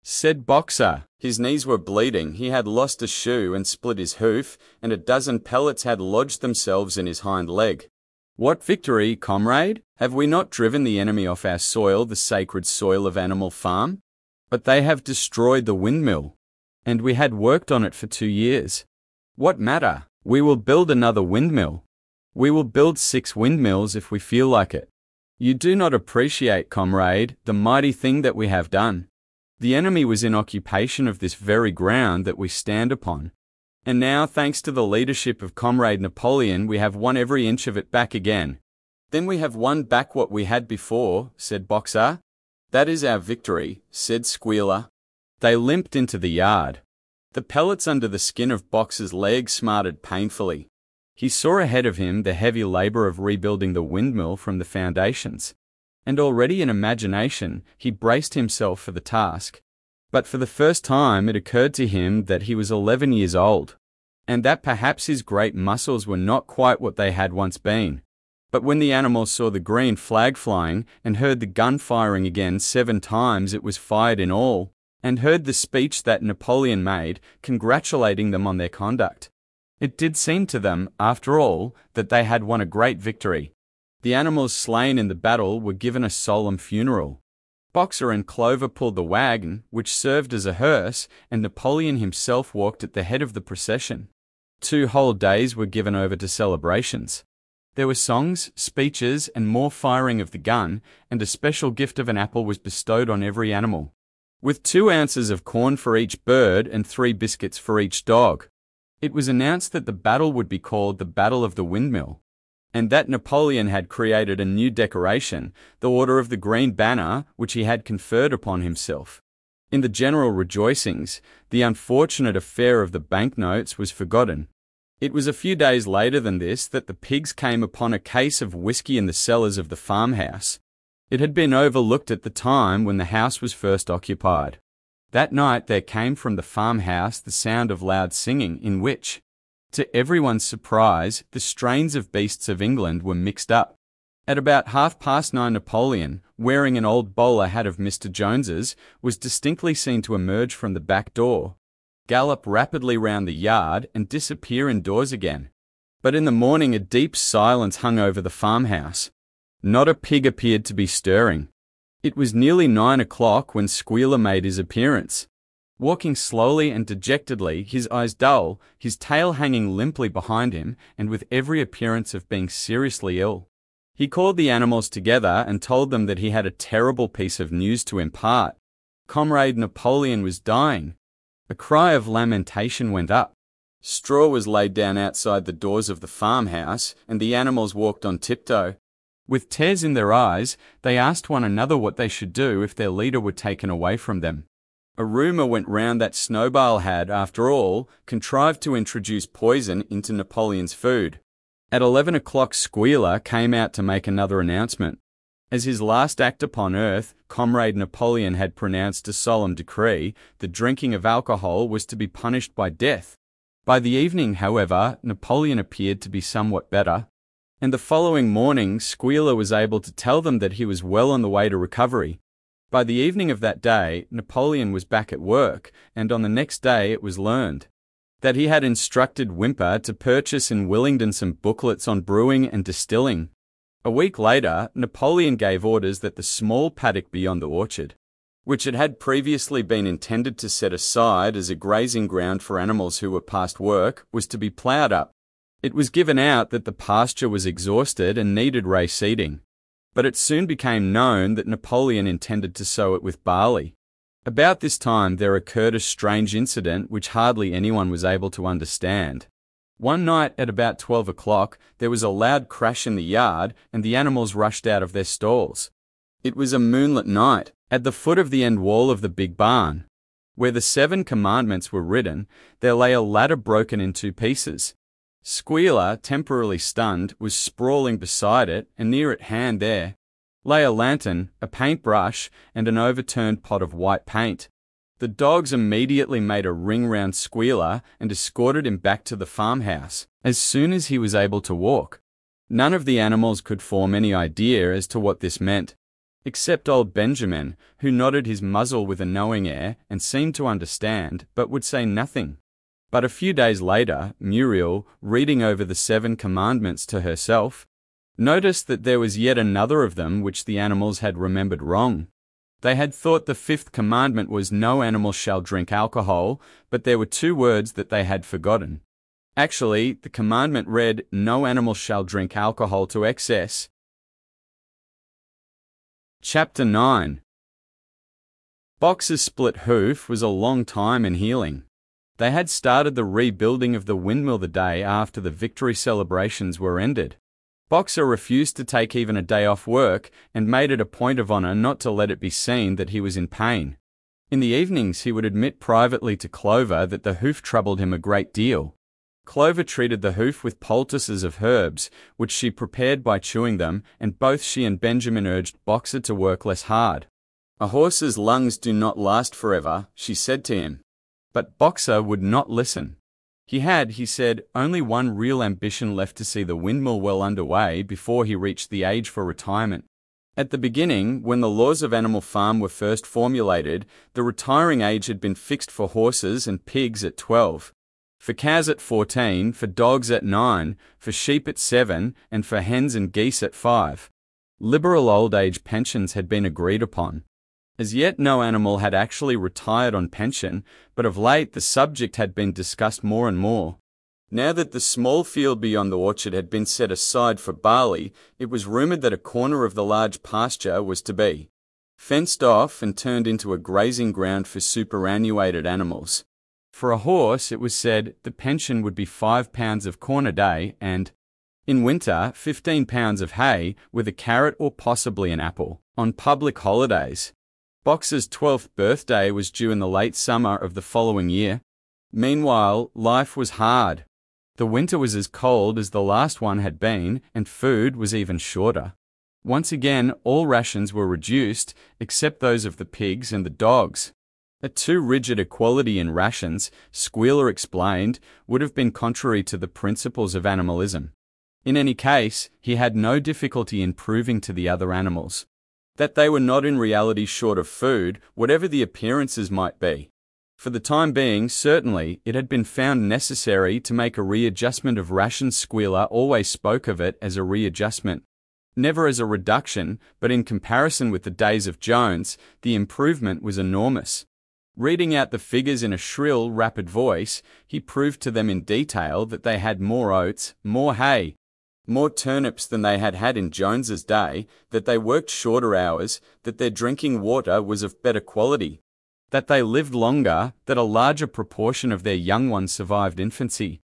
said Boxer. His knees were bleeding, he had lost a shoe and split his hoof, and a dozen pellets had lodged themselves in his hind leg. What victory, comrade? Have we not driven the enemy off our soil, the sacred soil of Animal Farm? But they have destroyed the windmill, and we had worked on it for two years. What matter? We will build another windmill. We will build six windmills if we feel like it. You do not appreciate, comrade, the mighty thing that we have done. The enemy was in occupation of this very ground that we stand upon. And now, thanks to the leadership of Comrade Napoleon, we have won every inch of it back again. Then we have won back what we had before, said Boxer. That is our victory, said Squealer. They limped into the yard. The pellets under the skin of Boxer's leg smarted painfully. He saw ahead of him the heavy labour of rebuilding the windmill from the foundations, and already in imagination he braced himself for the task. But for the first time it occurred to him that he was eleven years old, and that perhaps his great muscles were not quite what they had once been. But when the animals saw the green flag flying and heard the gun firing again seven times it was fired in all, and heard the speech that Napoleon made congratulating them on their conduct, it did seem to them, after all, that they had won a great victory. The animals slain in the battle were given a solemn funeral. Boxer and Clover pulled the wagon, which served as a hearse, and Napoleon himself walked at the head of the procession. Two whole days were given over to celebrations. There were songs, speeches, and more firing of the gun, and a special gift of an apple was bestowed on every animal, with two ounces of corn for each bird and three biscuits for each dog. It was announced that the battle would be called the Battle of the Windmill, and that Napoleon had created a new decoration, the Order of the Green Banner, which he had conferred upon himself. In the general rejoicings, the unfortunate affair of the banknotes was forgotten. It was a few days later than this that the pigs came upon a case of whisky in the cellars of the farmhouse. It had been overlooked at the time when the house was first occupied. That night there came from the farmhouse the sound of loud singing, in which, to everyone's surprise, the strains of beasts of England were mixed up. At about half past nine, Napoleon, wearing an old bowler hat of Mr. Jones's, was distinctly seen to emerge from the back door, gallop rapidly round the yard, and disappear indoors again. But in the morning a deep silence hung over the farmhouse. Not a pig appeared to be stirring. It was nearly nine o'clock when Squealer made his appearance. Walking slowly and dejectedly, his eyes dull, his tail hanging limply behind him, and with every appearance of being seriously ill. He called the animals together and told them that he had a terrible piece of news to impart. Comrade Napoleon was dying. A cry of lamentation went up. Straw was laid down outside the doors of the farmhouse, and the animals walked on tiptoe. With tears in their eyes, they asked one another what they should do if their leader were taken away from them. A rumour went round that Snowball had, after all, contrived to introduce poison into Napoleon's food. At 11 o'clock, Squealer came out to make another announcement. As his last act upon earth, Comrade Napoleon had pronounced a solemn decree the drinking of alcohol was to be punished by death. By the evening, however, Napoleon appeared to be somewhat better, and the following morning Squealer was able to tell them that he was well on the way to recovery. By the evening of that day, Napoleon was back at work, and on the next day it was learned that he had instructed Whymper to purchase in Willingdon some booklets on brewing and distilling. A week later, Napoleon gave orders that the small paddock beyond the orchard, which it had previously been intended to set aside as a grazing ground for animals who were past work, was to be ploughed up. It was given out that the pasture was exhausted and needed reseeding, but it soon became known that Napoleon intended to sow it with barley. About this time there occurred a strange incident which hardly anyone was able to understand. One night at about 12 o'clock, there was a loud crash in the yard and the animals rushed out of their stalls. It was a moonlit night, at the foot of the end wall of the big barn. Where the seven commandments were written, there lay a ladder broken in two pieces. Squealer, temporarily stunned, was sprawling beside it, and near at hand there lay a lantern, a paintbrush, and an overturned pot of white paint. The dogs immediately made a ring round Squealer and escorted him back to the farmhouse as soon as he was able to walk. None of the animals could form any idea as to what this meant, except old Benjamin, who nodded his muzzle with a knowing air and seemed to understand, but would say nothing. But a few days later, Muriel, reading over the seven commandments to herself, noticed that there was yet another of them which the animals had remembered wrong. They had thought the fifth commandment was no animal shall drink alcohol, but there were two words that they had forgotten. Actually, the commandment read, No animal shall drink alcohol to excess. Chapter 9 Boxer's split hoof was a long time in healing. They had started the rebuilding of the windmill the day after the victory celebrations were ended. Boxer refused to take even a day off work and made it a point of honor not to let it be seen that he was in pain. In the evenings, he would admit privately to Clover that the hoof troubled him a great deal. Clover treated the hoof with poultices of herbs, which she prepared by chewing them, and both she and Benjamin urged Boxer to work less hard. A horse's lungs do not last forever, she said to him. But Boxer would not listen. He had, he said, only one real ambition left to see the windmill well underway before he reached the age for retirement. At the beginning, when the laws of Animal Farm were first formulated, the retiring age had been fixed for horses and pigs at 12, for cows at 14, for dogs at 9, for sheep at 7, and for hens and geese at 5. Liberal old age pensions had been agreed upon. As yet, no animal had actually retired on pension, but of late the subject had been discussed more and more. Now that the small field beyond the orchard had been set aside for barley, it was rumoured that a corner of the large pasture was to be fenced off and turned into a grazing ground for superannuated animals. For a horse, it was said, the pension would be five pounds of corn a day and, in winter, fifteen pounds of hay with a carrot or possibly an apple, on public holidays. Boxer's 12th birthday was due in the late summer of the following year. Meanwhile, life was hard. The winter was as cold as the last one had been, and food was even shorter. Once again, all rations were reduced, except those of the pigs and the dogs. A too rigid equality in rations, Squealer explained, would have been contrary to the principles of animalism. In any case, he had no difficulty in proving to the other animals that they were not in reality short of food, whatever the appearances might be. For the time being, certainly, it had been found necessary to make a readjustment of rations. Squealer always spoke of it as a readjustment. Never as a reduction, but in comparison with the days of Jones, the improvement was enormous. Reading out the figures in a shrill, rapid voice, he proved to them in detail that they had more oats, more hay, more turnips than they had had in Jones's day, that they worked shorter hours, that their drinking water was of better quality, that they lived longer, that a larger proportion of their young ones survived infancy,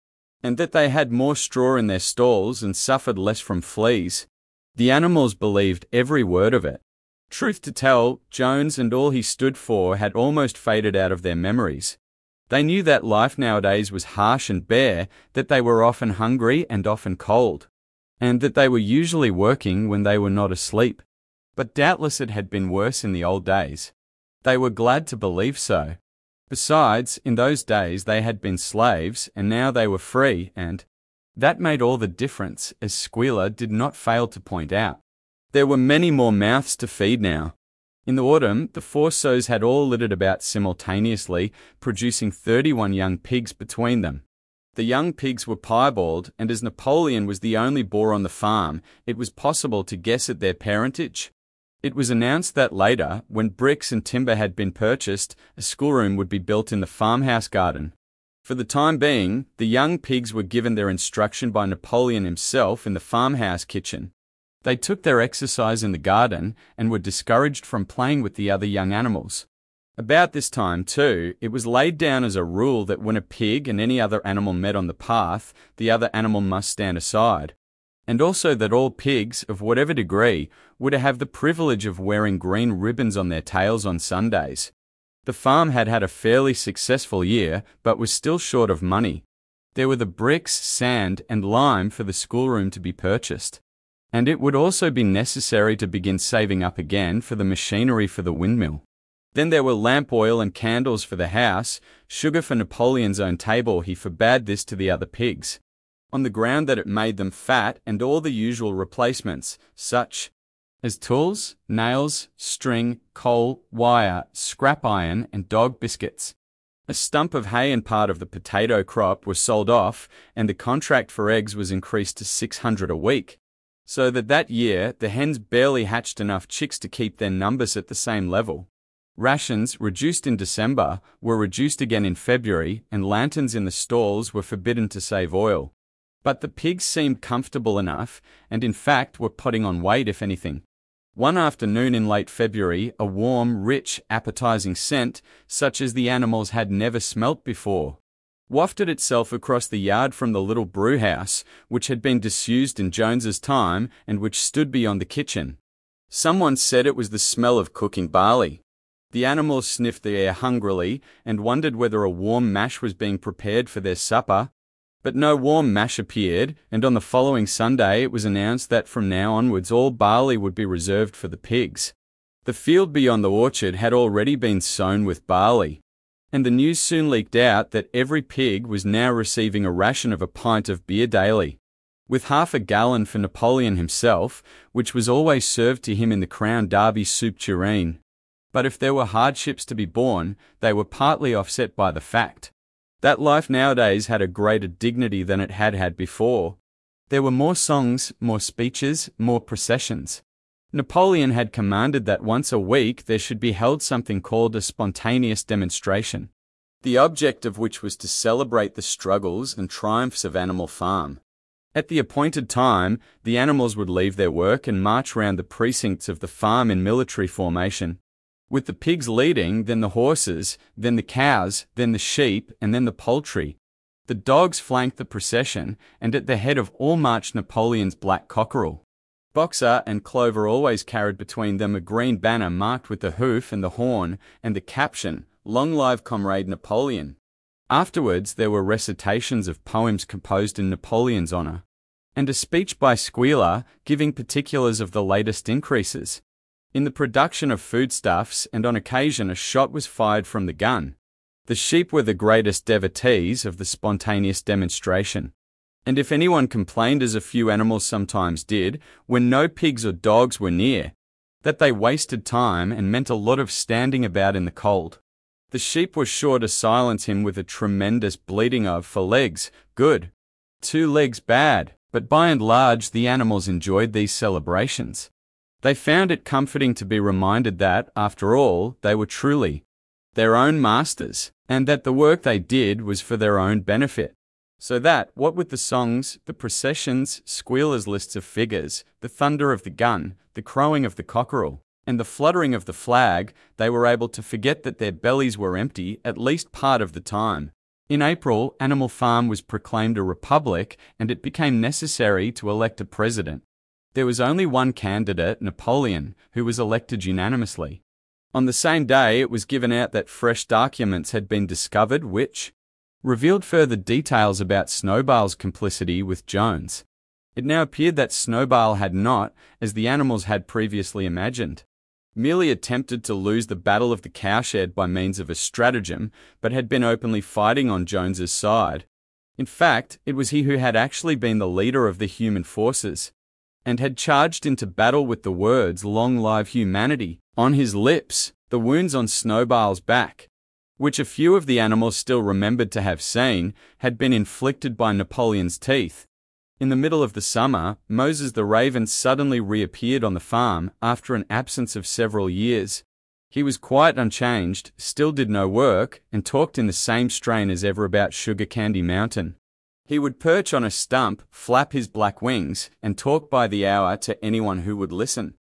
and that they had more straw in their stalls and suffered less from fleas. The animals believed every word of it. Truth to tell, Jones and all he stood for had almost faded out of their memories. They knew that life nowadays was harsh and bare, that they were often hungry and often cold and that they were usually working when they were not asleep. But doubtless it had been worse in the old days. They were glad to believe so. Besides, in those days they had been slaves, and now they were free, and that made all the difference, as Squealer did not fail to point out. There were many more mouths to feed now. In the autumn, the four sows had all littered about simultaneously, producing 31 young pigs between them. The young pigs were piebald, and as Napoleon was the only boar on the farm, it was possible to guess at their parentage. It was announced that later, when bricks and timber had been purchased, a schoolroom would be built in the farmhouse garden. For the time being, the young pigs were given their instruction by Napoleon himself in the farmhouse kitchen. They took their exercise in the garden and were discouraged from playing with the other young animals. About this time, too, it was laid down as a rule that when a pig and any other animal met on the path, the other animal must stand aside. And also that all pigs, of whatever degree, were to have the privilege of wearing green ribbons on their tails on Sundays. The farm had had a fairly successful year, but was still short of money. There were the bricks, sand, and lime for the schoolroom to be purchased. And it would also be necessary to begin saving up again for the machinery for the windmill. Then there were lamp oil and candles for the house, sugar for Napoleon's own table. He forbade this to the other pigs, on the ground that it made them fat and all the usual replacements, such as tools, nails, string, coal, wire, scrap iron, and dog biscuits. A stump of hay and part of the potato crop were sold off, and the contract for eggs was increased to 600 a week. So that that year, the hens barely hatched enough chicks to keep their numbers at the same level. Rations, reduced in December, were reduced again in February, and lanterns in the stalls were forbidden to save oil. But the pigs seemed comfortable enough, and in fact were putting on weight if anything. One afternoon in late February, a warm, rich, appetizing scent, such as the animals had never smelt before, wafted itself across the yard from the little brewhouse, which had been disused in Jones's time and which stood beyond the kitchen. Someone said it was the smell of cooking barley. The animals sniffed the air hungrily and wondered whether a warm mash was being prepared for their supper. But no warm mash appeared, and on the following Sunday it was announced that from now onwards all barley would be reserved for the pigs. The field beyond the orchard had already been sown with barley, and the news soon leaked out that every pig was now receiving a ration of a pint of beer daily, with half a gallon for Napoleon himself, which was always served to him in the Crown Derby soup tureen. But if there were hardships to be borne, they were partly offset by the fact that life nowadays had a greater dignity than it had had before. There were more songs, more speeches, more processions. Napoleon had commanded that once a week there should be held something called a spontaneous demonstration, the object of which was to celebrate the struggles and triumphs of Animal Farm. At the appointed time, the animals would leave their work and march round the precincts of the farm in military formation, with the pigs leading, then the horses, then the cows, then the sheep, and then the poultry. The dogs flanked the procession, and at the head of all marched Napoleon's black cockerel. Boxer and Clover always carried between them a green banner marked with the hoof and the horn, and the caption, Long live Comrade Napoleon. Afterwards, there were recitations of poems composed in Napoleon's honour, and a speech by Squealer giving particulars of the latest increases. In the production of foodstuffs, and on occasion a shot was fired from the gun. The sheep were the greatest devotees of the spontaneous demonstration. And if anyone complained, as a few animals sometimes did, when no pigs or dogs were near, that they wasted time and meant a lot of standing about in the cold. The sheep were sure to silence him with a tremendous bleating of four legs, good, two legs bad, but by and large the animals enjoyed these celebrations. They found it comforting to be reminded that, after all, they were truly their own masters, and that the work they did was for their own benefit. So that, what with the songs, the processions, Squealer's lists of figures, the thunder of the gun, the crowing of the cockerel, and the fluttering of the flag, they were able to forget that their bellies were empty at least part of the time. In April, Animal Farm was proclaimed a republic, and it became necessary to elect a president. There was only one candidate, Napoleon, who was elected unanimously. On the same day, it was given out that fresh documents had been discovered which revealed further details about Snowball's complicity with Jones. It now appeared that Snowball had not, as the animals had previously imagined, merely attempted to lose the Battle of the Cowshed by means of a stratagem, but had been openly fighting on Jones's side. In fact, it was he who had actually been the leader of the human forces, and had charged into battle with the words, Long live humanity, on his lips, the wounds on Snowball's back, which a few of the animals still remembered to have seen, had been inflicted by Napoleon's teeth. In the middle of the summer, Moses the raven suddenly reappeared on the farm after an absence of several years. He was quite unchanged, still did no work, and talked in the same strain as ever about Sugar Candy Mountain. He would perch on a stump, flap his black wings, and talk by the hour to anyone who would listen.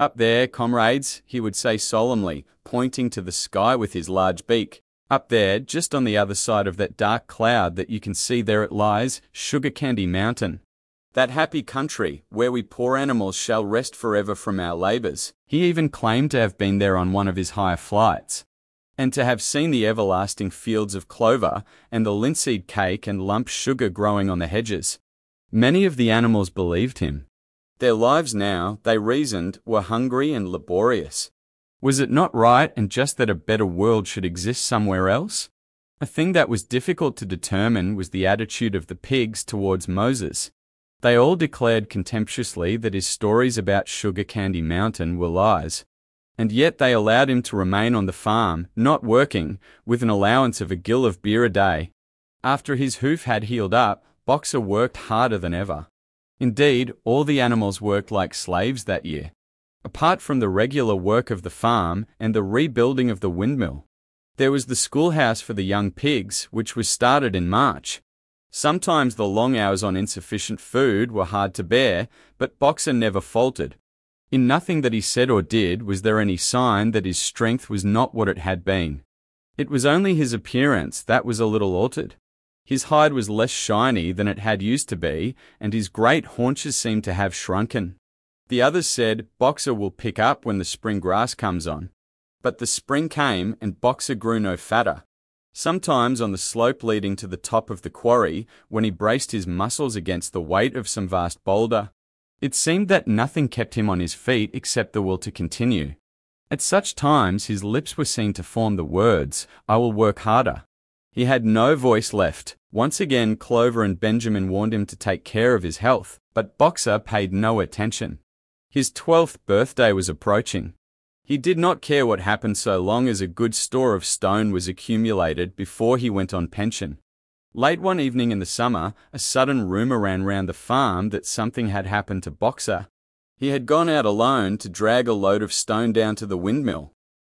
Up there, comrades, he would say solemnly, pointing to the sky with his large beak. Up there, just on the other side of that dark cloud that you can see there it lies, Sugar Candy Mountain. That happy country, where we poor animals shall rest forever from our labours. He even claimed to have been there on one of his higher flights, and to have seen the everlasting fields of clover and the linseed cake and lump sugar growing on the hedges. Many of the animals believed him. Their lives now, they reasoned, were hungry and laborious. Was it not right and just that a better world should exist somewhere else? A thing that was difficult to determine was the attitude of the pigs towards Moses. They all declared contemptuously that his stories about Sugar Candy Mountain were lies. And yet they allowed him to remain on the farm, not working, with an allowance of a gill of beer a day. After his hoof had healed up, Boxer worked harder than ever. Indeed, all the animals worked like slaves that year. Apart from the regular work of the farm and the rebuilding of the windmill, there was the schoolhouse for the young pigs, which was started in March. Sometimes the long hours on insufficient food were hard to bear, but Boxer never faltered. In nothing that he said or did was there any sign that his strength was not what it had been. It was only his appearance that was a little altered. His hide was less shiny than it had used to be, and his great haunches seemed to have shrunken. The others said, Boxer will pick up when the spring grass comes on. But the spring came, and Boxer grew no fatter. Sometimes on the slope leading to the top of the quarry, when he braced his muscles against the weight of some vast boulder, it seemed that nothing kept him on his feet except the will to continue. At such times his lips were seen to form the words, I will work harder. He had no voice left. Once again, Clover and Benjamin warned him to take care of his health, but Boxer paid no attention. His twelfth birthday was approaching. He did not care what happened so long as a good store of stone was accumulated before he went on pension. Late one evening in the summer, a sudden rumour ran round the farm that something had happened to Boxer. He had gone out alone to drag a load of stone down to the windmill.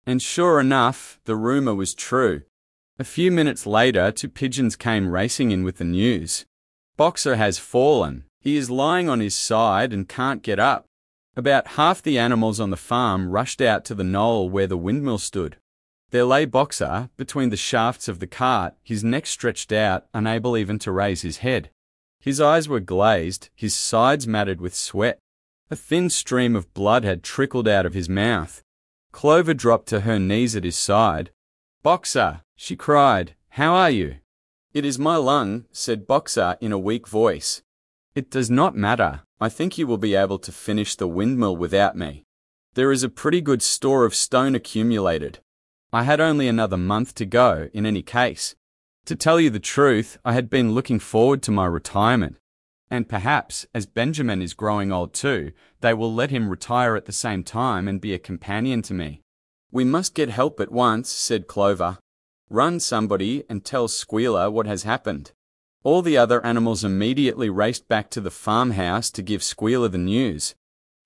And sure enough, the rumour was true. A few minutes later, two pigeons came racing in with the news. Boxer has fallen. He is lying on his side and can't get up. About half the animals on the farm rushed out to the knoll where the windmill stood. There lay Boxer, between the shafts of the cart, his neck stretched out, unable even to raise his head. His eyes were glazed, his sides matted with sweat. A thin stream of blood had trickled out of his mouth. Clover dropped to her knees at his side. Boxer, she cried, how are you? It is my lung, said Boxer in a weak voice. It does not matter. I think you will be able to finish the windmill without me. There is a pretty good store of stone accumulated. I had only another month to go in any case. To tell you the truth, I had been looking forward to my retirement. And perhaps, as Benjamin is growing old too, they will let him retire at the same time and be a companion to me. We must get help at once, said Clover. Run somebody and tell Squealer what has happened. All the other animals immediately raced back to the farmhouse to give Squealer the news.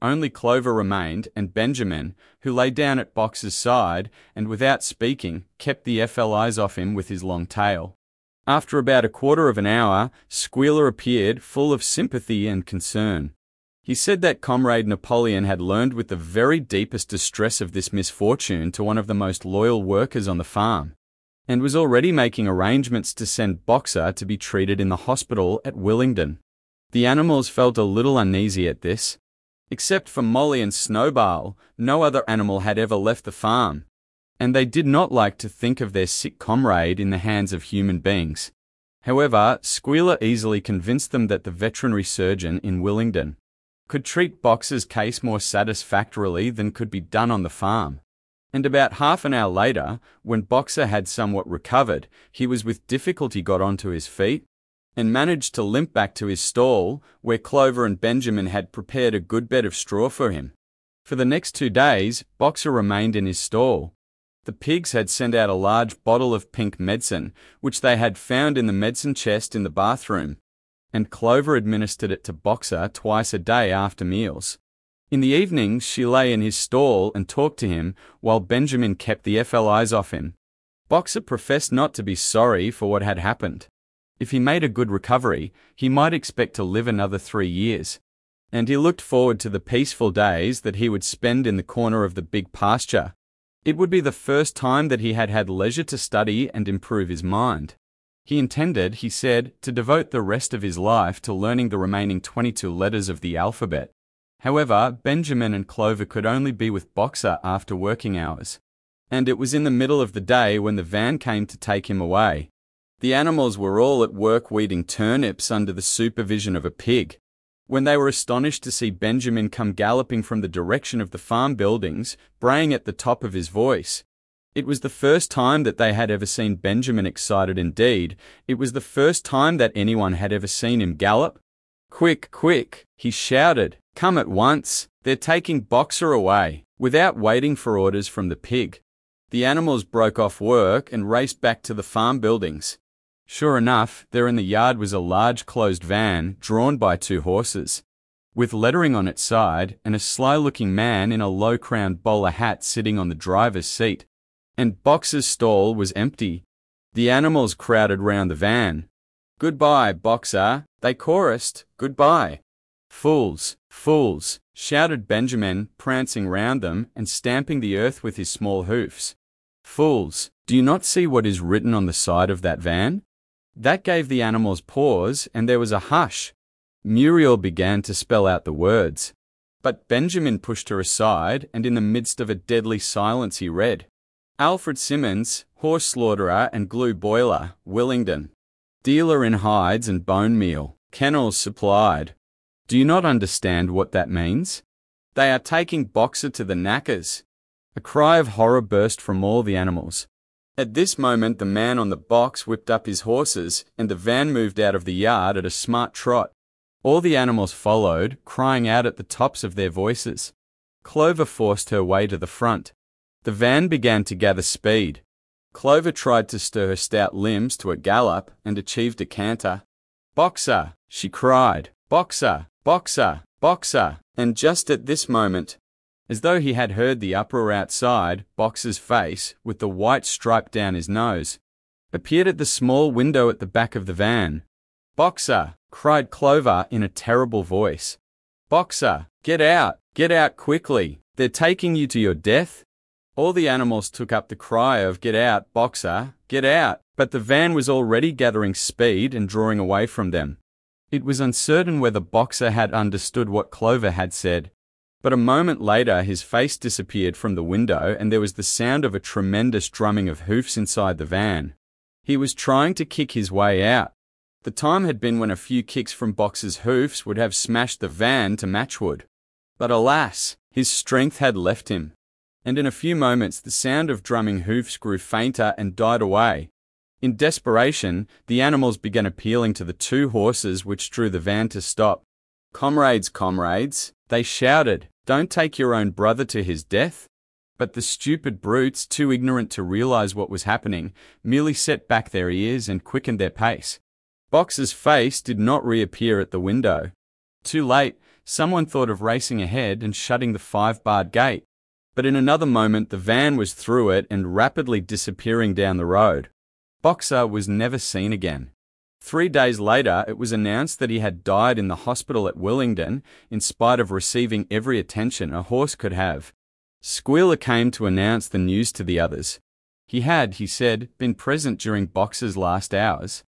Only Clover remained, and Benjamin, who lay down at Boxer's side and without speaking kept the FLIs off him with his long tail. After about a quarter of an hour, Squealer appeared, full of sympathy and concern. He said that Comrade Napoleon had learned with the very deepest distress of this misfortune to one of the most loyal workers on the farm and was already making arrangements to send Boxer to be treated in the hospital at Willingdon. The animals felt a little uneasy at this. Except for Molly and Snowball, no other animal had ever left the farm, and they did not like to think of their sick comrade in the hands of human beings. However, Squealer easily convinced them that the veterinary surgeon in Willingdon could treat Boxer's case more satisfactorily than could be done on the farm and about half an hour later, when Boxer had somewhat recovered, he was with difficulty got onto his feet and managed to limp back to his stall, where Clover and Benjamin had prepared a good bed of straw for him. For the next two days, Boxer remained in his stall. The pigs had sent out a large bottle of pink medicine, which they had found in the medicine chest in the bathroom, and Clover administered it to Boxer twice a day after meals. In the evenings, she lay in his stall and talked to him while Benjamin kept the FLIs off him. Boxer professed not to be sorry for what had happened. If he made a good recovery, he might expect to live another three years. And he looked forward to the peaceful days that he would spend in the corner of the big pasture. It would be the first time that he had had leisure to study and improve his mind. He intended, he said, to devote the rest of his life to learning the remaining 22 letters of the alphabet. However, Benjamin and Clover could only be with Boxer after working hours and it was in the middle of the day when the van came to take him away. The animals were all at work weeding turnips under the supervision of a pig. When they were astonished to see Benjamin come galloping from the direction of the farm buildings, braying at the top of his voice. It was the first time that they had ever seen Benjamin excited indeed. It was the first time that anyone had ever seen him gallop. Quick, quick, he shouted, come at once, they're taking Boxer away, without waiting for orders from the pig. The animals broke off work and raced back to the farm buildings. Sure enough, there in the yard was a large closed van drawn by two horses, with lettering on its side and a sly looking man in a low crowned bowler hat sitting on the driver's seat. And Boxer's stall was empty. The animals crowded round the van. Goodbye, Boxer, they chorused. Goodbye. Fools, fools, shouted Benjamin, prancing round them and stamping the earth with his small hoofs. Fools, do you not see what is written on the side of that van? That gave the animals pause, and there was a hush. Muriel began to spell out the words. But Benjamin pushed her aside, and in the midst of a deadly silence he read Alfred Simmons, horse slaughterer and glue boiler, Willingdon. Dealer in hides and bone meal, kennels supplied. Do you not understand what that means? They are taking Boxer to the knackers. A cry of horror burst from all the animals. At this moment, the man on the box whipped up his horses, and the van moved out of the yard at a smart trot. All the animals followed, crying out at the tops of their voices. Clover forced her way to the front. The van began to gather speed. Clover tried to stir her stout limbs to a gallop and achieved a canter. Boxer! she cried. Boxer! Boxer! Boxer! And just at this moment, as though he had heard the uproar outside, Boxer's face, with the white stripe down his nose, appeared at the small window at the back of the van. Boxer! cried Clover in a terrible voice. Boxer! Get out! Get out quickly! They're taking you to your death! All the animals took up the cry of Get out, Boxer! Get out! But the van was already gathering speed and drawing away from them. It was uncertain whether Boxer had understood what Clover had said, but a moment later, his face disappeared from the window and there was the sound of a tremendous drumming of hoofs inside the van. He was trying to kick his way out. The time had been when a few kicks from Boxer's hoofs would have smashed the van to matchwood. But alas, his strength had left him. And in a few moments, the sound of drumming hoofs grew fainter and died away. In desperation, the animals began appealing to the two horses which drew the van to stop. Comrades, comrades, they shouted, don't take your own brother to his death. But the stupid brutes, too ignorant to realize what was happening, merely set back their ears and quickened their pace. Boxer's face did not reappear at the window. Too late, someone thought of racing ahead and shutting the five barred gate. But in another moment, the van was through it and rapidly disappearing down the road. Boxer was never seen again. Three days later, it was announced that he had died in the hospital at Willingdon, in spite of receiving every attention a horse could have. Squealer came to announce the news to the others. He had, he said, been present during Boxer's last hours.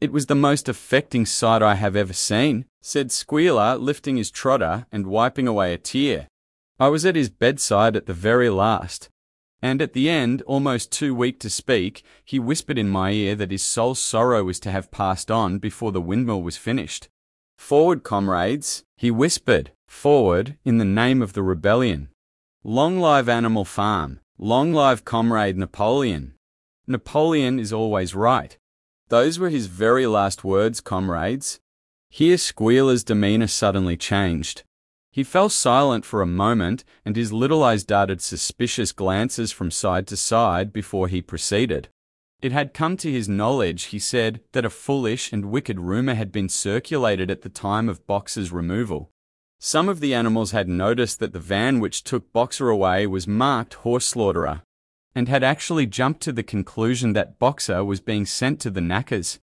It was the most affecting sight I have ever seen, said Squealer, lifting his trotter and wiping away a tear. I was at his bedside at the very last, and at the end, almost too weak to speak, he whispered in my ear that his sole sorrow was to have passed on before the windmill was finished. Forward, comrades, he whispered, forward in the name of the rebellion. Long live Animal Farm, long live Comrade Napoleon. Napoleon is always right. Those were his very last words, comrades. Here Squealer's demeanour suddenly changed. He fell silent for a moment, and his little eyes darted suspicious glances from side to side before he proceeded. It had come to his knowledge, he said, that a foolish and wicked rumour had been circulated at the time of Boxer's removal. Some of the animals had noticed that the van which took Boxer away was marked horse slaughterer, and had actually jumped to the conclusion that Boxer was being sent to the knackers.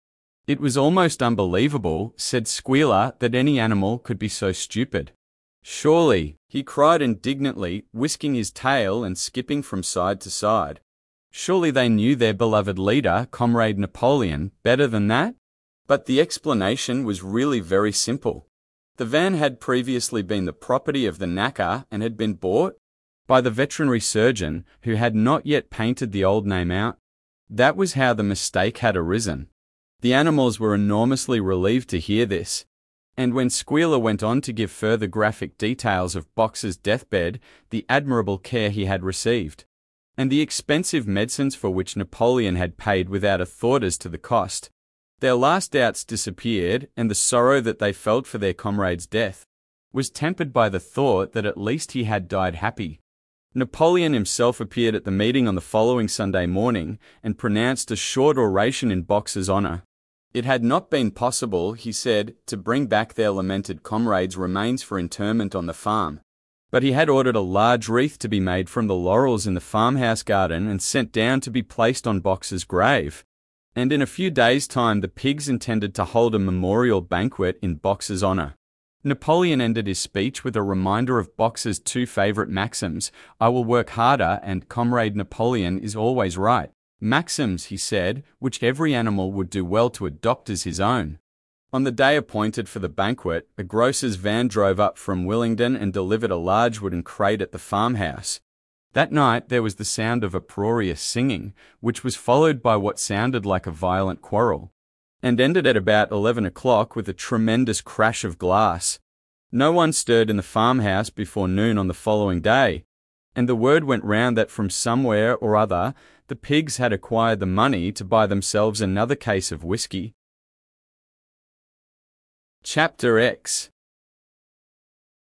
It was almost unbelievable, said Squealer, that any animal could be so stupid. Surely, he cried indignantly, whisking his tail and skipping from side to side. Surely they knew their beloved leader, Comrade Napoleon, better than that? But the explanation was really very simple. The van had previously been the property of the knacker and had been bought by the veterinary surgeon who had not yet painted the old name out. That was how the mistake had arisen. The animals were enormously relieved to hear this, and when Squealer went on to give further graphic details of Boxer's deathbed, the admirable care he had received, and the expensive medicines for which Napoleon had paid without a thought as to the cost, their last doubts disappeared, and the sorrow that they felt for their comrade's death was tempered by the thought that at least he had died happy. Napoleon himself appeared at the meeting on the following Sunday morning and pronounced a short oration in Boxer's honour. It had not been possible, he said, to bring back their lamented comrade's remains for interment on the farm. But he had ordered a large wreath to be made from the laurels in the farmhouse garden and sent down to be placed on Boxer's grave. And in a few days' time, the pigs intended to hold a memorial banquet in Boxer's honour. Napoleon ended his speech with a reminder of Boxer's two favourite maxims I will work harder and Comrade Napoleon is always right. Maxims, he said, which every animal would do well to adopt as his own. On the day appointed for the banquet, a grocer's van drove up from Willingdon and delivered a large wooden crate at the farmhouse. That night there was the sound of uproarious singing, which was followed by what sounded like a violent quarrel, and ended at about eleven o'clock with a tremendous crash of glass. No one stirred in the farmhouse before noon on the following day, and the word went round that from somewhere or other the pigs had acquired the money to buy themselves another case of whisky. Chapter X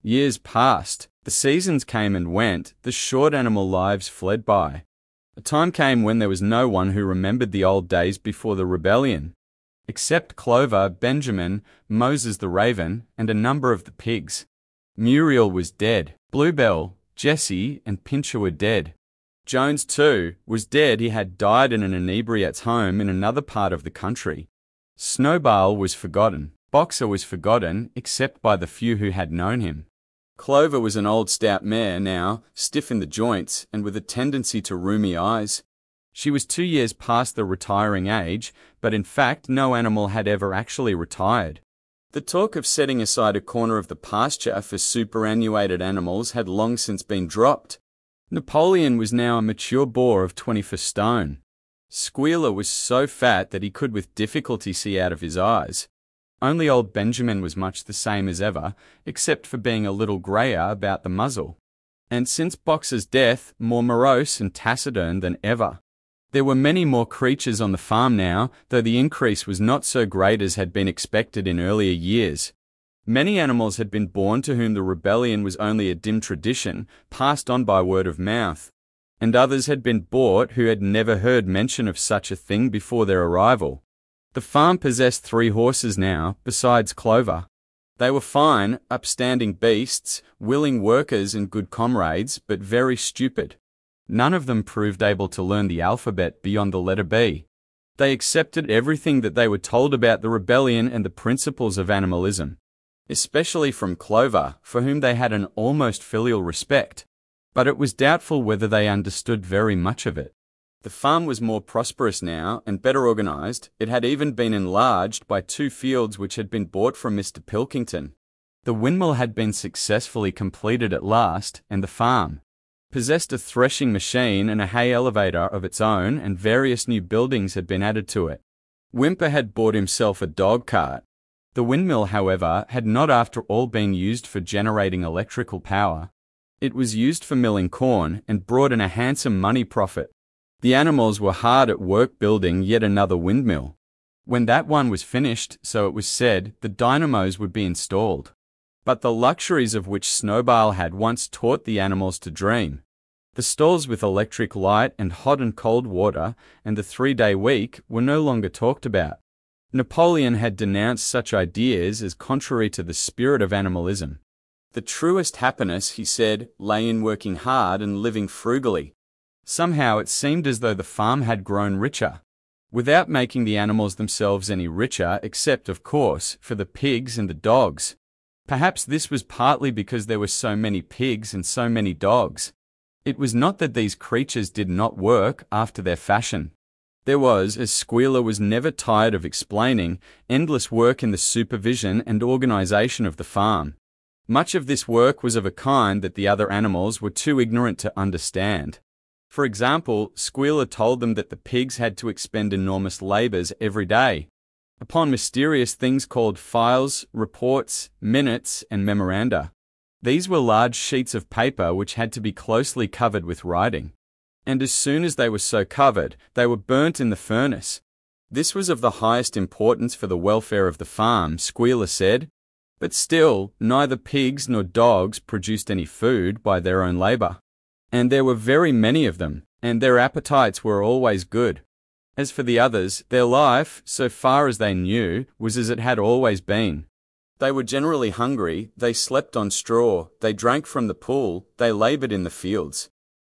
Years passed, the seasons came and went, the short animal lives fled by. A time came when there was no one who remembered the old days before the rebellion, except Clover, Benjamin, Moses the raven, and a number of the pigs. Muriel was dead, Bluebell, Jessie, and Pincher were dead. Jones, too, was dead. He had died in an inebriate's home in another part of the country. Snowball was forgotten. Boxer was forgotten, except by the few who had known him. Clover was an old stout mare now, stiff in the joints, and with a tendency to rheumy eyes. She was two years past the retiring age, but in fact no animal had ever actually retired. The talk of setting aside a corner of the pasture for superannuated animals had long since been dropped. Napoleon was now a mature boar of 24 stone. Squealer was so fat that he could with difficulty see out of his eyes. Only old Benjamin was much the same as ever, except for being a little greyer about the muzzle. And since Boxer's death, more morose and taciturn than ever. There were many more creatures on the farm now, though the increase was not so great as had been expected in earlier years. Many animals had been born to whom the rebellion was only a dim tradition, passed on by word of mouth, and others had been bought who had never heard mention of such a thing before their arrival. The farm possessed three horses now, besides Clover. They were fine, upstanding beasts, willing workers and good comrades, but very stupid. None of them proved able to learn the alphabet beyond the letter B. They accepted everything that they were told about the rebellion and the principles of animalism especially from Clover, for whom they had an almost filial respect, but it was doubtful whether they understood very much of it. The farm was more prosperous now and better organized. It had even been enlarged by two fields which had been bought from Mr. Pilkington. The windmill had been successfully completed at last, and the farm possessed a threshing machine and a hay elevator of its own, and various new buildings had been added to it. Whymper had bought himself a dog cart, the windmill, however, had not after all been used for generating electrical power. It was used for milling corn and brought in a handsome money profit. The animals were hard at work building yet another windmill. When that one was finished, so it was said, the dynamos would be installed. But the luxuries of which Snowball had once taught the animals to dream. The stalls with electric light and hot and cold water and the three day week were no longer talked about. Napoleon had denounced such ideas as contrary to the spirit of animalism. The truest happiness, he said, lay in working hard and living frugally. Somehow it seemed as though the farm had grown richer, without making the animals themselves any richer, except, of course, for the pigs and the dogs. Perhaps this was partly because there were so many pigs and so many dogs. It was not that these creatures did not work after their fashion. There was, as Squealer was never tired of explaining, endless work in the supervision and organization of the farm. Much of this work was of a kind that the other animals were too ignorant to understand. For example, Squealer told them that the pigs had to expend enormous labors every day upon mysterious things called files, reports, minutes, and memoranda. These were large sheets of paper which had to be closely covered with writing and as soon as they were so covered, they were burnt in the furnace. This was of the highest importance for the welfare of the farm, Squealer said. But still, neither pigs nor dogs produced any food by their own labor. And there were very many of them, and their appetites were always good. As for the others, their life, so far as they knew, was as it had always been. They were generally hungry, they slept on straw, they drank from the pool, they labored in the fields.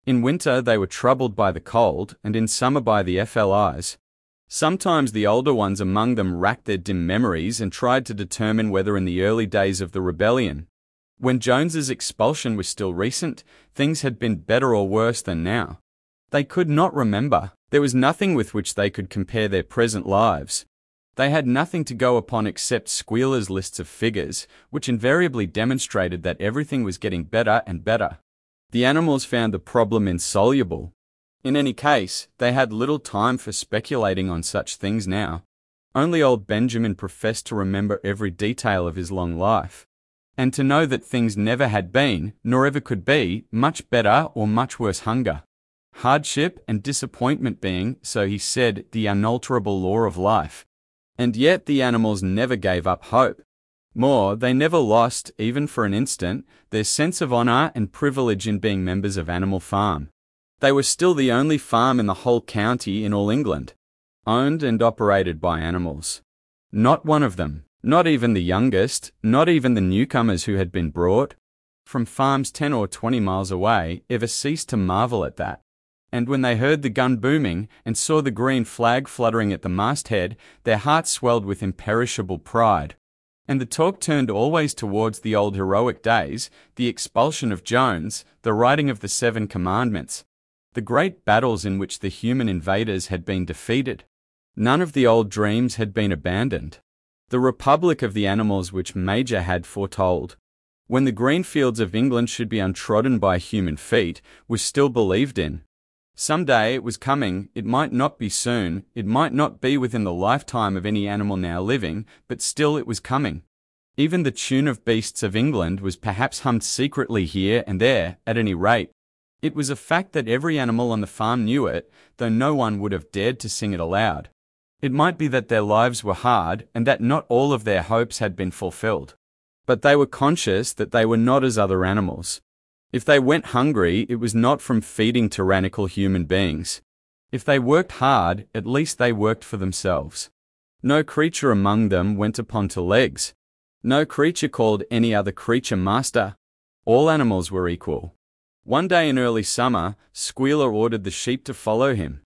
In winter they were troubled by the cold, and in summer by the FLIs. Sometimes the older ones among them racked their dim memories and tried to determine whether in the early days of the rebellion, when Jones's expulsion was still recent, things had been better or worse than now. They could not remember. There was nothing with which they could compare their present lives. They had nothing to go upon except Squealer's lists of figures, which invariably demonstrated that everything was getting better and better. The animals found the problem insoluble. In any case, they had little time for speculating on such things now. Only old Benjamin professed to remember every detail of his long life, and to know that things never had been, nor ever could be, much better or much worse hunger. Hardship and disappointment being, so he said, the unalterable law of life. And yet the animals never gave up hope. More, they never lost, even for an instant, their sense of honour and privilege in being members of Animal Farm. They were still the only farm in the whole county in all England, owned and operated by animals. Not one of them, not even the youngest, not even the newcomers who had been brought from farms 10 or 20 miles away, ever ceased to marvel at that. And when they heard the gun booming and saw the green flag fluttering at the masthead, their hearts swelled with imperishable pride. And the talk turned always towards the old heroic days, the expulsion of Jones, the writing of the Seven Commandments, the great battles in which the human invaders had been defeated. None of the old dreams had been abandoned. The republic of the animals which Major had foretold, when the green fields of England should be untrodden by human feet, was still believed in. Some day it was coming, it might not be soon, it might not be within the lifetime of any animal now living, but still it was coming. Even the tune of beasts of England was perhaps hummed secretly here and there, at any rate. It was a fact that every animal on the farm knew it, though no one would have dared to sing it aloud. It might be that their lives were hard and that not all of their hopes had been fulfilled. But they were conscious that they were not as other animals. If they went hungry, it was not from feeding tyrannical human beings. If they worked hard, at least they worked for themselves. No creature among them went upon two legs. No creature called any other creature master. All animals were equal. One day in early summer, Squealer ordered the sheep to follow him,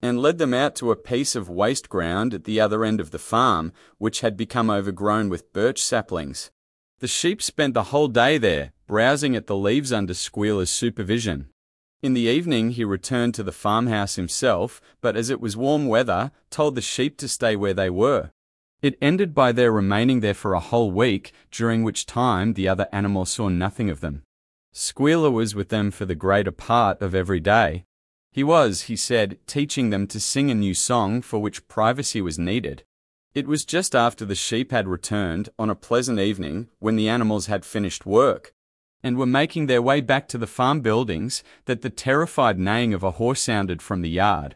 and led them out to a piece of waste ground at the other end of the farm, which had become overgrown with birch saplings. The sheep spent the whole day there, browsing at the leaves under Squealer's supervision. In the evening he returned to the farmhouse himself, but as it was warm weather, told the sheep to stay where they were. It ended by their remaining there for a whole week, during which time the other animals saw nothing of them. Squealer was with them for the greater part of every day. He was, he said, teaching them to sing a new song for which privacy was needed. It was just after the sheep had returned, on a pleasant evening, when the animals had finished work, and were making their way back to the farm buildings, that the terrified neighing of a horse sounded from the yard.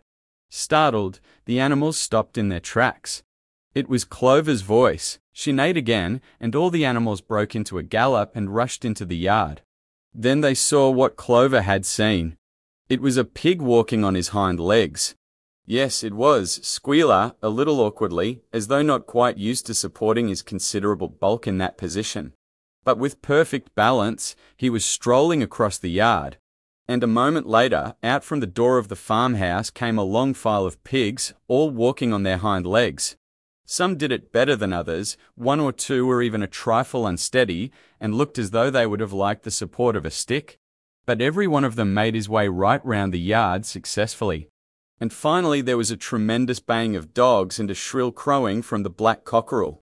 Startled, the animals stopped in their tracks. It was Clover's voice. She neighed again, and all the animals broke into a gallop and rushed into the yard. Then they saw what Clover had seen. It was a pig walking on his hind legs. Yes, it was, Squealer, a little awkwardly, as though not quite used to supporting his considerable bulk in that position. But with perfect balance, he was strolling across the yard. And a moment later, out from the door of the farmhouse came a long file of pigs, all walking on their hind legs. Some did it better than others, one or two were even a trifle unsteady, and looked as though they would have liked the support of a stick. But every one of them made his way right round the yard successfully. And finally there was a tremendous baying of dogs and a shrill crowing from the black cockerel.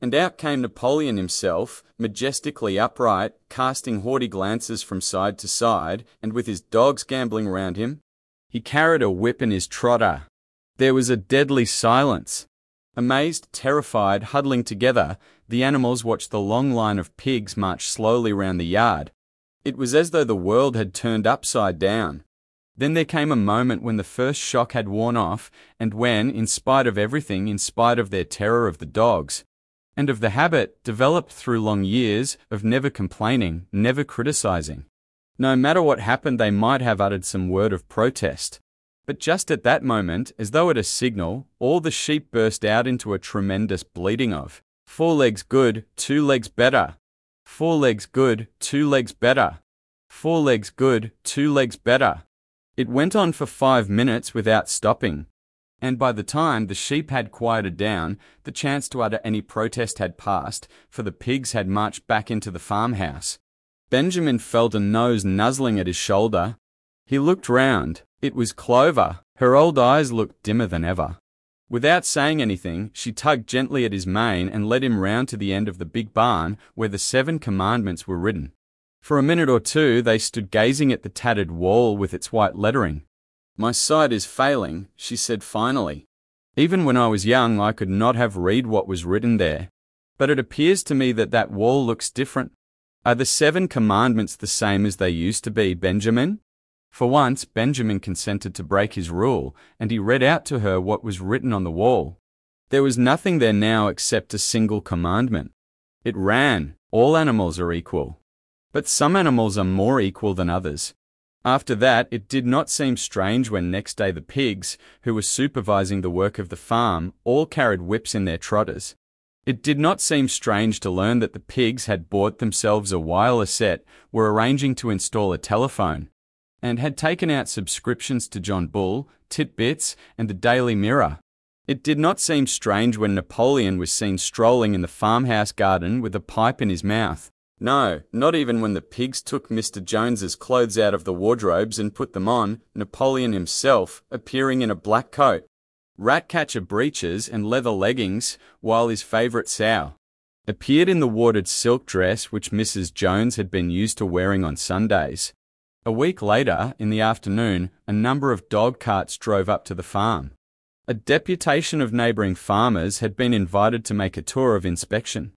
And out came Napoleon himself, majestically upright, casting haughty glances from side to side, and with his dogs gambling round him. He carried a whip in his trotter. There was a deadly silence. Amazed, terrified, huddling together, the animals watched the long line of pigs march slowly round the yard. It was as though the world had turned upside down. Then there came a moment when the first shock had worn off, and when, in spite of everything, in spite of their terror of the dogs, and of the habit, developed through long years, of never complaining, never criticizing. No matter what happened, they might have uttered some word of protest. But just at that moment, as though at a signal, all the sheep burst out into a tremendous bleating of four legs good, two legs better, four legs good, two legs better, four legs good, two legs better. It went on for five minutes without stopping. And by the time the sheep had quieted down, the chance to utter any protest had passed, for the pigs had marched back into the farmhouse. Benjamin felt a nose nuzzling at his shoulder. He looked round. It was Clover. Her old eyes looked dimmer than ever. Without saying anything, she tugged gently at his mane and led him round to the end of the big barn where the seven commandments were written. For a minute or two they stood gazing at the tattered wall with its white lettering. My sight is failing, she said finally. Even when I was young, I could not have read what was written there. But it appears to me that that wall looks different. Are the seven commandments the same as they used to be, Benjamin? For once, Benjamin consented to break his rule, and he read out to her what was written on the wall. There was nothing there now except a single commandment. It ran, All animals are equal. But some animals are more equal than others. After that, it did not seem strange when next day the pigs, who were supervising the work of the farm, all carried whips in their trotters. It did not seem strange to learn that the pigs had bought themselves a wireless set, were arranging to install a telephone, and had taken out subscriptions to John Bull, Tit-Bits, and the Daily Mirror. It did not seem strange when Napoleon was seen strolling in the farmhouse garden with a pipe in his mouth. No, not even when the pigs took Mr. Jones's clothes out of the wardrobes and put them on, Napoleon himself, appearing in a black coat, ratcatcher breeches and leather leggings, while his favourite sow appeared in the watered silk dress which Mrs. Jones had been used to wearing on Sundays. A week later, in the afternoon, a number of dog carts drove up to the farm. A deputation of neighbouring farmers had been invited to make a tour of inspection.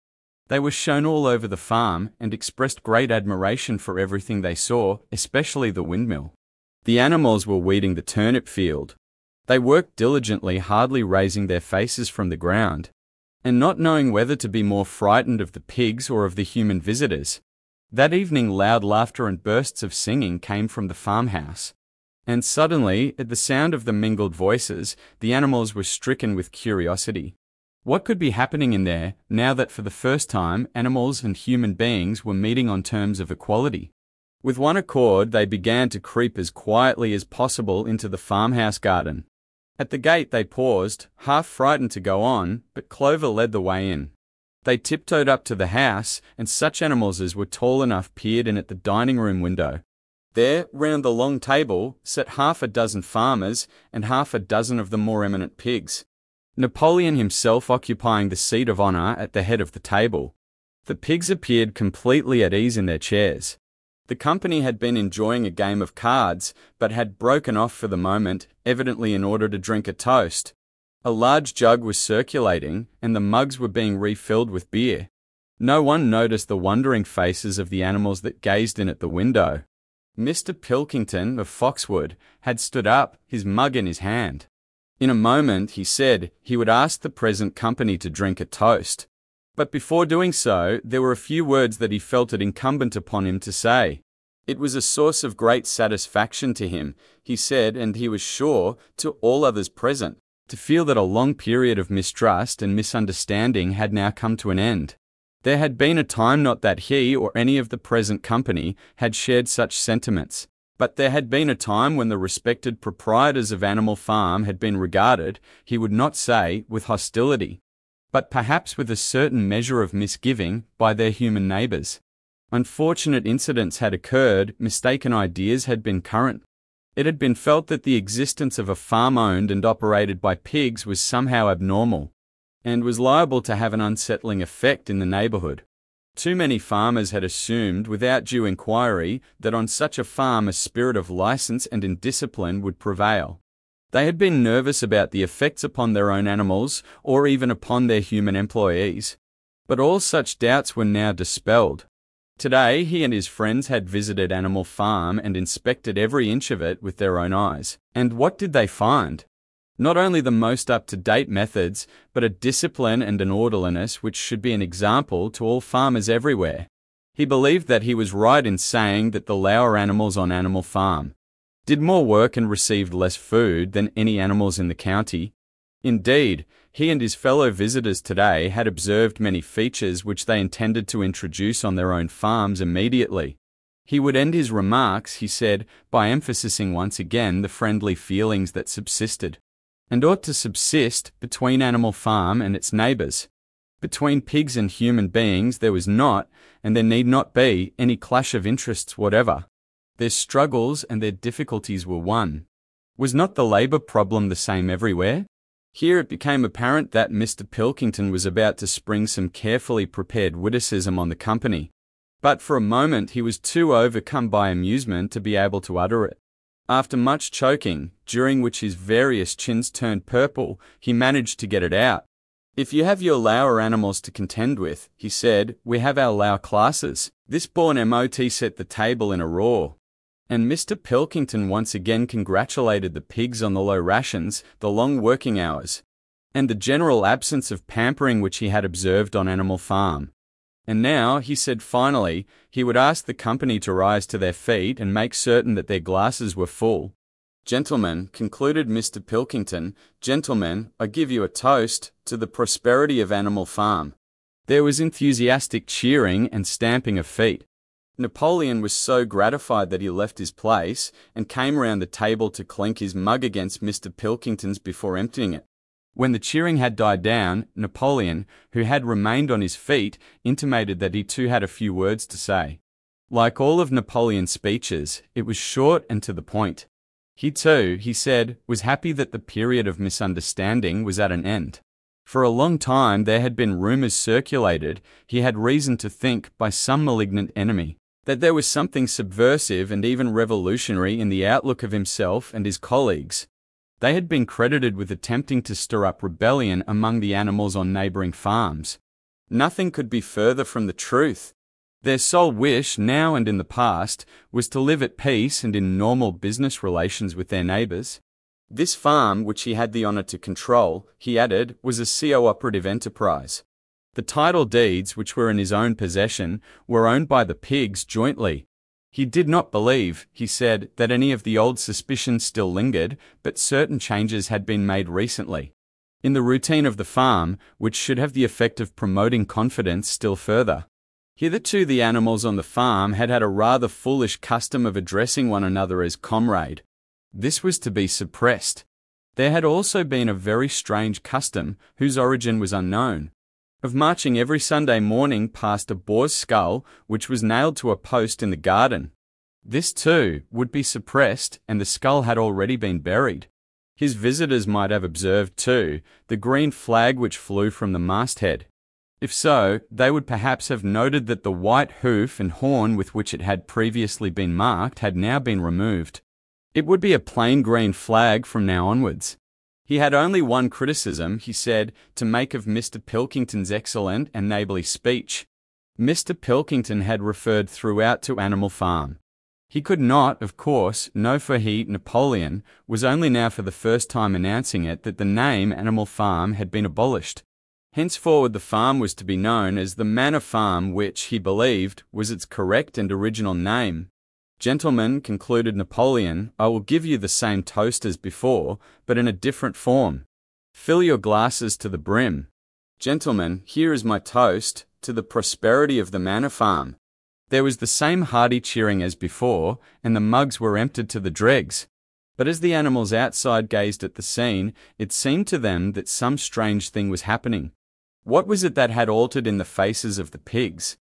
They were shown all over the farm and expressed great admiration for everything they saw, especially the windmill. The animals were weeding the turnip field. They worked diligently, hardly raising their faces from the ground, and not knowing whether to be more frightened of the pigs or of the human visitors. That evening, loud laughter and bursts of singing came from the farmhouse. And suddenly, at the sound of the mingled voices, the animals were stricken with curiosity. What could be happening in there now that for the first time animals and human beings were meeting on terms of equality? With one accord, they began to creep as quietly as possible into the farmhouse garden. At the gate, they paused, half frightened to go on, but Clover led the way in. They tiptoed up to the house, and such animals as were tall enough peered in at the dining room window. There, round the long table, sat half a dozen farmers and half a dozen of the more eminent pigs. Napoleon himself occupying the seat of honour at the head of the table. The pigs appeared completely at ease in their chairs. The company had been enjoying a game of cards, but had broken off for the moment, evidently in order to drink a toast. A large jug was circulating, and the mugs were being refilled with beer. No one noticed the wondering faces of the animals that gazed in at the window. Mr. Pilkington of Foxwood had stood up, his mug in his hand. In a moment, he said, he would ask the present company to drink a toast. But before doing so, there were a few words that he felt it incumbent upon him to say. It was a source of great satisfaction to him, he said, and he was sure, to all others present, to feel that a long period of mistrust and misunderstanding had now come to an end. There had been a time not that he or any of the present company had shared such sentiments, but there had been a time when the respected proprietors of Animal Farm had been regarded, he would not say with hostility, but perhaps with a certain measure of misgiving by their human neighbours. Unfortunate incidents had occurred, mistaken ideas had been current. It had been felt that the existence of a farm owned and operated by pigs was somehow abnormal, and was liable to have an unsettling effect in the neighbourhood. Too many farmers had assumed, without due inquiry, that on such a farm a spirit of license and indiscipline would prevail. They had been nervous about the effects upon their own animals, or even upon their human employees. But all such doubts were now dispelled. Today, he and his friends had visited Animal Farm and inspected every inch of it with their own eyes. And what did they find? Not only the most up to date methods, but a discipline and an orderliness which should be an example to all farmers everywhere. He believed that he was right in saying that the lower animals on Animal Farm did more work and received less food than any animals in the county. Indeed, he and his fellow visitors today had observed many features which they intended to introduce on their own farms immediately. He would end his remarks, he said, by emphasizing once again the friendly feelings that subsisted, and ought to subsist, between Animal Farm and its neighbours. Between pigs and human beings there was not, and there need not be, any clash of interests whatever. Their struggles and their difficulties were one. Was not the labour problem the same everywhere? Here it became apparent that Mr. Pilkington was about to spring some carefully prepared witticism on the company, but for a moment he was too overcome by amusement to be able to utter it. After much choking, during which his various chins turned purple, he managed to get it out. If you have your lower animals to contend with, he said, we have our lower classes. This bon mot set the table in a roar. And Mr. Pilkington once again congratulated the pigs on the low rations, the long working hours, and the general absence of pampering which he had observed on Animal Farm. And now, he said finally, he would ask the company to rise to their feet and make certain that their glasses were full. Gentlemen, concluded Mr. Pilkington, gentlemen, I give you a toast to the prosperity of Animal Farm. There was enthusiastic cheering and stamping of feet. Napoleon was so gratified that he left his place and came round the table to clink his mug against Mr. Pilkington's before emptying it. When the cheering had died down, Napoleon, who had remained on his feet, intimated that he too had a few words to say. Like all of Napoleon's speeches, it was short and to the point. He too, he said, was happy that the period of misunderstanding was at an end. For a long time there had been rumours circulated, he had reason to think, by some malignant enemy, that there was something subversive and even revolutionary in the outlook of himself and his colleagues. They had been credited with attempting to stir up rebellion among the animals on neighbouring farms. Nothing could be further from the truth. Their sole wish, now and in the past, was to live at peace and in normal business relations with their neighbours. This farm, which he had the honour to control, he added, was a co-operative enterprise. The title deeds, which were in his own possession, were owned by the pigs jointly. He did not believe, he said, that any of the old suspicions still lingered, but certain changes had been made recently. In the routine of the farm, which should have the effect of promoting confidence still further. Hitherto the animals on the farm had had a rather foolish custom of addressing one another as comrade. This was to be suppressed. There had also been a very strange custom, whose origin was unknown, of marching every Sunday morning past a boar's skull which was nailed to a post in the garden. This, too, would be suppressed, and the skull had already been buried. His visitors might have observed, too, the green flag which flew from the masthead. If so, they would perhaps have noted that the white hoof and horn with which it had previously been marked had now been removed. It would be a plain green flag from now onwards. He had only one criticism, he said, to make of Mr. Pilkington's excellent and neighbourly speech. Mr. Pilkington had referred throughout to Animal Farm. He could not, of course, know for he, Napoleon, was only now for the first time announcing it that the name Animal Farm had been abolished. Henceforward the farm was to be known as the Manor Farm, which, he believed, was its correct and original name. Gentlemen, concluded Napoleon, I will give you the same toast as before, but in a different form. Fill your glasses to the brim. Gentlemen, here is my toast to the prosperity of the Manor Farm. There was the same hearty cheering as before, and the mugs were emptied to the dregs. But as the animals outside gazed at the scene, it seemed to them that some strange thing was happening. What was it that had altered in the faces of the pigs?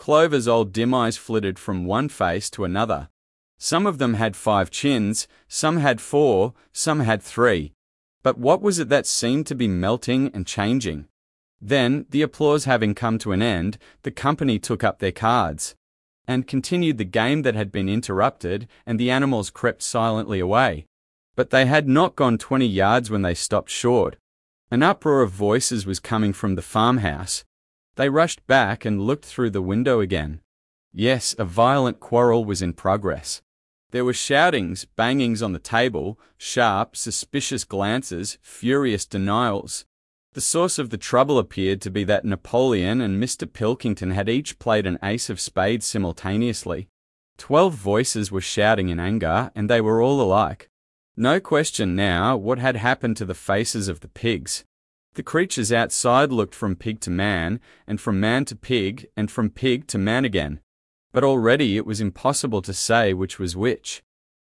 Clover's old dim eyes flitted from one face to another. Some of them had five chins, some had four, some had three. But what was it that seemed to be melting and changing? Then, the applause having come to an end, the company took up their cards and continued the game that had been interrupted, and the animals crept silently away. But they had not gone twenty yards when they stopped short. An uproar of voices was coming from the farmhouse. They rushed back and looked through the window again. Yes, a violent quarrel was in progress. There were shoutings, bangings on the table, sharp, suspicious glances, furious denials. The source of the trouble appeared to be that Napoleon and Mr. Pilkington had each played an ace of spades simultaneously. Twelve voices were shouting in anger, and they were all alike. No question now what had happened to the faces of the pigs. The creatures outside looked from pig to man, and from man to pig, and from pig to man again. But already it was impossible to say which was which.